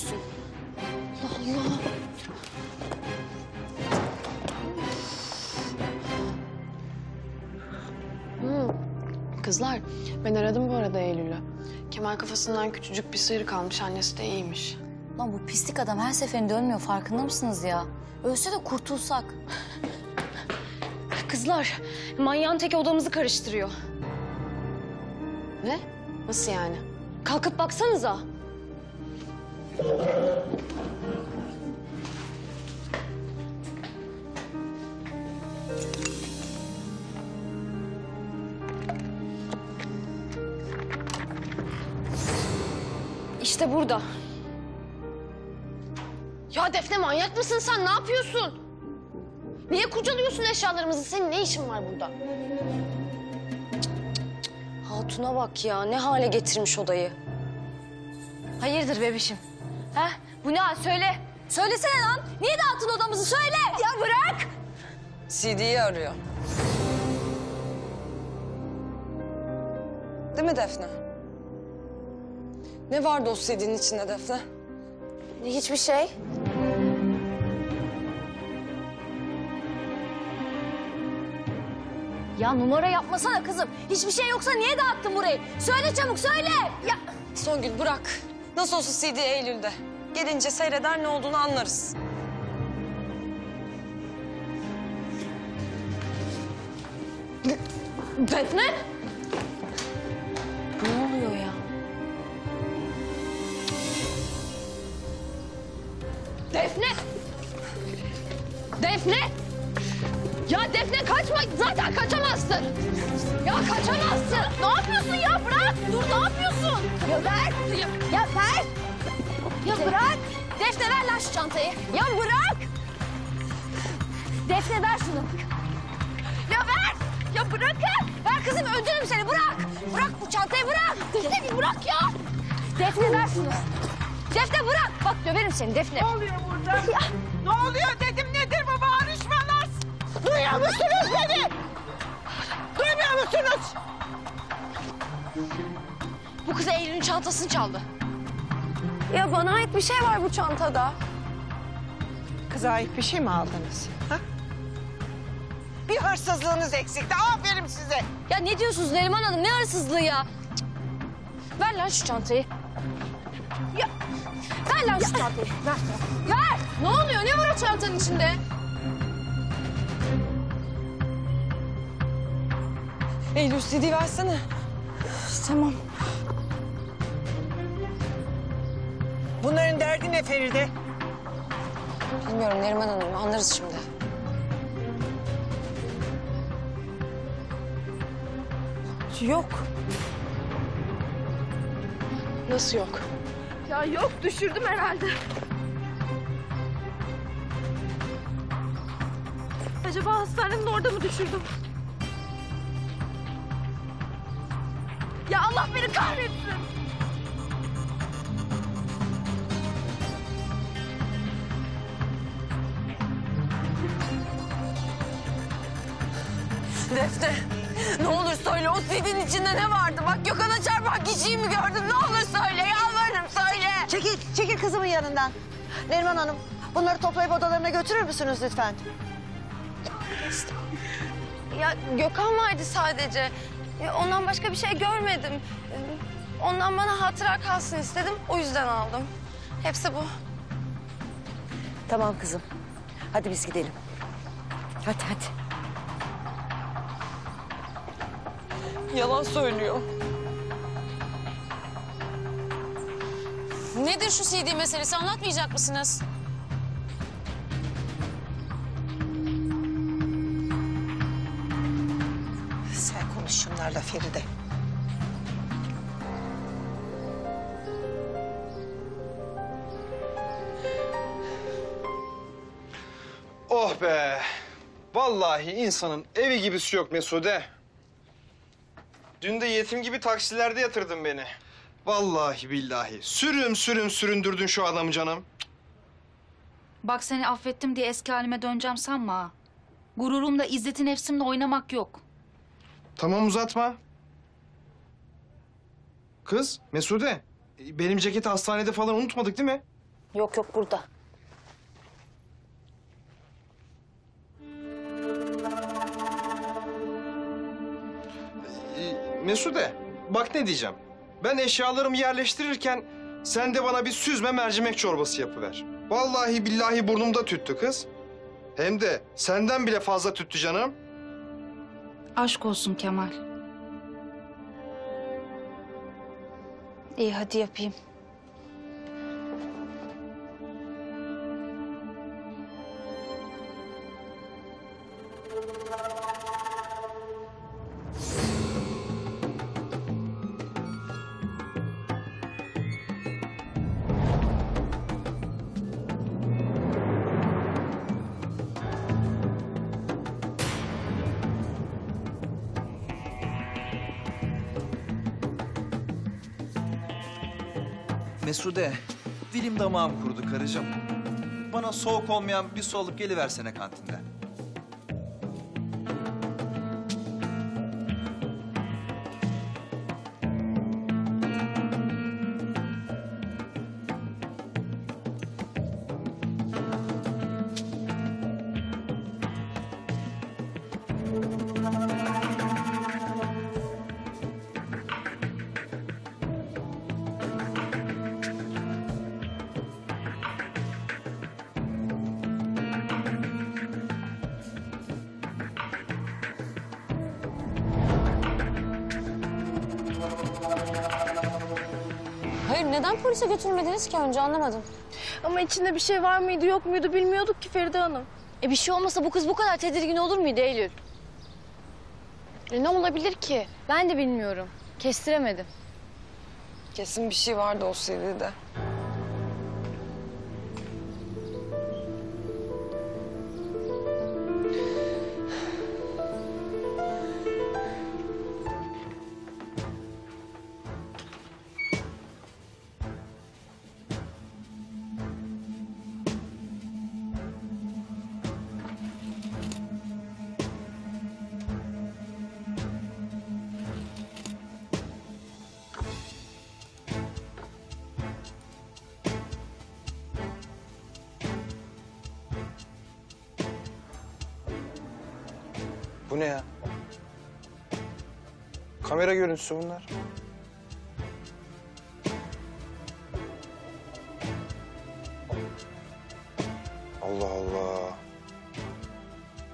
Görürsün. Allah Allah. Hmm. Kızlar, ben aradım bu arada Eylül'ü. Kemal kafasından küçücük bir sıyır kalmış, annesi de iyiymiş. Lan bu pislik adam her seferinde ölmüyor farkında mısınız ya? Ölse de kurtulsak. Kızlar, manyağın teki odamızı karıştırıyor. Ne? Nasıl yani? Kalkıp baksanıza. İşte burada. Ya Defne manyak mısın sen? Ne yapıyorsun? Niye kurcalıyorsun eşyalarımızı? Senin ne işin var burada? Hatuna bak ya ne hale getirmiş odayı. Hayırdır bebişim? Ha? Bu ne hal? Söyle. Söylesene lan. Niye dağıttın odamızı? Söyle. Ya bırak. CD'yi arıyor. Değil mi Defne? Ne vardı o CD'nin içinde Defne? Hiçbir şey. Ya numara yapmasana kızım. Hiçbir şey yoksa niye dağıttın burayı? Söyle çabuk söyle. Ya Songül bırak. Nasıl olsa CD Eylül'de. Gelince seyreder ne olduğunu anlarız. Defne. Ne oluyor ya? Defne! Defne! Ya Defne kaçma! Zaten kaçamazsın! Ya kaçamazsın! Ne yapıyorsun ya? Bırak! Dur ne yapıyorsun? Ya ver. Ya, Ya ver. Ya bırak. Defne ver lan şu çantayı. Ya bırak. Defne ver şunu. Ya ver. Ya bırakın. Ver kızım öldürürüm seni bırak. Bırak bu çantayı bırak. Defne bir bırak ya. Defne ver şunu. Defne bırak. Bak döverim seni Defne. Ne oluyor burada? Ya. Ne oluyor dedim bağırışmalar? Duyuyor musunuz beni? Duymuyor musunuz? Bu kız Eylül'ün çantasını çaldı. Ya bana ait bir şey var bu çantada. Kıza ait bir şey mi aldınız? Ha? Bir hırsızlığınız eksikti. Aferin size. Ya ne diyorsunuz Neriman Hanım? Ne hırsızlığı ya? Cık. Ver lan şu çantayı. Ya ver lan şu çantayı. Ver. Ver. Ne oluyor? Ne var o çantanın içinde? Eylül CD versene. Tamam. Bunların derdi ne Feride? Bilmiyorum Neriman Hanım anlarız şimdi. Yok. Nasıl yok? Ya yok düşürdüm herhalde. Acaba hastanenin orada mı düşürdüm? Ya Allah beni kahretsin. Defne ne olur söyle o CD'nin içinde ne vardı? Bak Gökhan'a çarpan kişiyi mi gördün? Ne olur söyle yalvarırım söyle. Çekil, çekil kızımın yanından. Neriman Hanım, bunları toplayıp odalarına götürür müsünüz lütfen? Ya Gökhan vardı sadece. Ya ondan başka bir şey görmedim. Ondan bana hatıra kalsın istedim. O yüzden aldım. Hepsi bu. Tamam kızım. Hadi biz gidelim. Hadi hadi. Yalan söylüyor. Nedir şu CD meselesi anlatmayacak mısınız? Şunlarla Feride. Oh be. Vallahi insanın evi gibisi yok Mesude. Dün de yetim gibi taksilerde yatırdın beni. Vallahi billahi. Sürüm sürüm süründürdün şu adamı canım. Bak seni affettim diye eski halime döneceğim sanma ha. Gururumla, izzeti nefsimle oynamak yok. Tamam uzatma. Kız Mesude. Benim ceketi hastanede falan unutmadık değil mi? Yok yok burada. Ee, Mesude, bak ne diyeceğim. Ben eşyalarımı yerleştirirken sen de bana bir süzme mercimek çorbası yapıver. Vallahi billahi burnumda tüttü kız. Hem de senden bile fazla tüttü canım. Aşk olsun Kemal. İyi hadi yapayım. Damağım kurudu karıcığım. Bana soğuk olmayan bir su alıp geliversene kantinden. Götürmediniz ki önce anlamadım. Ama içinde bir şey var mıydı yok muydu bilmiyorduk ki Feride Hanım. E bir şey olmasa bu kız bu kadar tedirgin olur muydu Eylül? E ne olabilir ki? Ben de bilmiyorum. Kestiremedim. Kesin bir şey vardı o CD'de. Kamera görüntüsü bunlar. Allah Allah.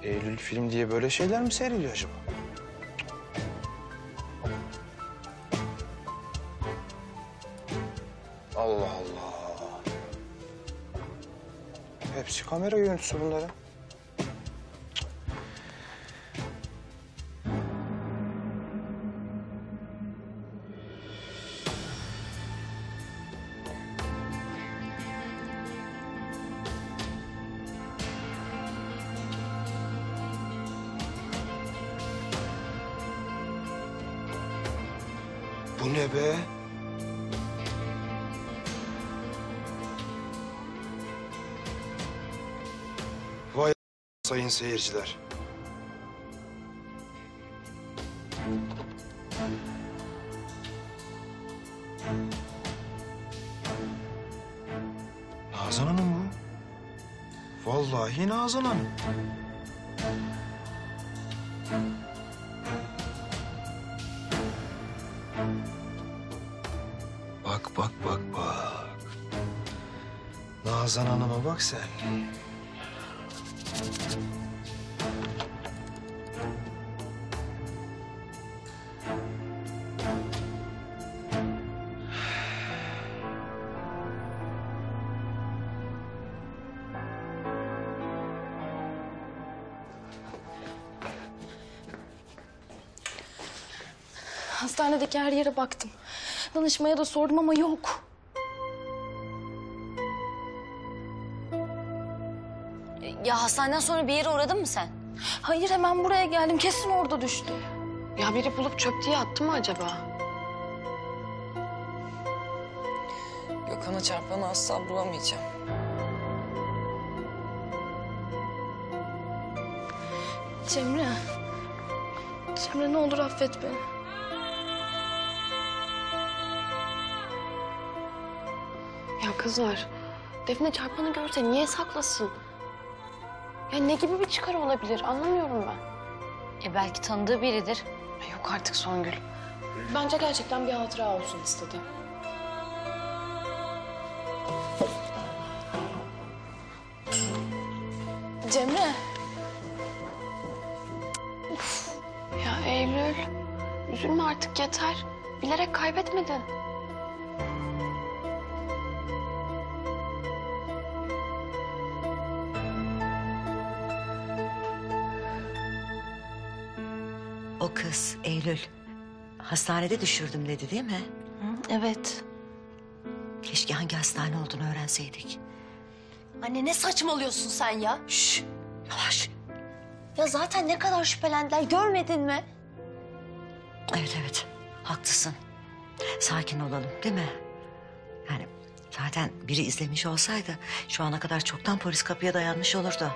Eylül film diye böyle şeyler mi seyrediyor acaba? Allah Allah. Hepsi kamera görüntüsü bunların. Seyirciler. Nazan Hanım bu. Vallahi Nazan Hanım. Bak bak bak bak. Nazan Hanım'a bak sen. Hastanedeki her yere baktım. Danışmaya da sordum ama yok. Ya hastaneden sonra bir yere uğradın mı sen? Hayır hemen buraya geldim. Kesin orada düştü. Ya biri bulup çöp diye attı mı acaba? Gökhan'a çarpanı asla bulamayacağım. Cemre. Cemre ne olur affet beni. Kızlar, Defne çarpanı görse niye saklasın? Ya ne gibi bir çıkarı olabilir anlamıyorum ben. E belki tanıdığı biridir. Yok artık Songül. Bence gerçekten bir hatıra olsun istedim. Cemre. Uf. Ya Eylül. Üzülme artık yeter. Bilerek kaybetmedin. Hastanede düşürdüm dedi değil mi? Evet. Keşke hangi hastane olduğunu öğrenseydik. Anne ne saçmalıyorsun sen ya? Şş, yavaş. Ya zaten ne kadar şüphelendiler görmedin mi? Evet evet haklısın. Sakin olalım değil mi? Yani zaten biri izlemiş olsaydı şu ana kadar çoktan polis kapıya dayanmış olurdu.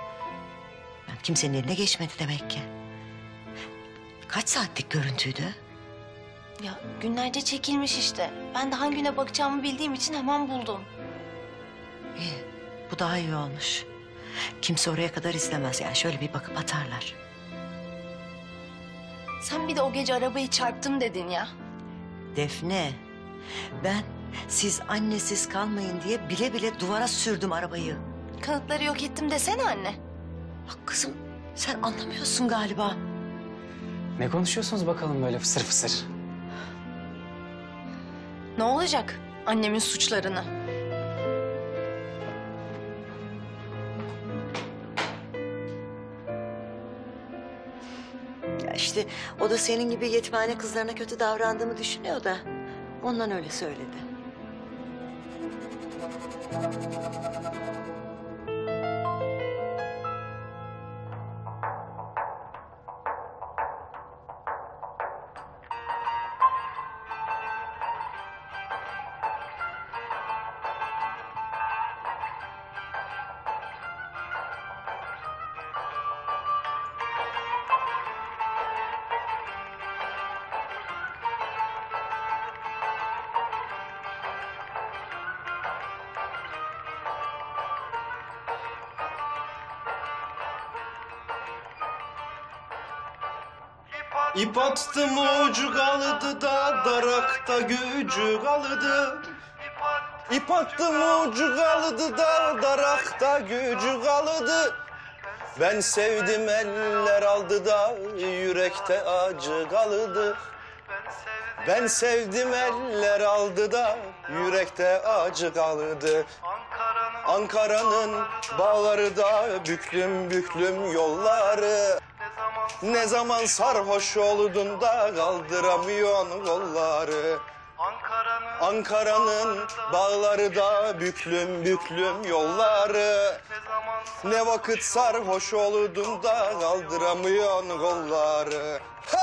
Yani kimsenin eline geçmedi demek ki. Kaç saatlik görüntüydü? Ya günlerce çekilmiş işte. Ben de hangi güne bakacağımı bildiğim için hemen buldum. İyi bu daha iyi olmuş. Kimse oraya kadar izlemez yani şöyle bir bakıp atarlar. Sen bir de o gece arabayı çarptım dedin ya. Defne ben siz annesiz kalmayın diye bile bile duvara sürdüm arabayı. Kanıtları yok ettim desene anne. Bak kızım sen anlamıyorsun galiba. Ne konuşuyorsunuz bakalım böyle fısır fısır? Ne olacak annemin suçlarını? Ya işte o da senin gibi yetimhane kızlarına kötü davrandığımı düşünüyor da ondan öyle söyledi. İp attım ucu kalıdı da darakta gücü kalıdı. İp attım ucu kalıdı da darakta gücü kalıdı. Ben sevdim eller aldı da yürekte acı kalıdı. Ben sevdim eller aldı da yürekte acı kalıdı. Ankara'nın bağları da büklüm büklüm yolları. Ne zaman sarhoş oldun da kaldıramıyorsun kolları. Ankara'nın bağları da büklüm büklüm yolları. Ne vakit sarhoş oldun da kaldıramıyorsun kolları. Ha!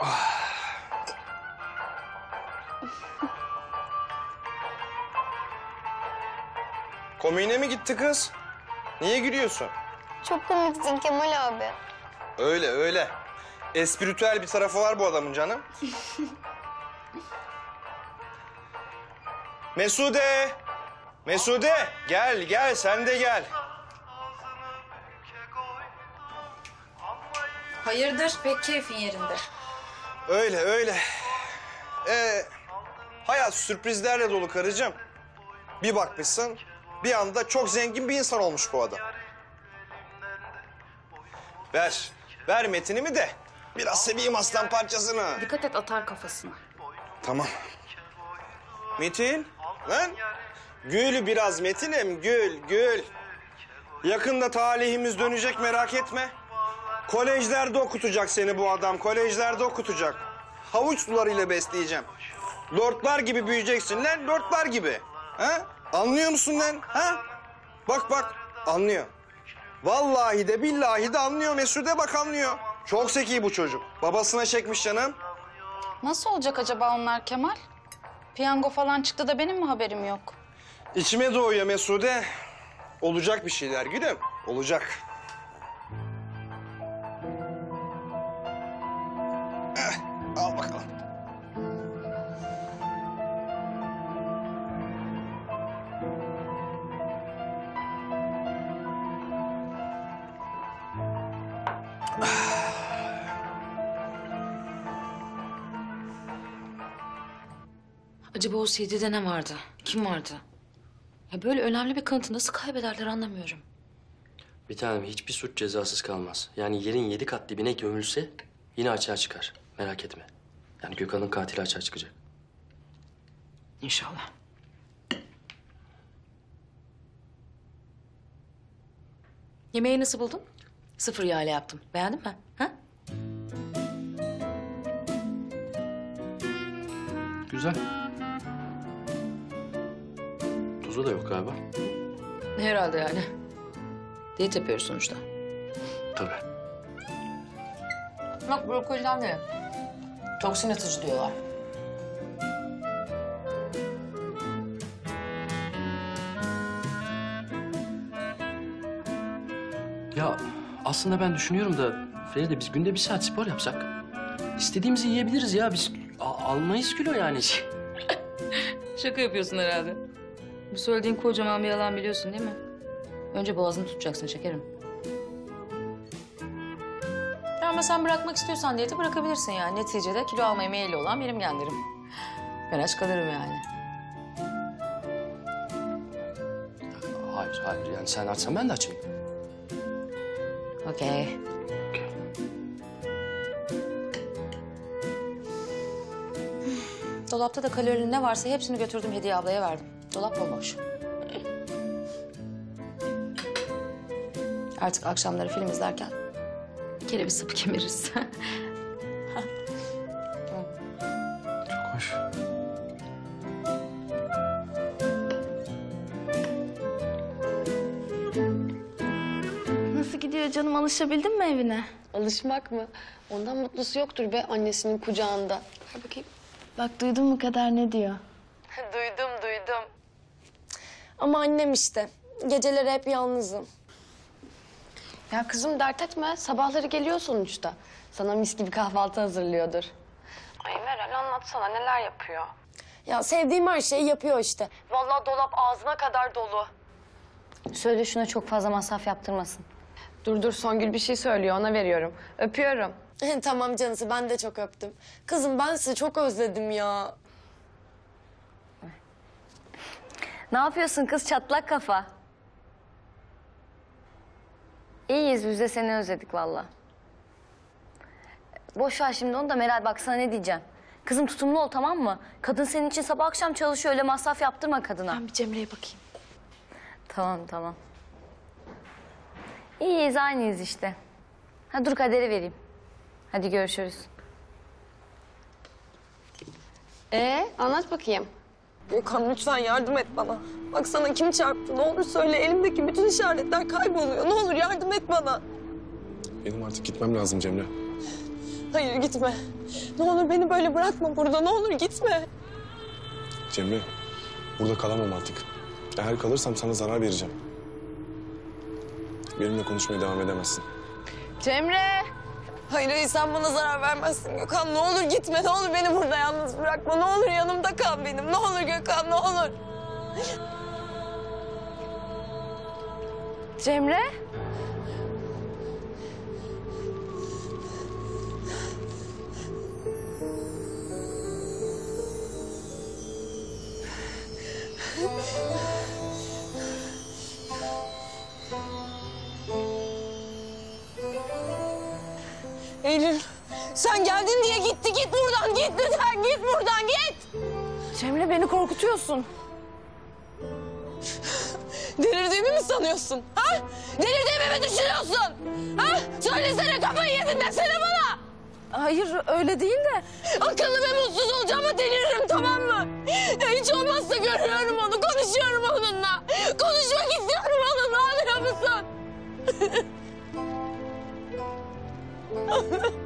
<laughs> Komiğine mi gitti kız? Niye gülüyorsun? Çok komiksin Kemal abi. Öyle öyle. Espritüel bir tarafı var bu adamın canım. <laughs> Mesude! Mesude! Gel gel sen de gel. Hayırdır pek keyfin yerinde. Öyle öyle. Ee, hayat sürprizlerle dolu karıcığım. Bir bakmışsın bir anda çok zengin bir insan olmuş bu adam. Ver, ver metinimi de biraz seveyim aslan parçasını. Dikkat et atar kafasına. Tamam. Metin, lan. Gül biraz Metin'im, gül, gül. Yakında talihimiz dönecek merak etme. Kolejlerde okutacak seni bu adam, kolejlerde okutacak. Havuç sularıyla besleyeceğim. Lordlar gibi büyüyeceksin lan, lordlar gibi. Ha? Anlıyor musun lan? Ha? Bak bak, anlıyor. Vallahi de billahi de anlıyor Mesude bak anlıyor. Çok zeki bu çocuk. Babasına çekmiş canım. Nasıl olacak acaba onlar Kemal? Piyango falan çıktı da benim mi haberim yok? İçime doğuyor Mesude. Olacak bir şeyler gülüm. Olacak. Eh, al bakalım. Acaba o CD'de ne vardı? Kim vardı? Ya böyle önemli bir kanıtı nasıl kaybederler anlamıyorum. Bir tanem hiçbir suç cezasız kalmaz. Yani yerin yedi kat dibine gömülse yine açığa çıkar. Merak etme. Yani Gökhan'ın katili açığa çıkacak. İnşallah. Yemeği nasıl buldun? Sıfır yağ ile yaptım. Beğendin mi? Ha? Güzel. Tuzu da yok galiba. Herhalde yani. Diyet yapıyoruz sonuçta. Tabii. Bak brokoliden de. Toksin atıcı diyorlar. Ya aslında ben düşünüyorum da Feride biz günde bir saat spor yapsak. istediğimizi yiyebiliriz ya. Biz a- almayız kilo yani. <laughs> Şaka yapıyorsun herhalde. Bu söylediğin kocaman bir yalan biliyorsun değil mi? Önce boğazını tutacaksın şekerim. Ama sen bırakmak istiyorsan diyeti bırakabilirsin yani. Neticede kilo almaya meyilli olan benim genlerim. Ben aç kalırım yani. Hayır hayır yani sen açsan ben de açayım. Okey. Dolapta da kalorinin ne varsa hepsini götürdüm Hediye ablaya verdim. Dolap bomboş. Artık akşamları film izlerken kereviz sapı kemiririz. Hoş. <laughs> Nasıl gidiyor canım? Alışabildin mi evine? Alışmak mı? Ondan mutlusu yoktur be annesinin kucağında. Ver bakayım. Bak duydun mu kadar ne diyor? <laughs> duydum. Ama annem işte. Geceleri hep yalnızım. Ya kızım dert etme. Sabahları geliyor sonuçta. Sana mis gibi kahvaltı hazırlıyordur. Ay Meral anlatsana neler yapıyor? Ya sevdiğim her şeyi yapıyor işte. Vallahi dolap ağzına kadar dolu. Söyle şuna çok fazla masraf yaptırmasın. Dur dur Songül bir şey söylüyor ona veriyorum. Öpüyorum. <laughs> tamam canısı ben de çok öptüm. Kızım ben sizi çok özledim ya. Ne yapıyorsun kız çatlak kafa? İyiyiz biz de seni özledik valla. Boş ver şimdi onu da Meral bak sana ne diyeceğim. Kızım tutumlu ol tamam mı? Kadın senin için sabah akşam çalışıyor öyle masraf yaptırma kadına. Ben bir Cemre'ye bakayım. Tamam tamam. İyiyiz aynıyız işte. Ha dur kaderi vereyim. Hadi görüşürüz. Ee, anlat bakayım. Gökhan lütfen yardım et bana. Bak sana kim çarptı ne olur söyle elimdeki bütün işaretler kayboluyor. Ne olur yardım et bana. Benim artık gitmem lazım Cemre. Hayır gitme. Ne olur beni böyle bırakma burada ne olur gitme. Cemre, burada kalamam artık. Eğer kalırsam sana zarar vereceğim. Benimle konuşmaya devam edemezsin. Cemre. Hayır hayır sen bana zarar vermezsin Gökhan. Ne olur gitme ne olur beni burada yalnız bırakma. Ne olur yanımda kal benim. Ne olur Gökhan ne olur. Cemre? Eylül sen geldin diye gitti. Git buradan git lütfen git buradan git. Cemre beni korkutuyorsun. Delirdiğimi mi sanıyorsun? Ha? Delirdiğimi mi düşünüyorsun? Ha? Söylesene kafayı yedin desene bana. Hayır öyle değil de. Akıllı ve mutsuz olacağım ama deliririm tamam mı? Ya hiç olmazsa görüyorum onu, konuşuyorum onunla. Konuşmak istiyorum onunla anlıyor musun? <laughs> Ha ha ha.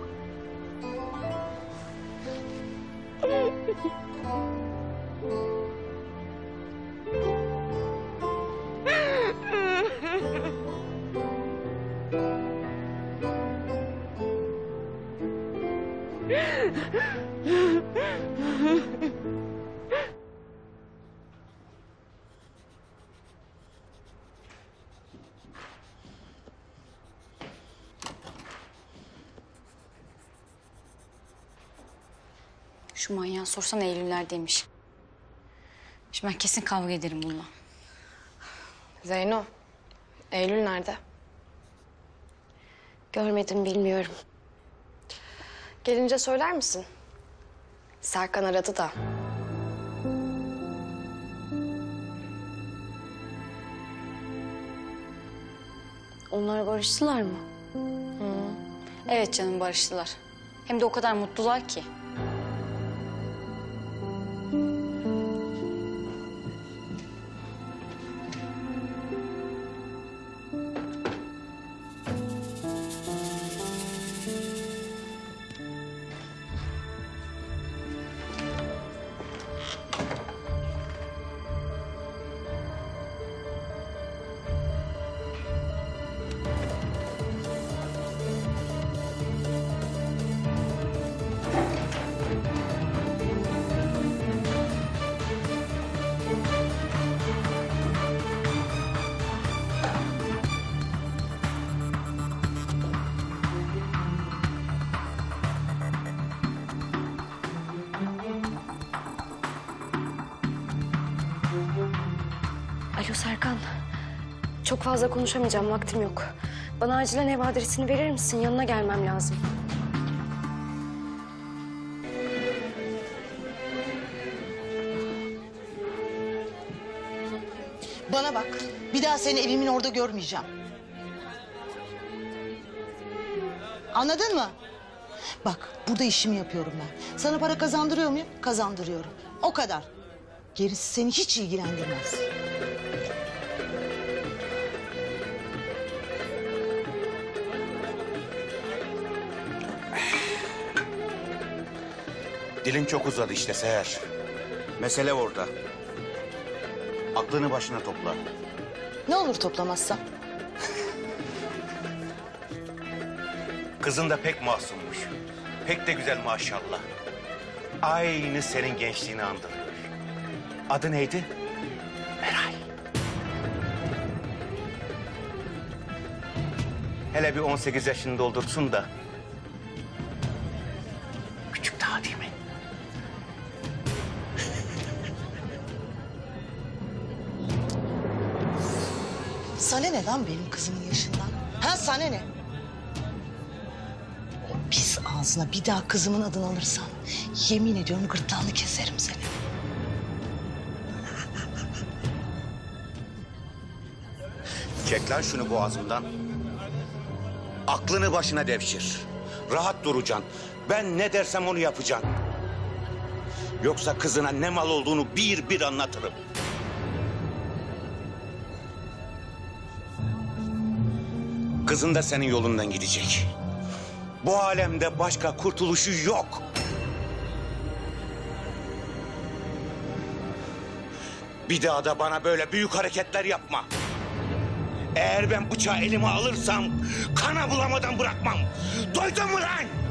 Şu manyağı sorsana Eylül neredeymiş? Şimdi ben kesin kavga ederim bununla. Zeyno, Eylül nerede? Görmedim, bilmiyorum. Gelince söyler misin? Serkan aradı da. Onlar barıştılar mı? Hı. Evet canım barıştılar. Hem de o kadar mutlular ki. Fazla konuşamayacağım, vaktim yok. Bana acilen ev adresini verir misin? Yanına gelmem lazım. Bana bak. Bir daha seni evimin orada görmeyeceğim. Anladın mı? Bak burada işimi yapıyorum ben. Sana para kazandırıyor muyum? Kazandırıyorum. O kadar. Gerisi seni hiç ilgilendirmez. Dilin çok uzadı işte Seher. Mesele orada. Aklını başına topla. Ne olur toplamazsam? Kızın da pek masummuş. Pek de güzel maşallah. Aynı senin gençliğini andırıyor. Adı neydi? Meral. Hele bir 18 yaşını doldursun da. Ne lan benim kızımın yaşından? Ha sana ne? O pis ağzına bir daha kızımın adını alırsan... ...yemin ediyorum gırtlağını keserim seni. Çek lan şunu boğazımdan. Aklını başına devşir. Rahat duracaksın. Ben ne dersem onu yapacaksın. Yoksa kızına ne mal olduğunu bir bir anlatırım. Kızın da senin yolundan gidecek. Bu alemde başka kurtuluşu yok. Bir daha da bana böyle büyük hareketler yapma. Eğer ben bıçağı elime alırsam kana bulamadan bırakmam. Duydun mu lan?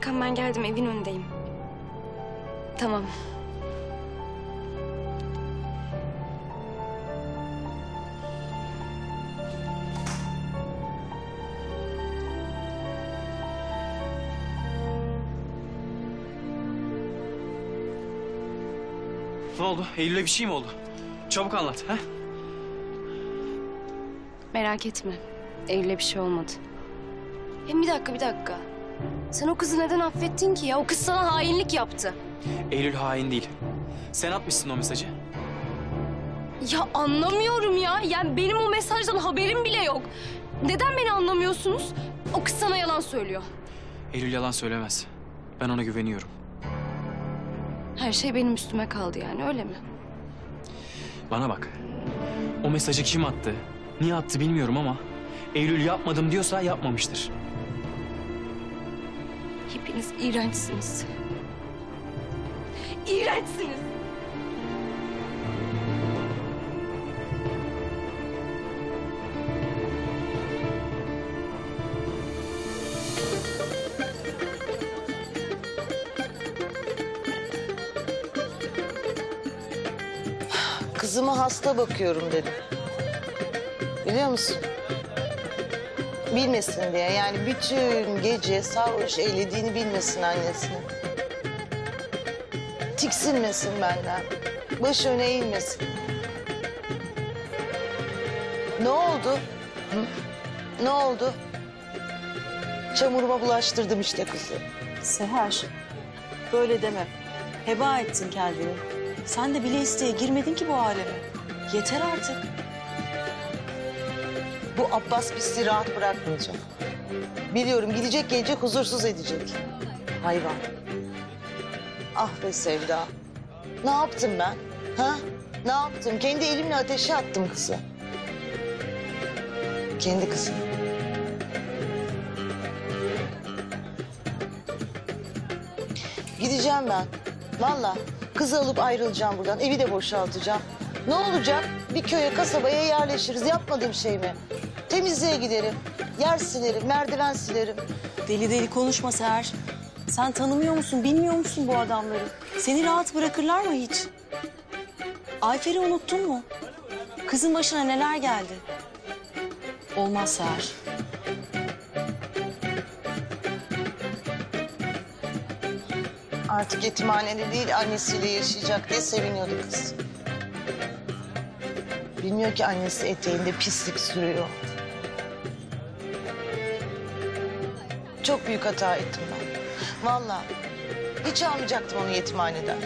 Serkan ben geldim, evin önündeyim. Tamam. Ne oldu? Eylül'e bir şey mi oldu? Çabuk anlat. Ha? Merak etme. Eylül'e bir şey olmadı. Hem bir dakika, bir dakika. Sen o kızı neden affettin ki ya? O kız sana hainlik yaptı. Eylül hain değil. Sen atmışsın o mesajı. Ya anlamıyorum ya. Yani benim o mesajdan haberim bile yok. Neden beni anlamıyorsunuz? O kız sana yalan söylüyor. Eylül yalan söylemez. Ben ona güveniyorum. Her şey benim üstüme kaldı yani öyle mi? Bana bak. O mesajı kim attı? Niye attı bilmiyorum ama Eylül yapmadım diyorsa yapmamıştır. Hepiniz iğrençsiniz. İğrençsiniz. Kızıma hasta bakıyorum dedim. Biliyor musun? Bilmesin diye yani bütün gece sarhoş eğlediğini bilmesin annesini. Tiksinmesin benden. Baş öne eğilmesin. Ne oldu? Hı? Ne oldu? Çamuruma bulaştırdım işte kızı. Seher, böyle deme. Heba ettin kendini. Sen de bile isteye girmedin ki bu aleme. Yeter artık. Bu Abbas bizi rahat bırakmayacak. Biliyorum gidecek gelecek huzursuz edecek. Hayvan. Ah be Sevda. Ne yaptım ben? Ha? Ne yaptım? Kendi elimle ateşe attım kızı. Kendi kızım. Gideceğim ben. Vallahi kızı alıp ayrılacağım buradan. Evi de boşaltacağım. Ne olacak? Bir köye, kasabaya yerleşiriz. Yapmadığım şey mi? Temizliğe giderim. Yer silerim, merdiven silerim. Deli deli konuşma Seher. Sen tanımıyor musun, bilmiyor musun bu adamları? Seni rahat bırakırlar mı hiç? Ayfer'i unuttun mu? Kızın başına neler geldi? Olmaz Seher. Artık yetimhanede değil annesiyle yaşayacak diye seviniyordu kız. Bilmiyor ki annesi eteğinde pislik sürüyor. Çok büyük hata ettim ben. Vallahi hiç almayacaktım onu yetimhaneden.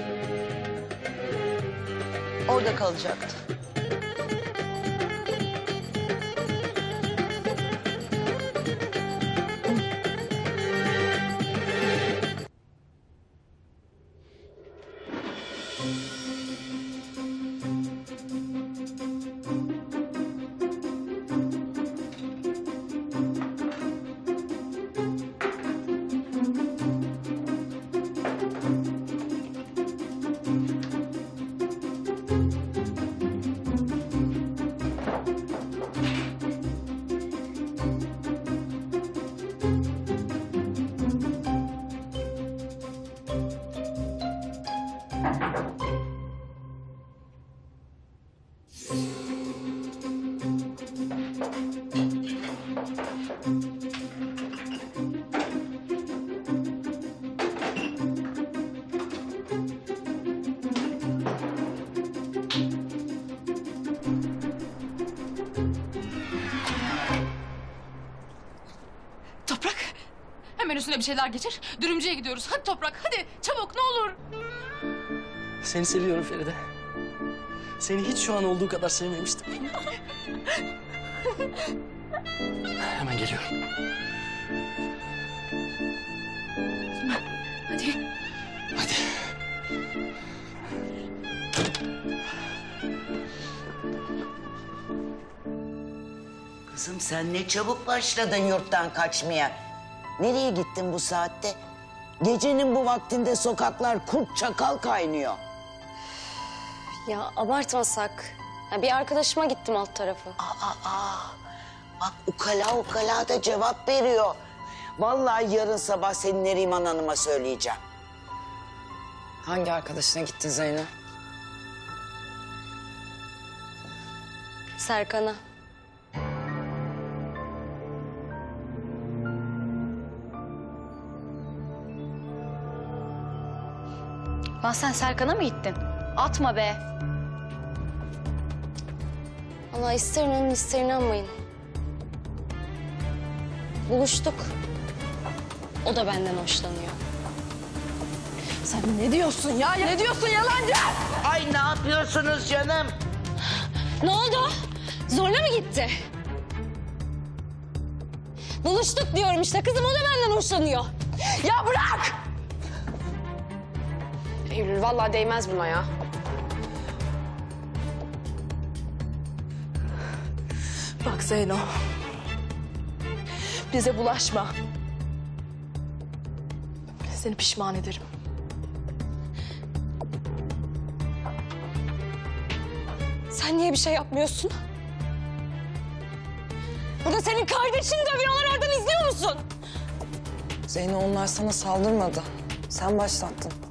Orada kalacaktı. Şeyler geçir. Dürümcüye gidiyoruz. Hadi Toprak hadi çabuk ne olur. Seni seviyorum Feride. Seni hiç şu an olduğu kadar sevmemiştim. Hemen geliyorum. Hadi. Kızım sen ne çabuk başladın yurttan kaçmaya. Nereye gittin bu saatte? Gecenin bu vaktinde sokaklar kurt çakal kaynıyor. Ya abartmasak. Ya bir arkadaşıma gittim alt tarafı. Aa, aa. Bak ukala ukala da cevap veriyor. Vallahi yarın sabah seni Neriman Hanım'a söyleyeceğim. Hangi arkadaşına gittin Zeynep? Serkan'a. Lan sen Serkan'a mı gittin? Atma be. Allah ister inanın ister inanmayın. Buluştuk. O da benden hoşlanıyor. Sen ne diyorsun ya? Ne diyorsun yalancı? Ay ne yapıyorsunuz canım? Ne oldu? Zorla mı gitti? Buluştuk diyorum işte. Kızım o da benden hoşlanıyor. Ya bırak! Eylül vallahi değmez buna ya. Bak Zeyno. Bize bulaşma. Seni pişman ederim. Sen niye bir şey yapmıyorsun? Burada senin kardeşini dövüyorlar oradan izliyor musun? Zeyno onlar sana saldırmadı. Sen başlattın.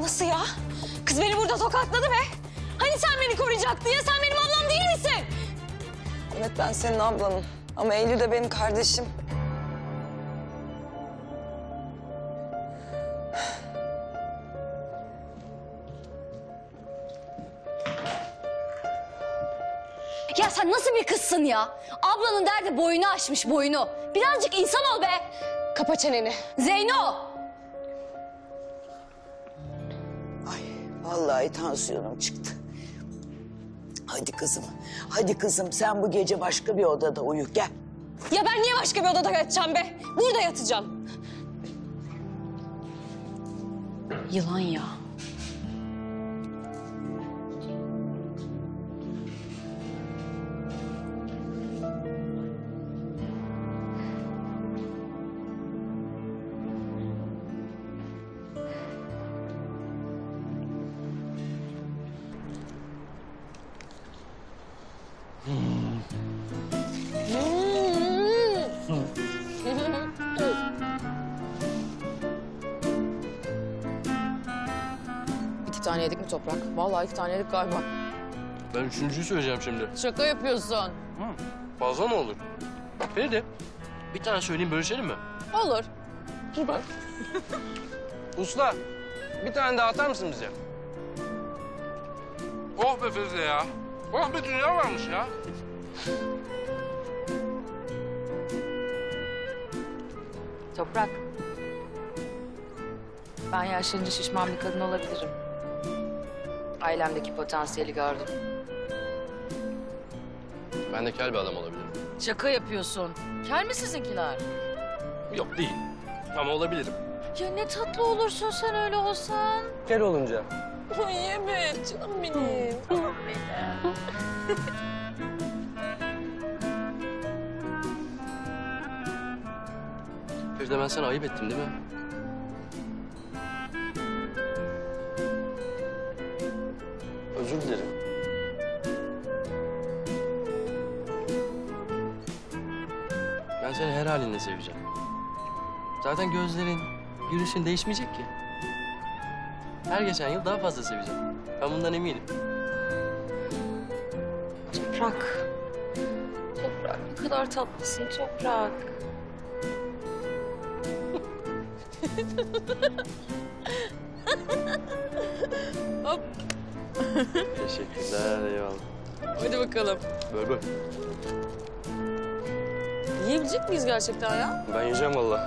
Nasıl ya? Kız beni burada tokatladı be. Hani sen beni koruyacaktın ya? Sen benim ablam değil misin? Evet ben senin ablanım. Ama Eylül de benim kardeşim. Ya sen nasıl bir kızsın ya? Ablanın derdi boyunu aşmış boyunu. Birazcık insan ol be. Kapa çeneni. Zeyno! Vallahi tansiyonum çıktı. Hadi kızım, hadi kızım sen bu gece başka bir odada uyu gel. Ya ben niye başka bir odada yatacağım be? Burada yatacağım. Yılan ya. Vallahi iki tane yedik galiba. Ben üçüncüyü söyleyeceğim şimdi. Şaka yapıyorsun. Fazla mı olur? Feride, bir tane söyleyeyim bölüşelim mi? Olur. Süper. <laughs> Usta, bir tane daha atar mısın bize? Oh be Feride ya. Oh bir dünya varmış ya. Toprak. Ben yaşlanınca şişman bir kadın olabilirim. Ailemdeki potansiyeli gördüm. Ben de kel bir adam olabilirim. Şaka yapıyorsun. Kel mi sizinkiler? Yok değil. Ama olabilirim. Ya ne tatlı olursun sen öyle olsan. Kel olunca. Ay evet canım benim. Tamam benim. Feride ben sana ayıp ettim değil mi? Halinle seveceğim. Zaten gözlerin, gülüşün değişmeyecek ki. Her geçen yıl daha fazla seveceğim. Ben bundan eminim. Toprak. Toprak ne kadar tatlısın Toprak. Hop. Teşekkürler, eyvallah. Hadi bakalım. Böyle. Yiyebilecek miyiz gerçekten ya? Ben yiyeceğim vallahi.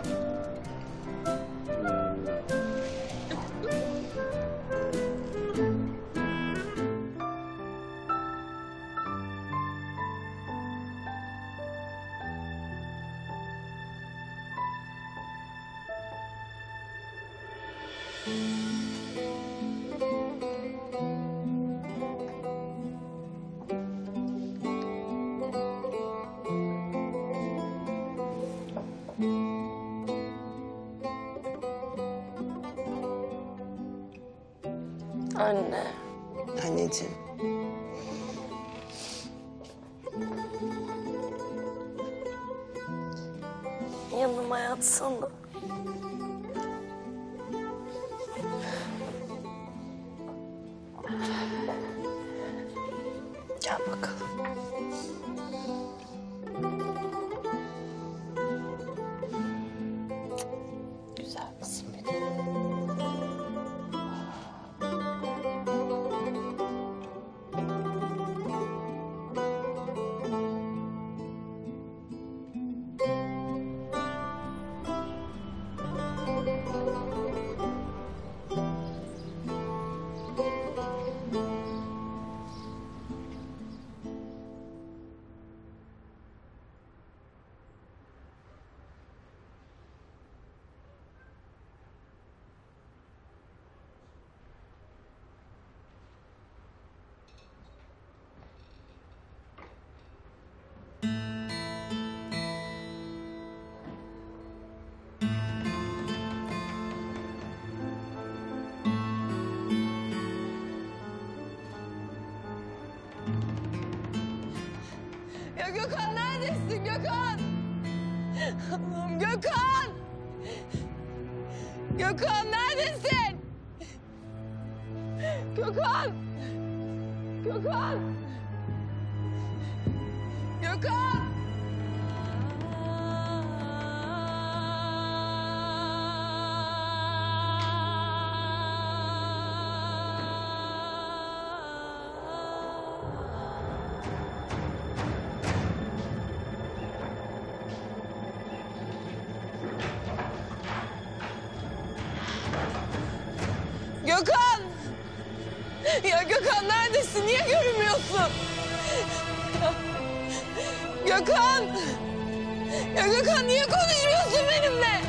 Ya, Gökhan! Ya Gökhan niye konuşmuyorsun benimle?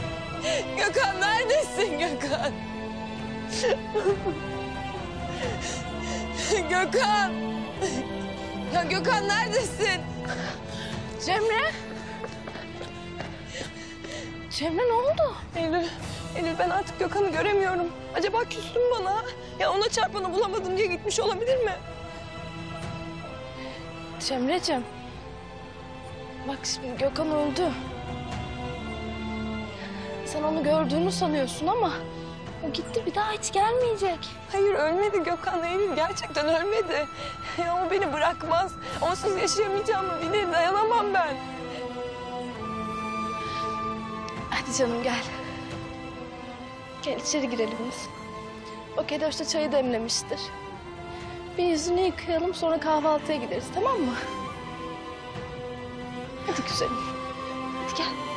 Gökhan neredesin Gökhan? Gökhan! Ya Gökhan neredesin? Cemre? Cemre ne oldu? Eylül, Eylül ben artık Gökhan'ı göremiyorum. Acaba küstüm bana? Ya ona çarpanı bulamadım diye gitmiş olabilir mi? Cemre'cim. Bak şimdi Gökhan öldü. Sen onu gördüğünü sanıyorsun ama o gitti bir daha hiç gelmeyecek. Hayır ölmedi Gökhan Eylül gerçekten ölmedi. Ya o beni bırakmaz. Onsuz yaşayamayacağımı bilir dayanamam ben. Hadi canım gel. Gel içeri girelim biz. O Kedoş da çayı demlemiştir. Bir yüzünü yıkayalım sonra kahvaltıya gideriz tamam mı? Hadi güzelim. Hadi gel.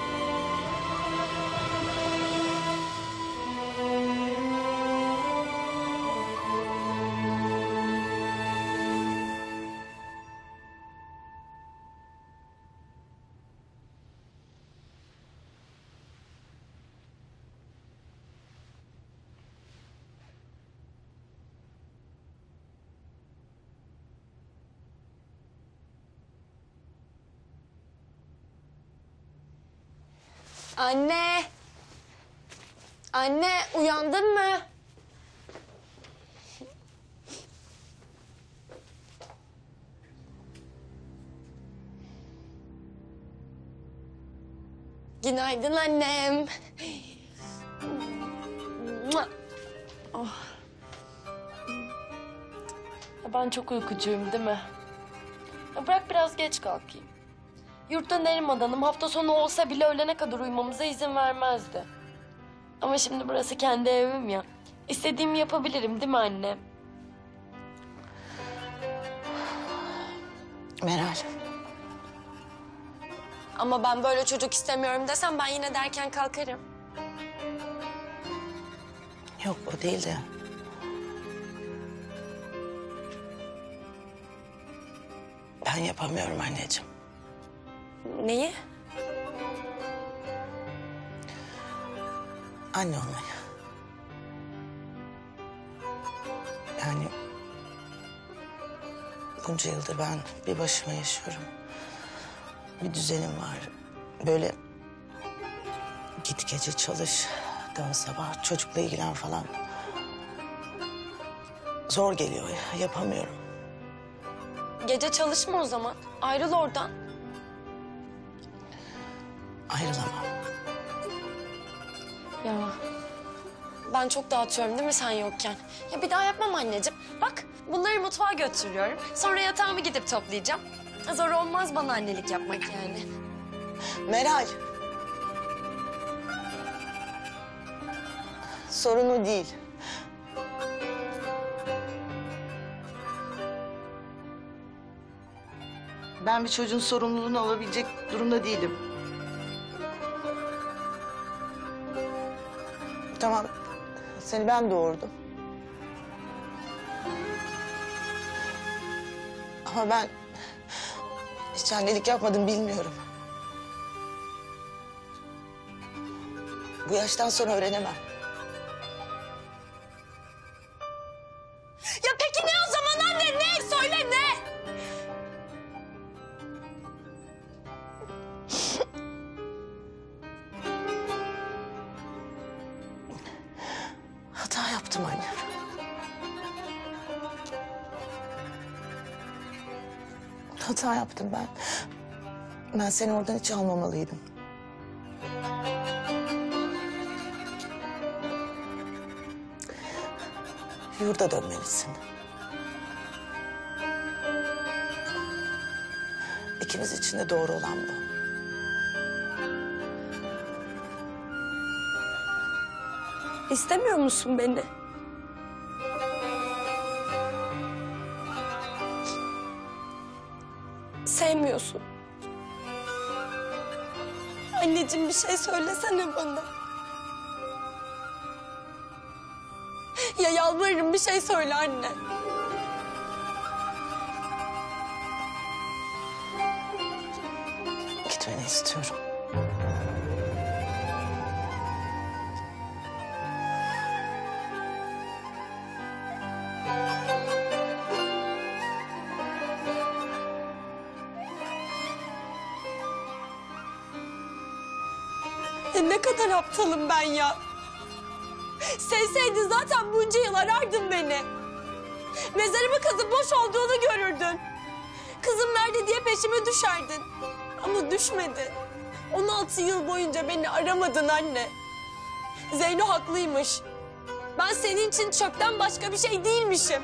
Anne. Anne uyandın mı? Günaydın annem. Oh. Ben çok uykucuyum değil mi? Bırak biraz geç kalkayım. Yurtta Neriman hafta sonu olsa bile öğlene kadar uyumamıza izin vermezdi. Ama şimdi burası kendi evim ya. İstediğimi yapabilirim değil mi anne? Meral. Ama ben böyle çocuk istemiyorum desem ben yine derken kalkarım. Yok o değil de. Ben yapamıyorum anneciğim. Neyi? Anne olmayı. Yani bunca yıldır ben bir başıma yaşıyorum. Bir düzenim var. Böyle git gece çalış, dön sabah çocukla ilgilen falan. Zor geliyor ya, yapamıyorum. Gece çalışma o zaman. Ayrıl oradan. Ayrılamam. Ya ben çok dağıtıyorum değil mi sen yokken? Ya bir daha yapmam anneciğim. Bak bunları mutfağa götürüyorum. Sonra yatağımı gidip toplayacağım. Zor olmaz bana annelik yapmak yani. Meral. Sorun o değil. Ben bir çocuğun sorumluluğunu alabilecek durumda değilim. Tamam. Seni ben doğurdum. Ama ben hiç annelik yapmadım bilmiyorum. Bu yaştan sonra öğrenemem. Yaptım ben. Ben seni oradan hiç almamalıydım. Yurda dönmelisin. İkimiz için de doğru olan bu. İstemiyor musun beni? Sevmiyorsun. Anneciğim bir şey söylesene bana. Ya yalvarırım bir şey söyle anne. Aptalım ben ya. Sevseydin zaten bunca yıl arardın beni. Mezarımı kazıp boş olduğunu görürdün. Kızım nerede diye peşime düşerdin. Ama düşmedin. 16 yıl boyunca beni aramadın anne. Zeyno haklıymış. Ben senin için çöpten başka bir şey değilmişim.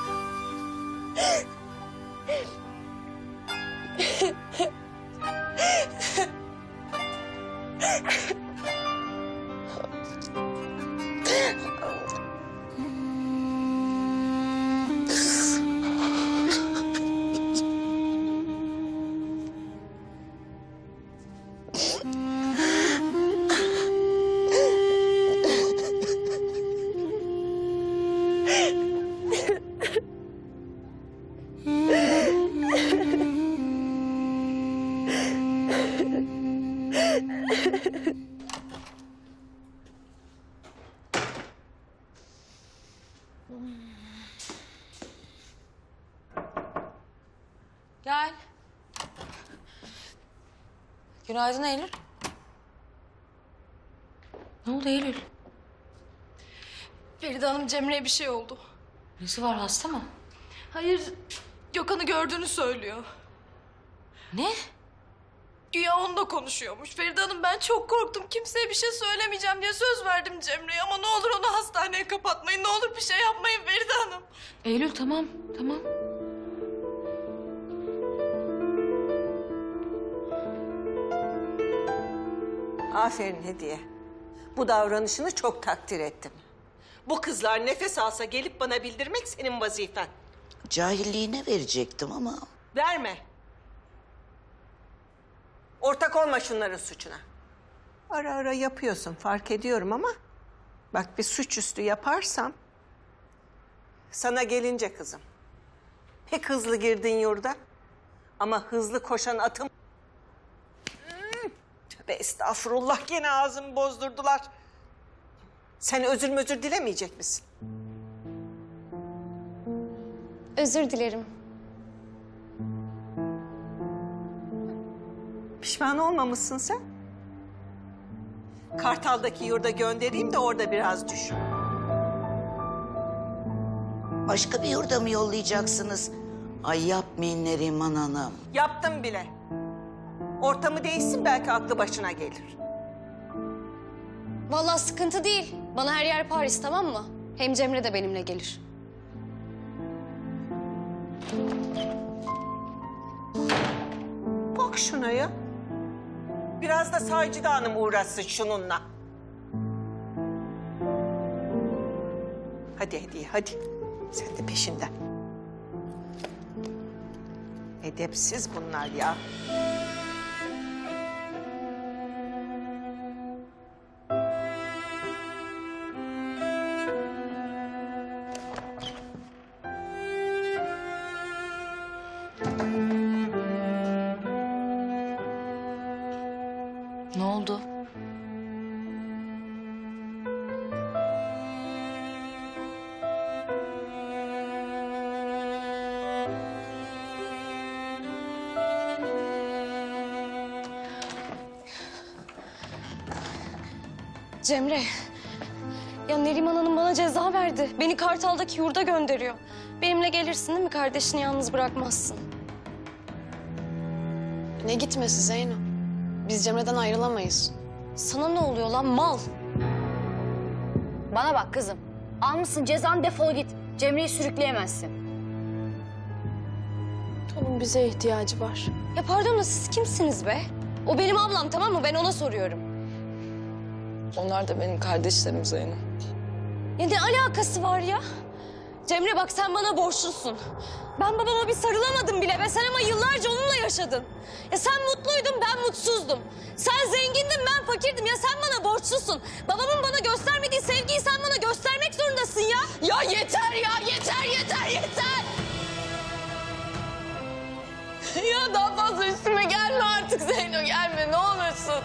Günaydın Eylül. Ne oldu Eylül? Feride Hanım Cemre'ye bir şey oldu. Nesi var hasta mı? Hayır, Gökhan'ı gördüğünü söylüyor. Ne? Güya onunla konuşuyormuş. Feride Hanım ben çok korktum. Kimseye bir şey söylemeyeceğim diye söz verdim Cemre'ye. Ama ne olur onu hastaneye kapatmayın. Ne olur bir şey yapmayın Feride Hanım. Eylül tamam tamam. Aferin Hediye. Bu davranışını çok takdir ettim. Bu kızlar nefes alsa gelip bana bildirmek senin vazifen. Cahilliğine verecektim ama Verme. Ortak olma şunların suçuna. Ara ara yapıyorsun fark ediyorum ama... ...bak bir suçüstü yaparsam... ...sana gelince kızım. Pek hızlı girdin yurda. Ama hızlı koşan atım... Tövbe estağfurullah gene ağzımı bozdurdular. Sen özür özür dilemeyecek misin? Özür dilerim. Pişman olmamışsın sen. Kartal'daki yurda göndereyim de orada biraz düşün. başka bir yurda mı yollayacaksınız? Ay yapmayın Neriman Hanım. Yaptım bile. Ortamı değişsin belki aklı başına gelir. Vallahi sıkıntı değil. Bana her yer Paris tamam mı? Hem Cemre de benimle gelir. Bak şuna ya. Biraz da Sacide Hanım uğraşsın şununla. Hadi Hediye hadi. Sen de peşinden. Edepsiz bunlar ya. Cemre. Ya Neriman Hanım bana ceza verdi. Beni Kartal'daki yurda gönderiyor. Benimle gelirsin değil mi? Kardeşini yalnız bırakmazsın. Ne gitmesi Zeyno? Biz Cemre'den ayrılamayız. Sana ne oluyor lan mal? Bana bak kızım. Almışsın cezanı defol git. Cemre'yi sürükleyemezsin. Onun bize ihtiyacı var. Ya pardon da siz kimsiniz be? O benim ablam tamam mı? Ben ona soruyorum. Onlar da benim kardeşlerim Zeyno. Ya ne alakası var ya? Cemre bak sen bana borçlusun. Ben babama bir sarılamadım bile ve sen ama yıllarca onunla yaşadın. Ya sen mutluydun ben mutsuzdum. Sen zengindin ben fakirdim ya sen bana borçlusun. Babamın bana göstermediği sevgiyi sen bana göstermek zorundasın ya. Ya yeter ya yeter yeter yeter. Ya daha fazla üstüme gelme artık Zeyno gelme ne olursun.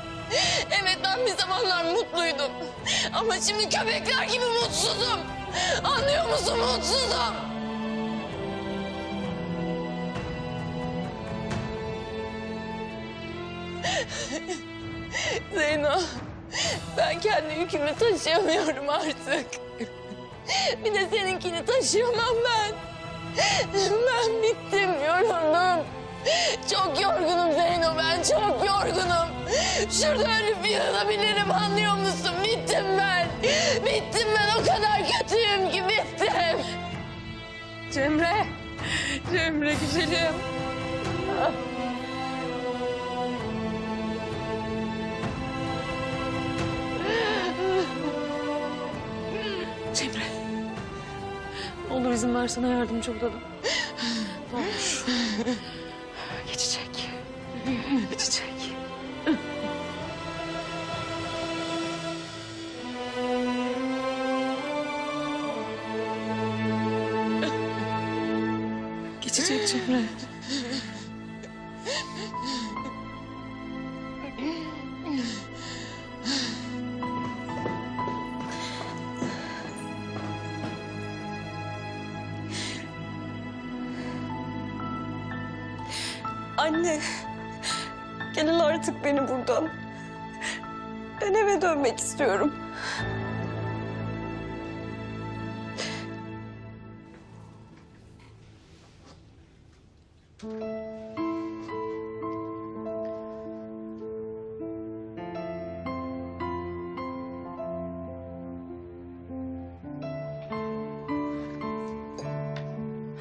Evet ben bir zamanlar mutluydum. Ama şimdi köpekler gibi mutsuzum. Anlıyor musun mutsuzum. <laughs> Zeyno, ben kendi yükümü taşıyamıyorum artık. Bir de seninkini taşıyamam ben. Ben bittim, yoruldum. Çok yorgunum Zeyno, ben çok yorgunum. Şurada ölüp yığılabilirim, anlıyor musun? Bittim ben. Bittim ben, o kadar kötüyüm ki bittim. Cemre, Cemre güzelim. Cemre. Olur izin versene yardımcı olalım. İstiyorum.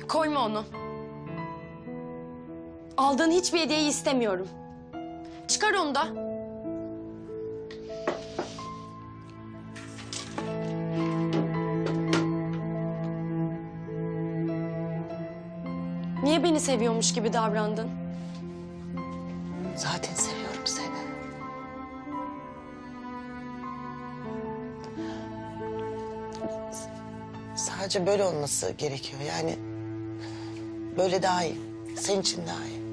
Koyma onu. Aldığın hiçbir hediyeyi istemiyorum. Çıkar onu da. Beni seviyormuş gibi davrandın? Zaten seviyorum seni. Sadece böyle olması gerekiyor. Yani böyle daha iyi. Senin için daha iyi.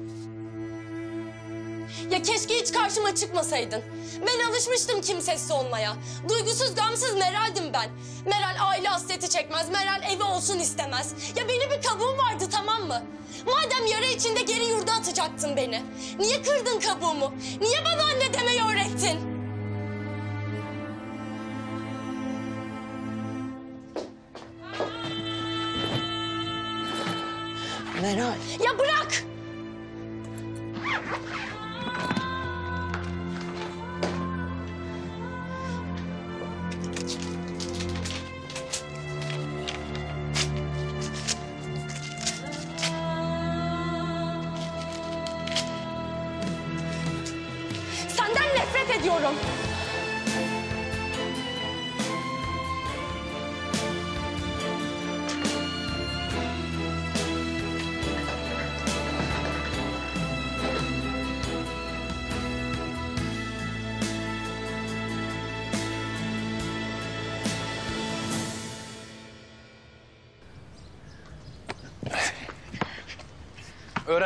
Ya keşke hiç karşıma çıkmasaydın. Ben alışmıştım kimsesiz olmaya. Duygusuz, gamsız Meral'dim ben. Meral aile hasreti çekmez, Meral evi olsun istemez. Ya benim bir kabuğum vardı tamam mı? Madem yara içinde geri yurda atacaktın beni. Niye kırdın kabuğumu? Niye bana anne demeyi öğrettin? Meral. Ya bırak!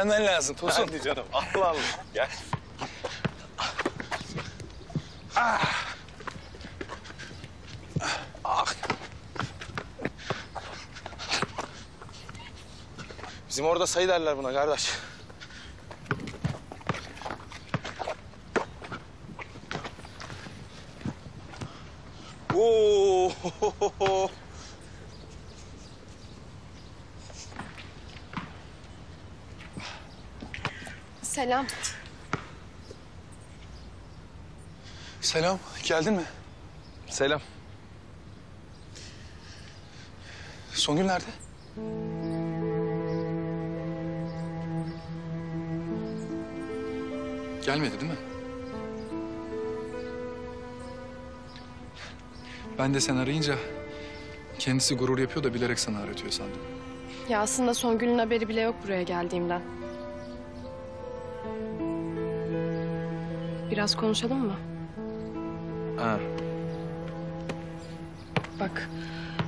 Öğrenmen lazım Tosun. Hadi canım. Allah Allah. Gel. Ah. Ah. Bizim orada sayı derler buna kardeş. Selam. Selam, geldin mi? Selam. Songül nerede? Gelmedi değil mi? Ben de sen arayınca kendisi gurur yapıyor da bilerek sana aratıyor sandım. Ya aslında Songül'ün haberi bile yok buraya geldiğimden. Biraz konuşalım mı? Ha. Bak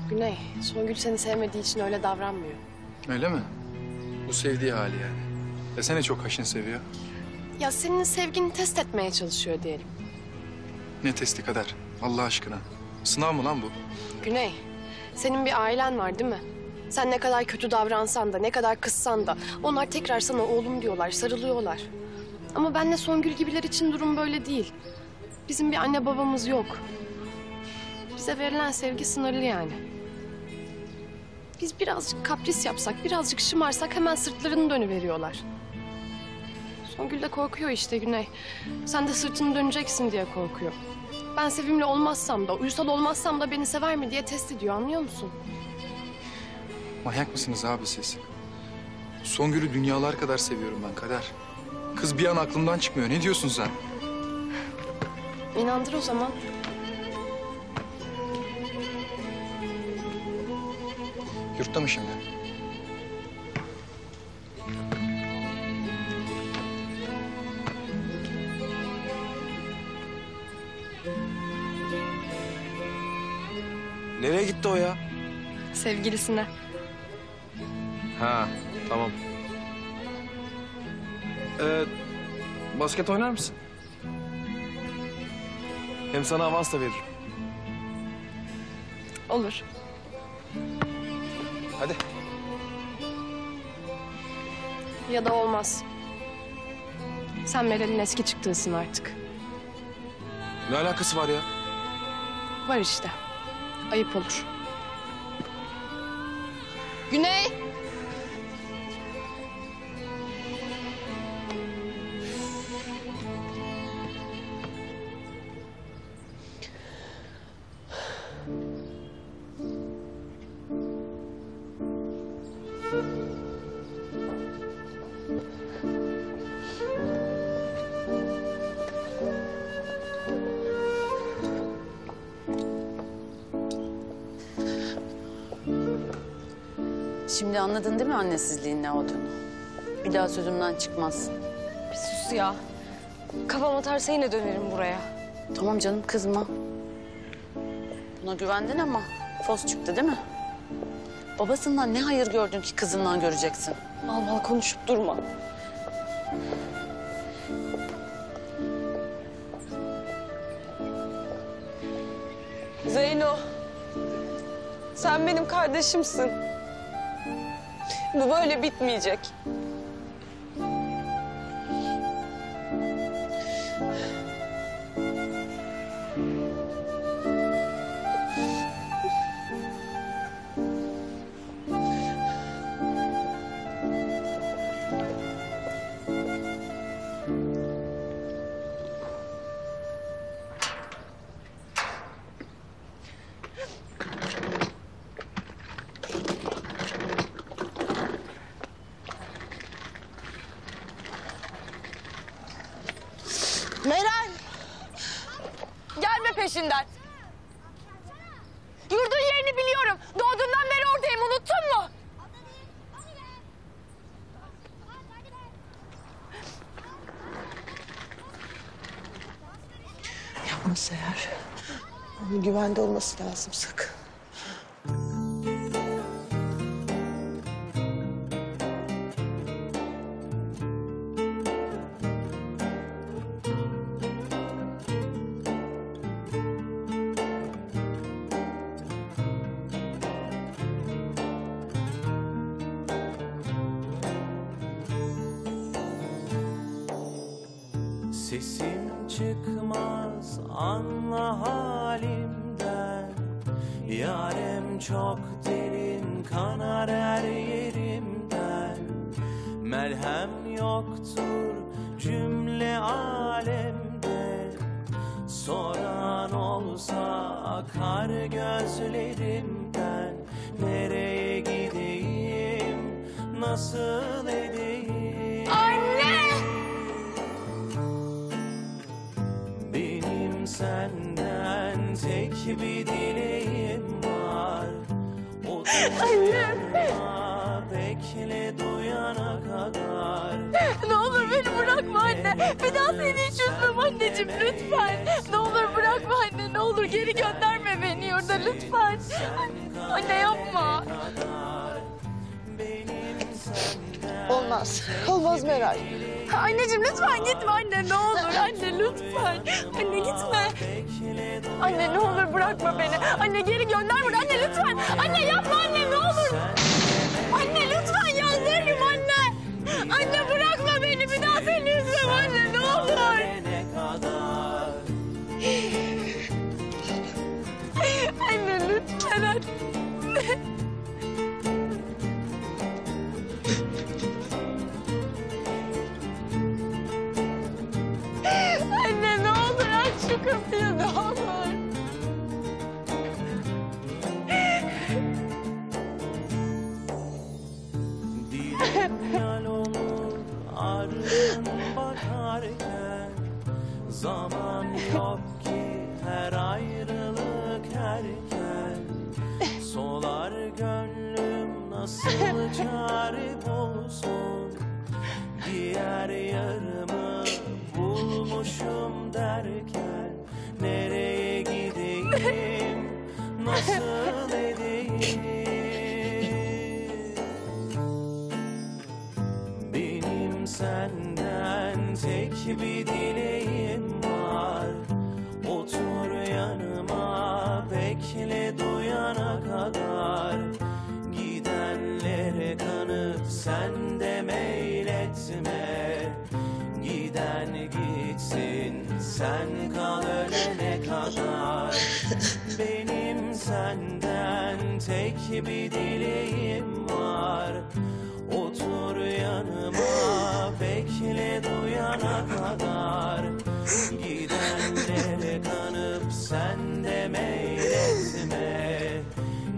Güney, Songül seni sevmediği için öyle davranmıyor. Öyle mi? Bu sevdiği hali yani. Desene çok haşin seviyor. Ya senin sevgini test etmeye çalışıyor diyelim. Ne testi kadar? Allah aşkına. Sınav mı lan bu? Güney, senin bir ailen var değil mi? Sen ne kadar kötü davransan da, ne kadar kızsan da... ...onlar tekrar sana oğlum diyorlar, sarılıyorlar. Ama benle Songül gibiler için durum böyle değil. Bizim bir anne babamız yok. Bize verilen sevgi sınırlı yani. Biz birazcık kapris yapsak, birazcık şımarsak hemen sırtlarını dönüveriyorlar. Songül de korkuyor işte Güney. Sen de sırtını döneceksin diye korkuyor. Ben Sevim'le olmazsam da, uysal olmazsam da beni sever mi diye test ediyor anlıyor musun? Manyak mısınız abi siz? Songül'ü dünyalar kadar seviyorum ben Kader. Kız bir an aklımdan çıkmıyor. Ne diyorsun sen? İnandır o zaman. Yurtta mı şimdi? Nereye gitti o ya? Sevgilisine. Ha, tamam. Ee, basket oynar mısın? Hem sana avans da veririm. Olur. Hadi. Ya da olmaz. Sen Meral'in eski çıktığısın artık. Ne alakası var ya? Var işte. Ayıp olur. Güney! Anladın değil mi annesizliğin ne olduğunu? Bir daha sözümden çıkmaz. Bir sus ya. Kafam atarsa yine dönerim buraya. Tamam canım kızma. Buna güvendin ama fos çıktı değil mi? Babasından ne hayır gördün ki kızından göreceksin? Mal mal konuşup durma. Zeyno. Sen benim kardeşimsin. Bu böyle bitmeyecek. Olması lazım sakın. Şu kapıyı ne olur. Zaman yok ki her ayrılık erken Solar gönlüm nasıl çare benim senden tek bir dileğim var. Otur yanıma bekle duyana kadar. Gidenlere kanıp sen de meyletme. Giden gitsin sen kal senden tek bir dileğim var. Otur yanıma bekle duyana kadar. Gidenlere kanıp sen de meyletme.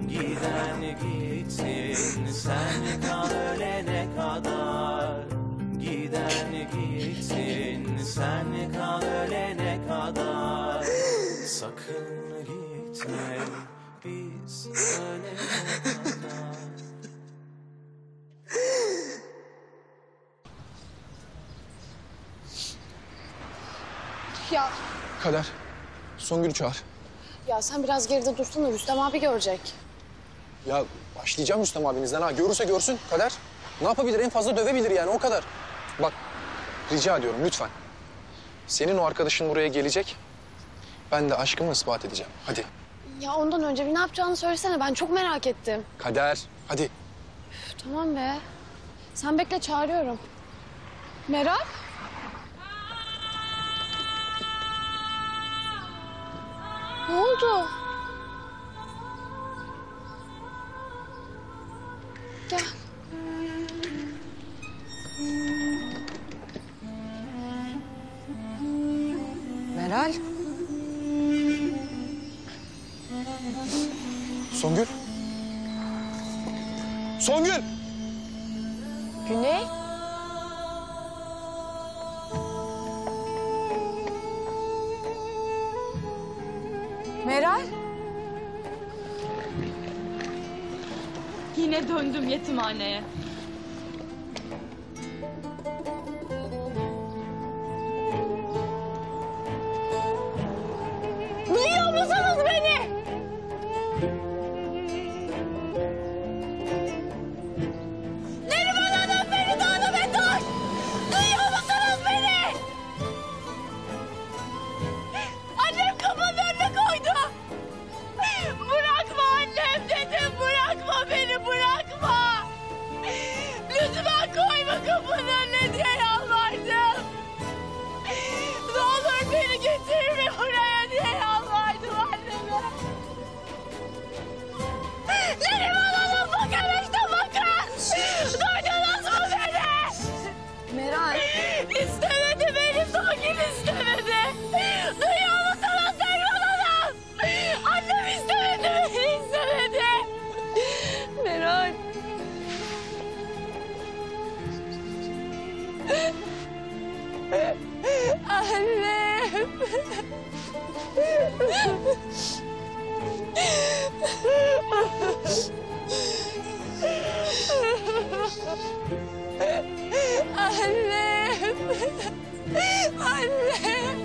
Giden gitsin sen kal ölene kadar. Giden gitsin sen kal ölene kadar. Sakın gitme Ya, Kader. Songül'ü çağır. ya sen biraz geride dursana Rüstem abi görecek. Ya başlayacağım Rüstem abinizden ha. Görürse görsün Kader. Ne yapabilir? En fazla dövebilir yani o kadar. Bak rica ediyorum lütfen. Senin o arkadaşın buraya gelecek. Ben de aşkımı ispat edeceğim. Hadi. Ya ondan önce bir ne yapacağını söylesene ben çok merak ettim. Kader hadi. Üf, tamam be. Sen bekle çağırıyorum. Meral? Ne oldu? Gel. Meral. Songül. Songül. Güney? Meral. Yine döndüm yetimhaneye. Annem. Annem. Annem.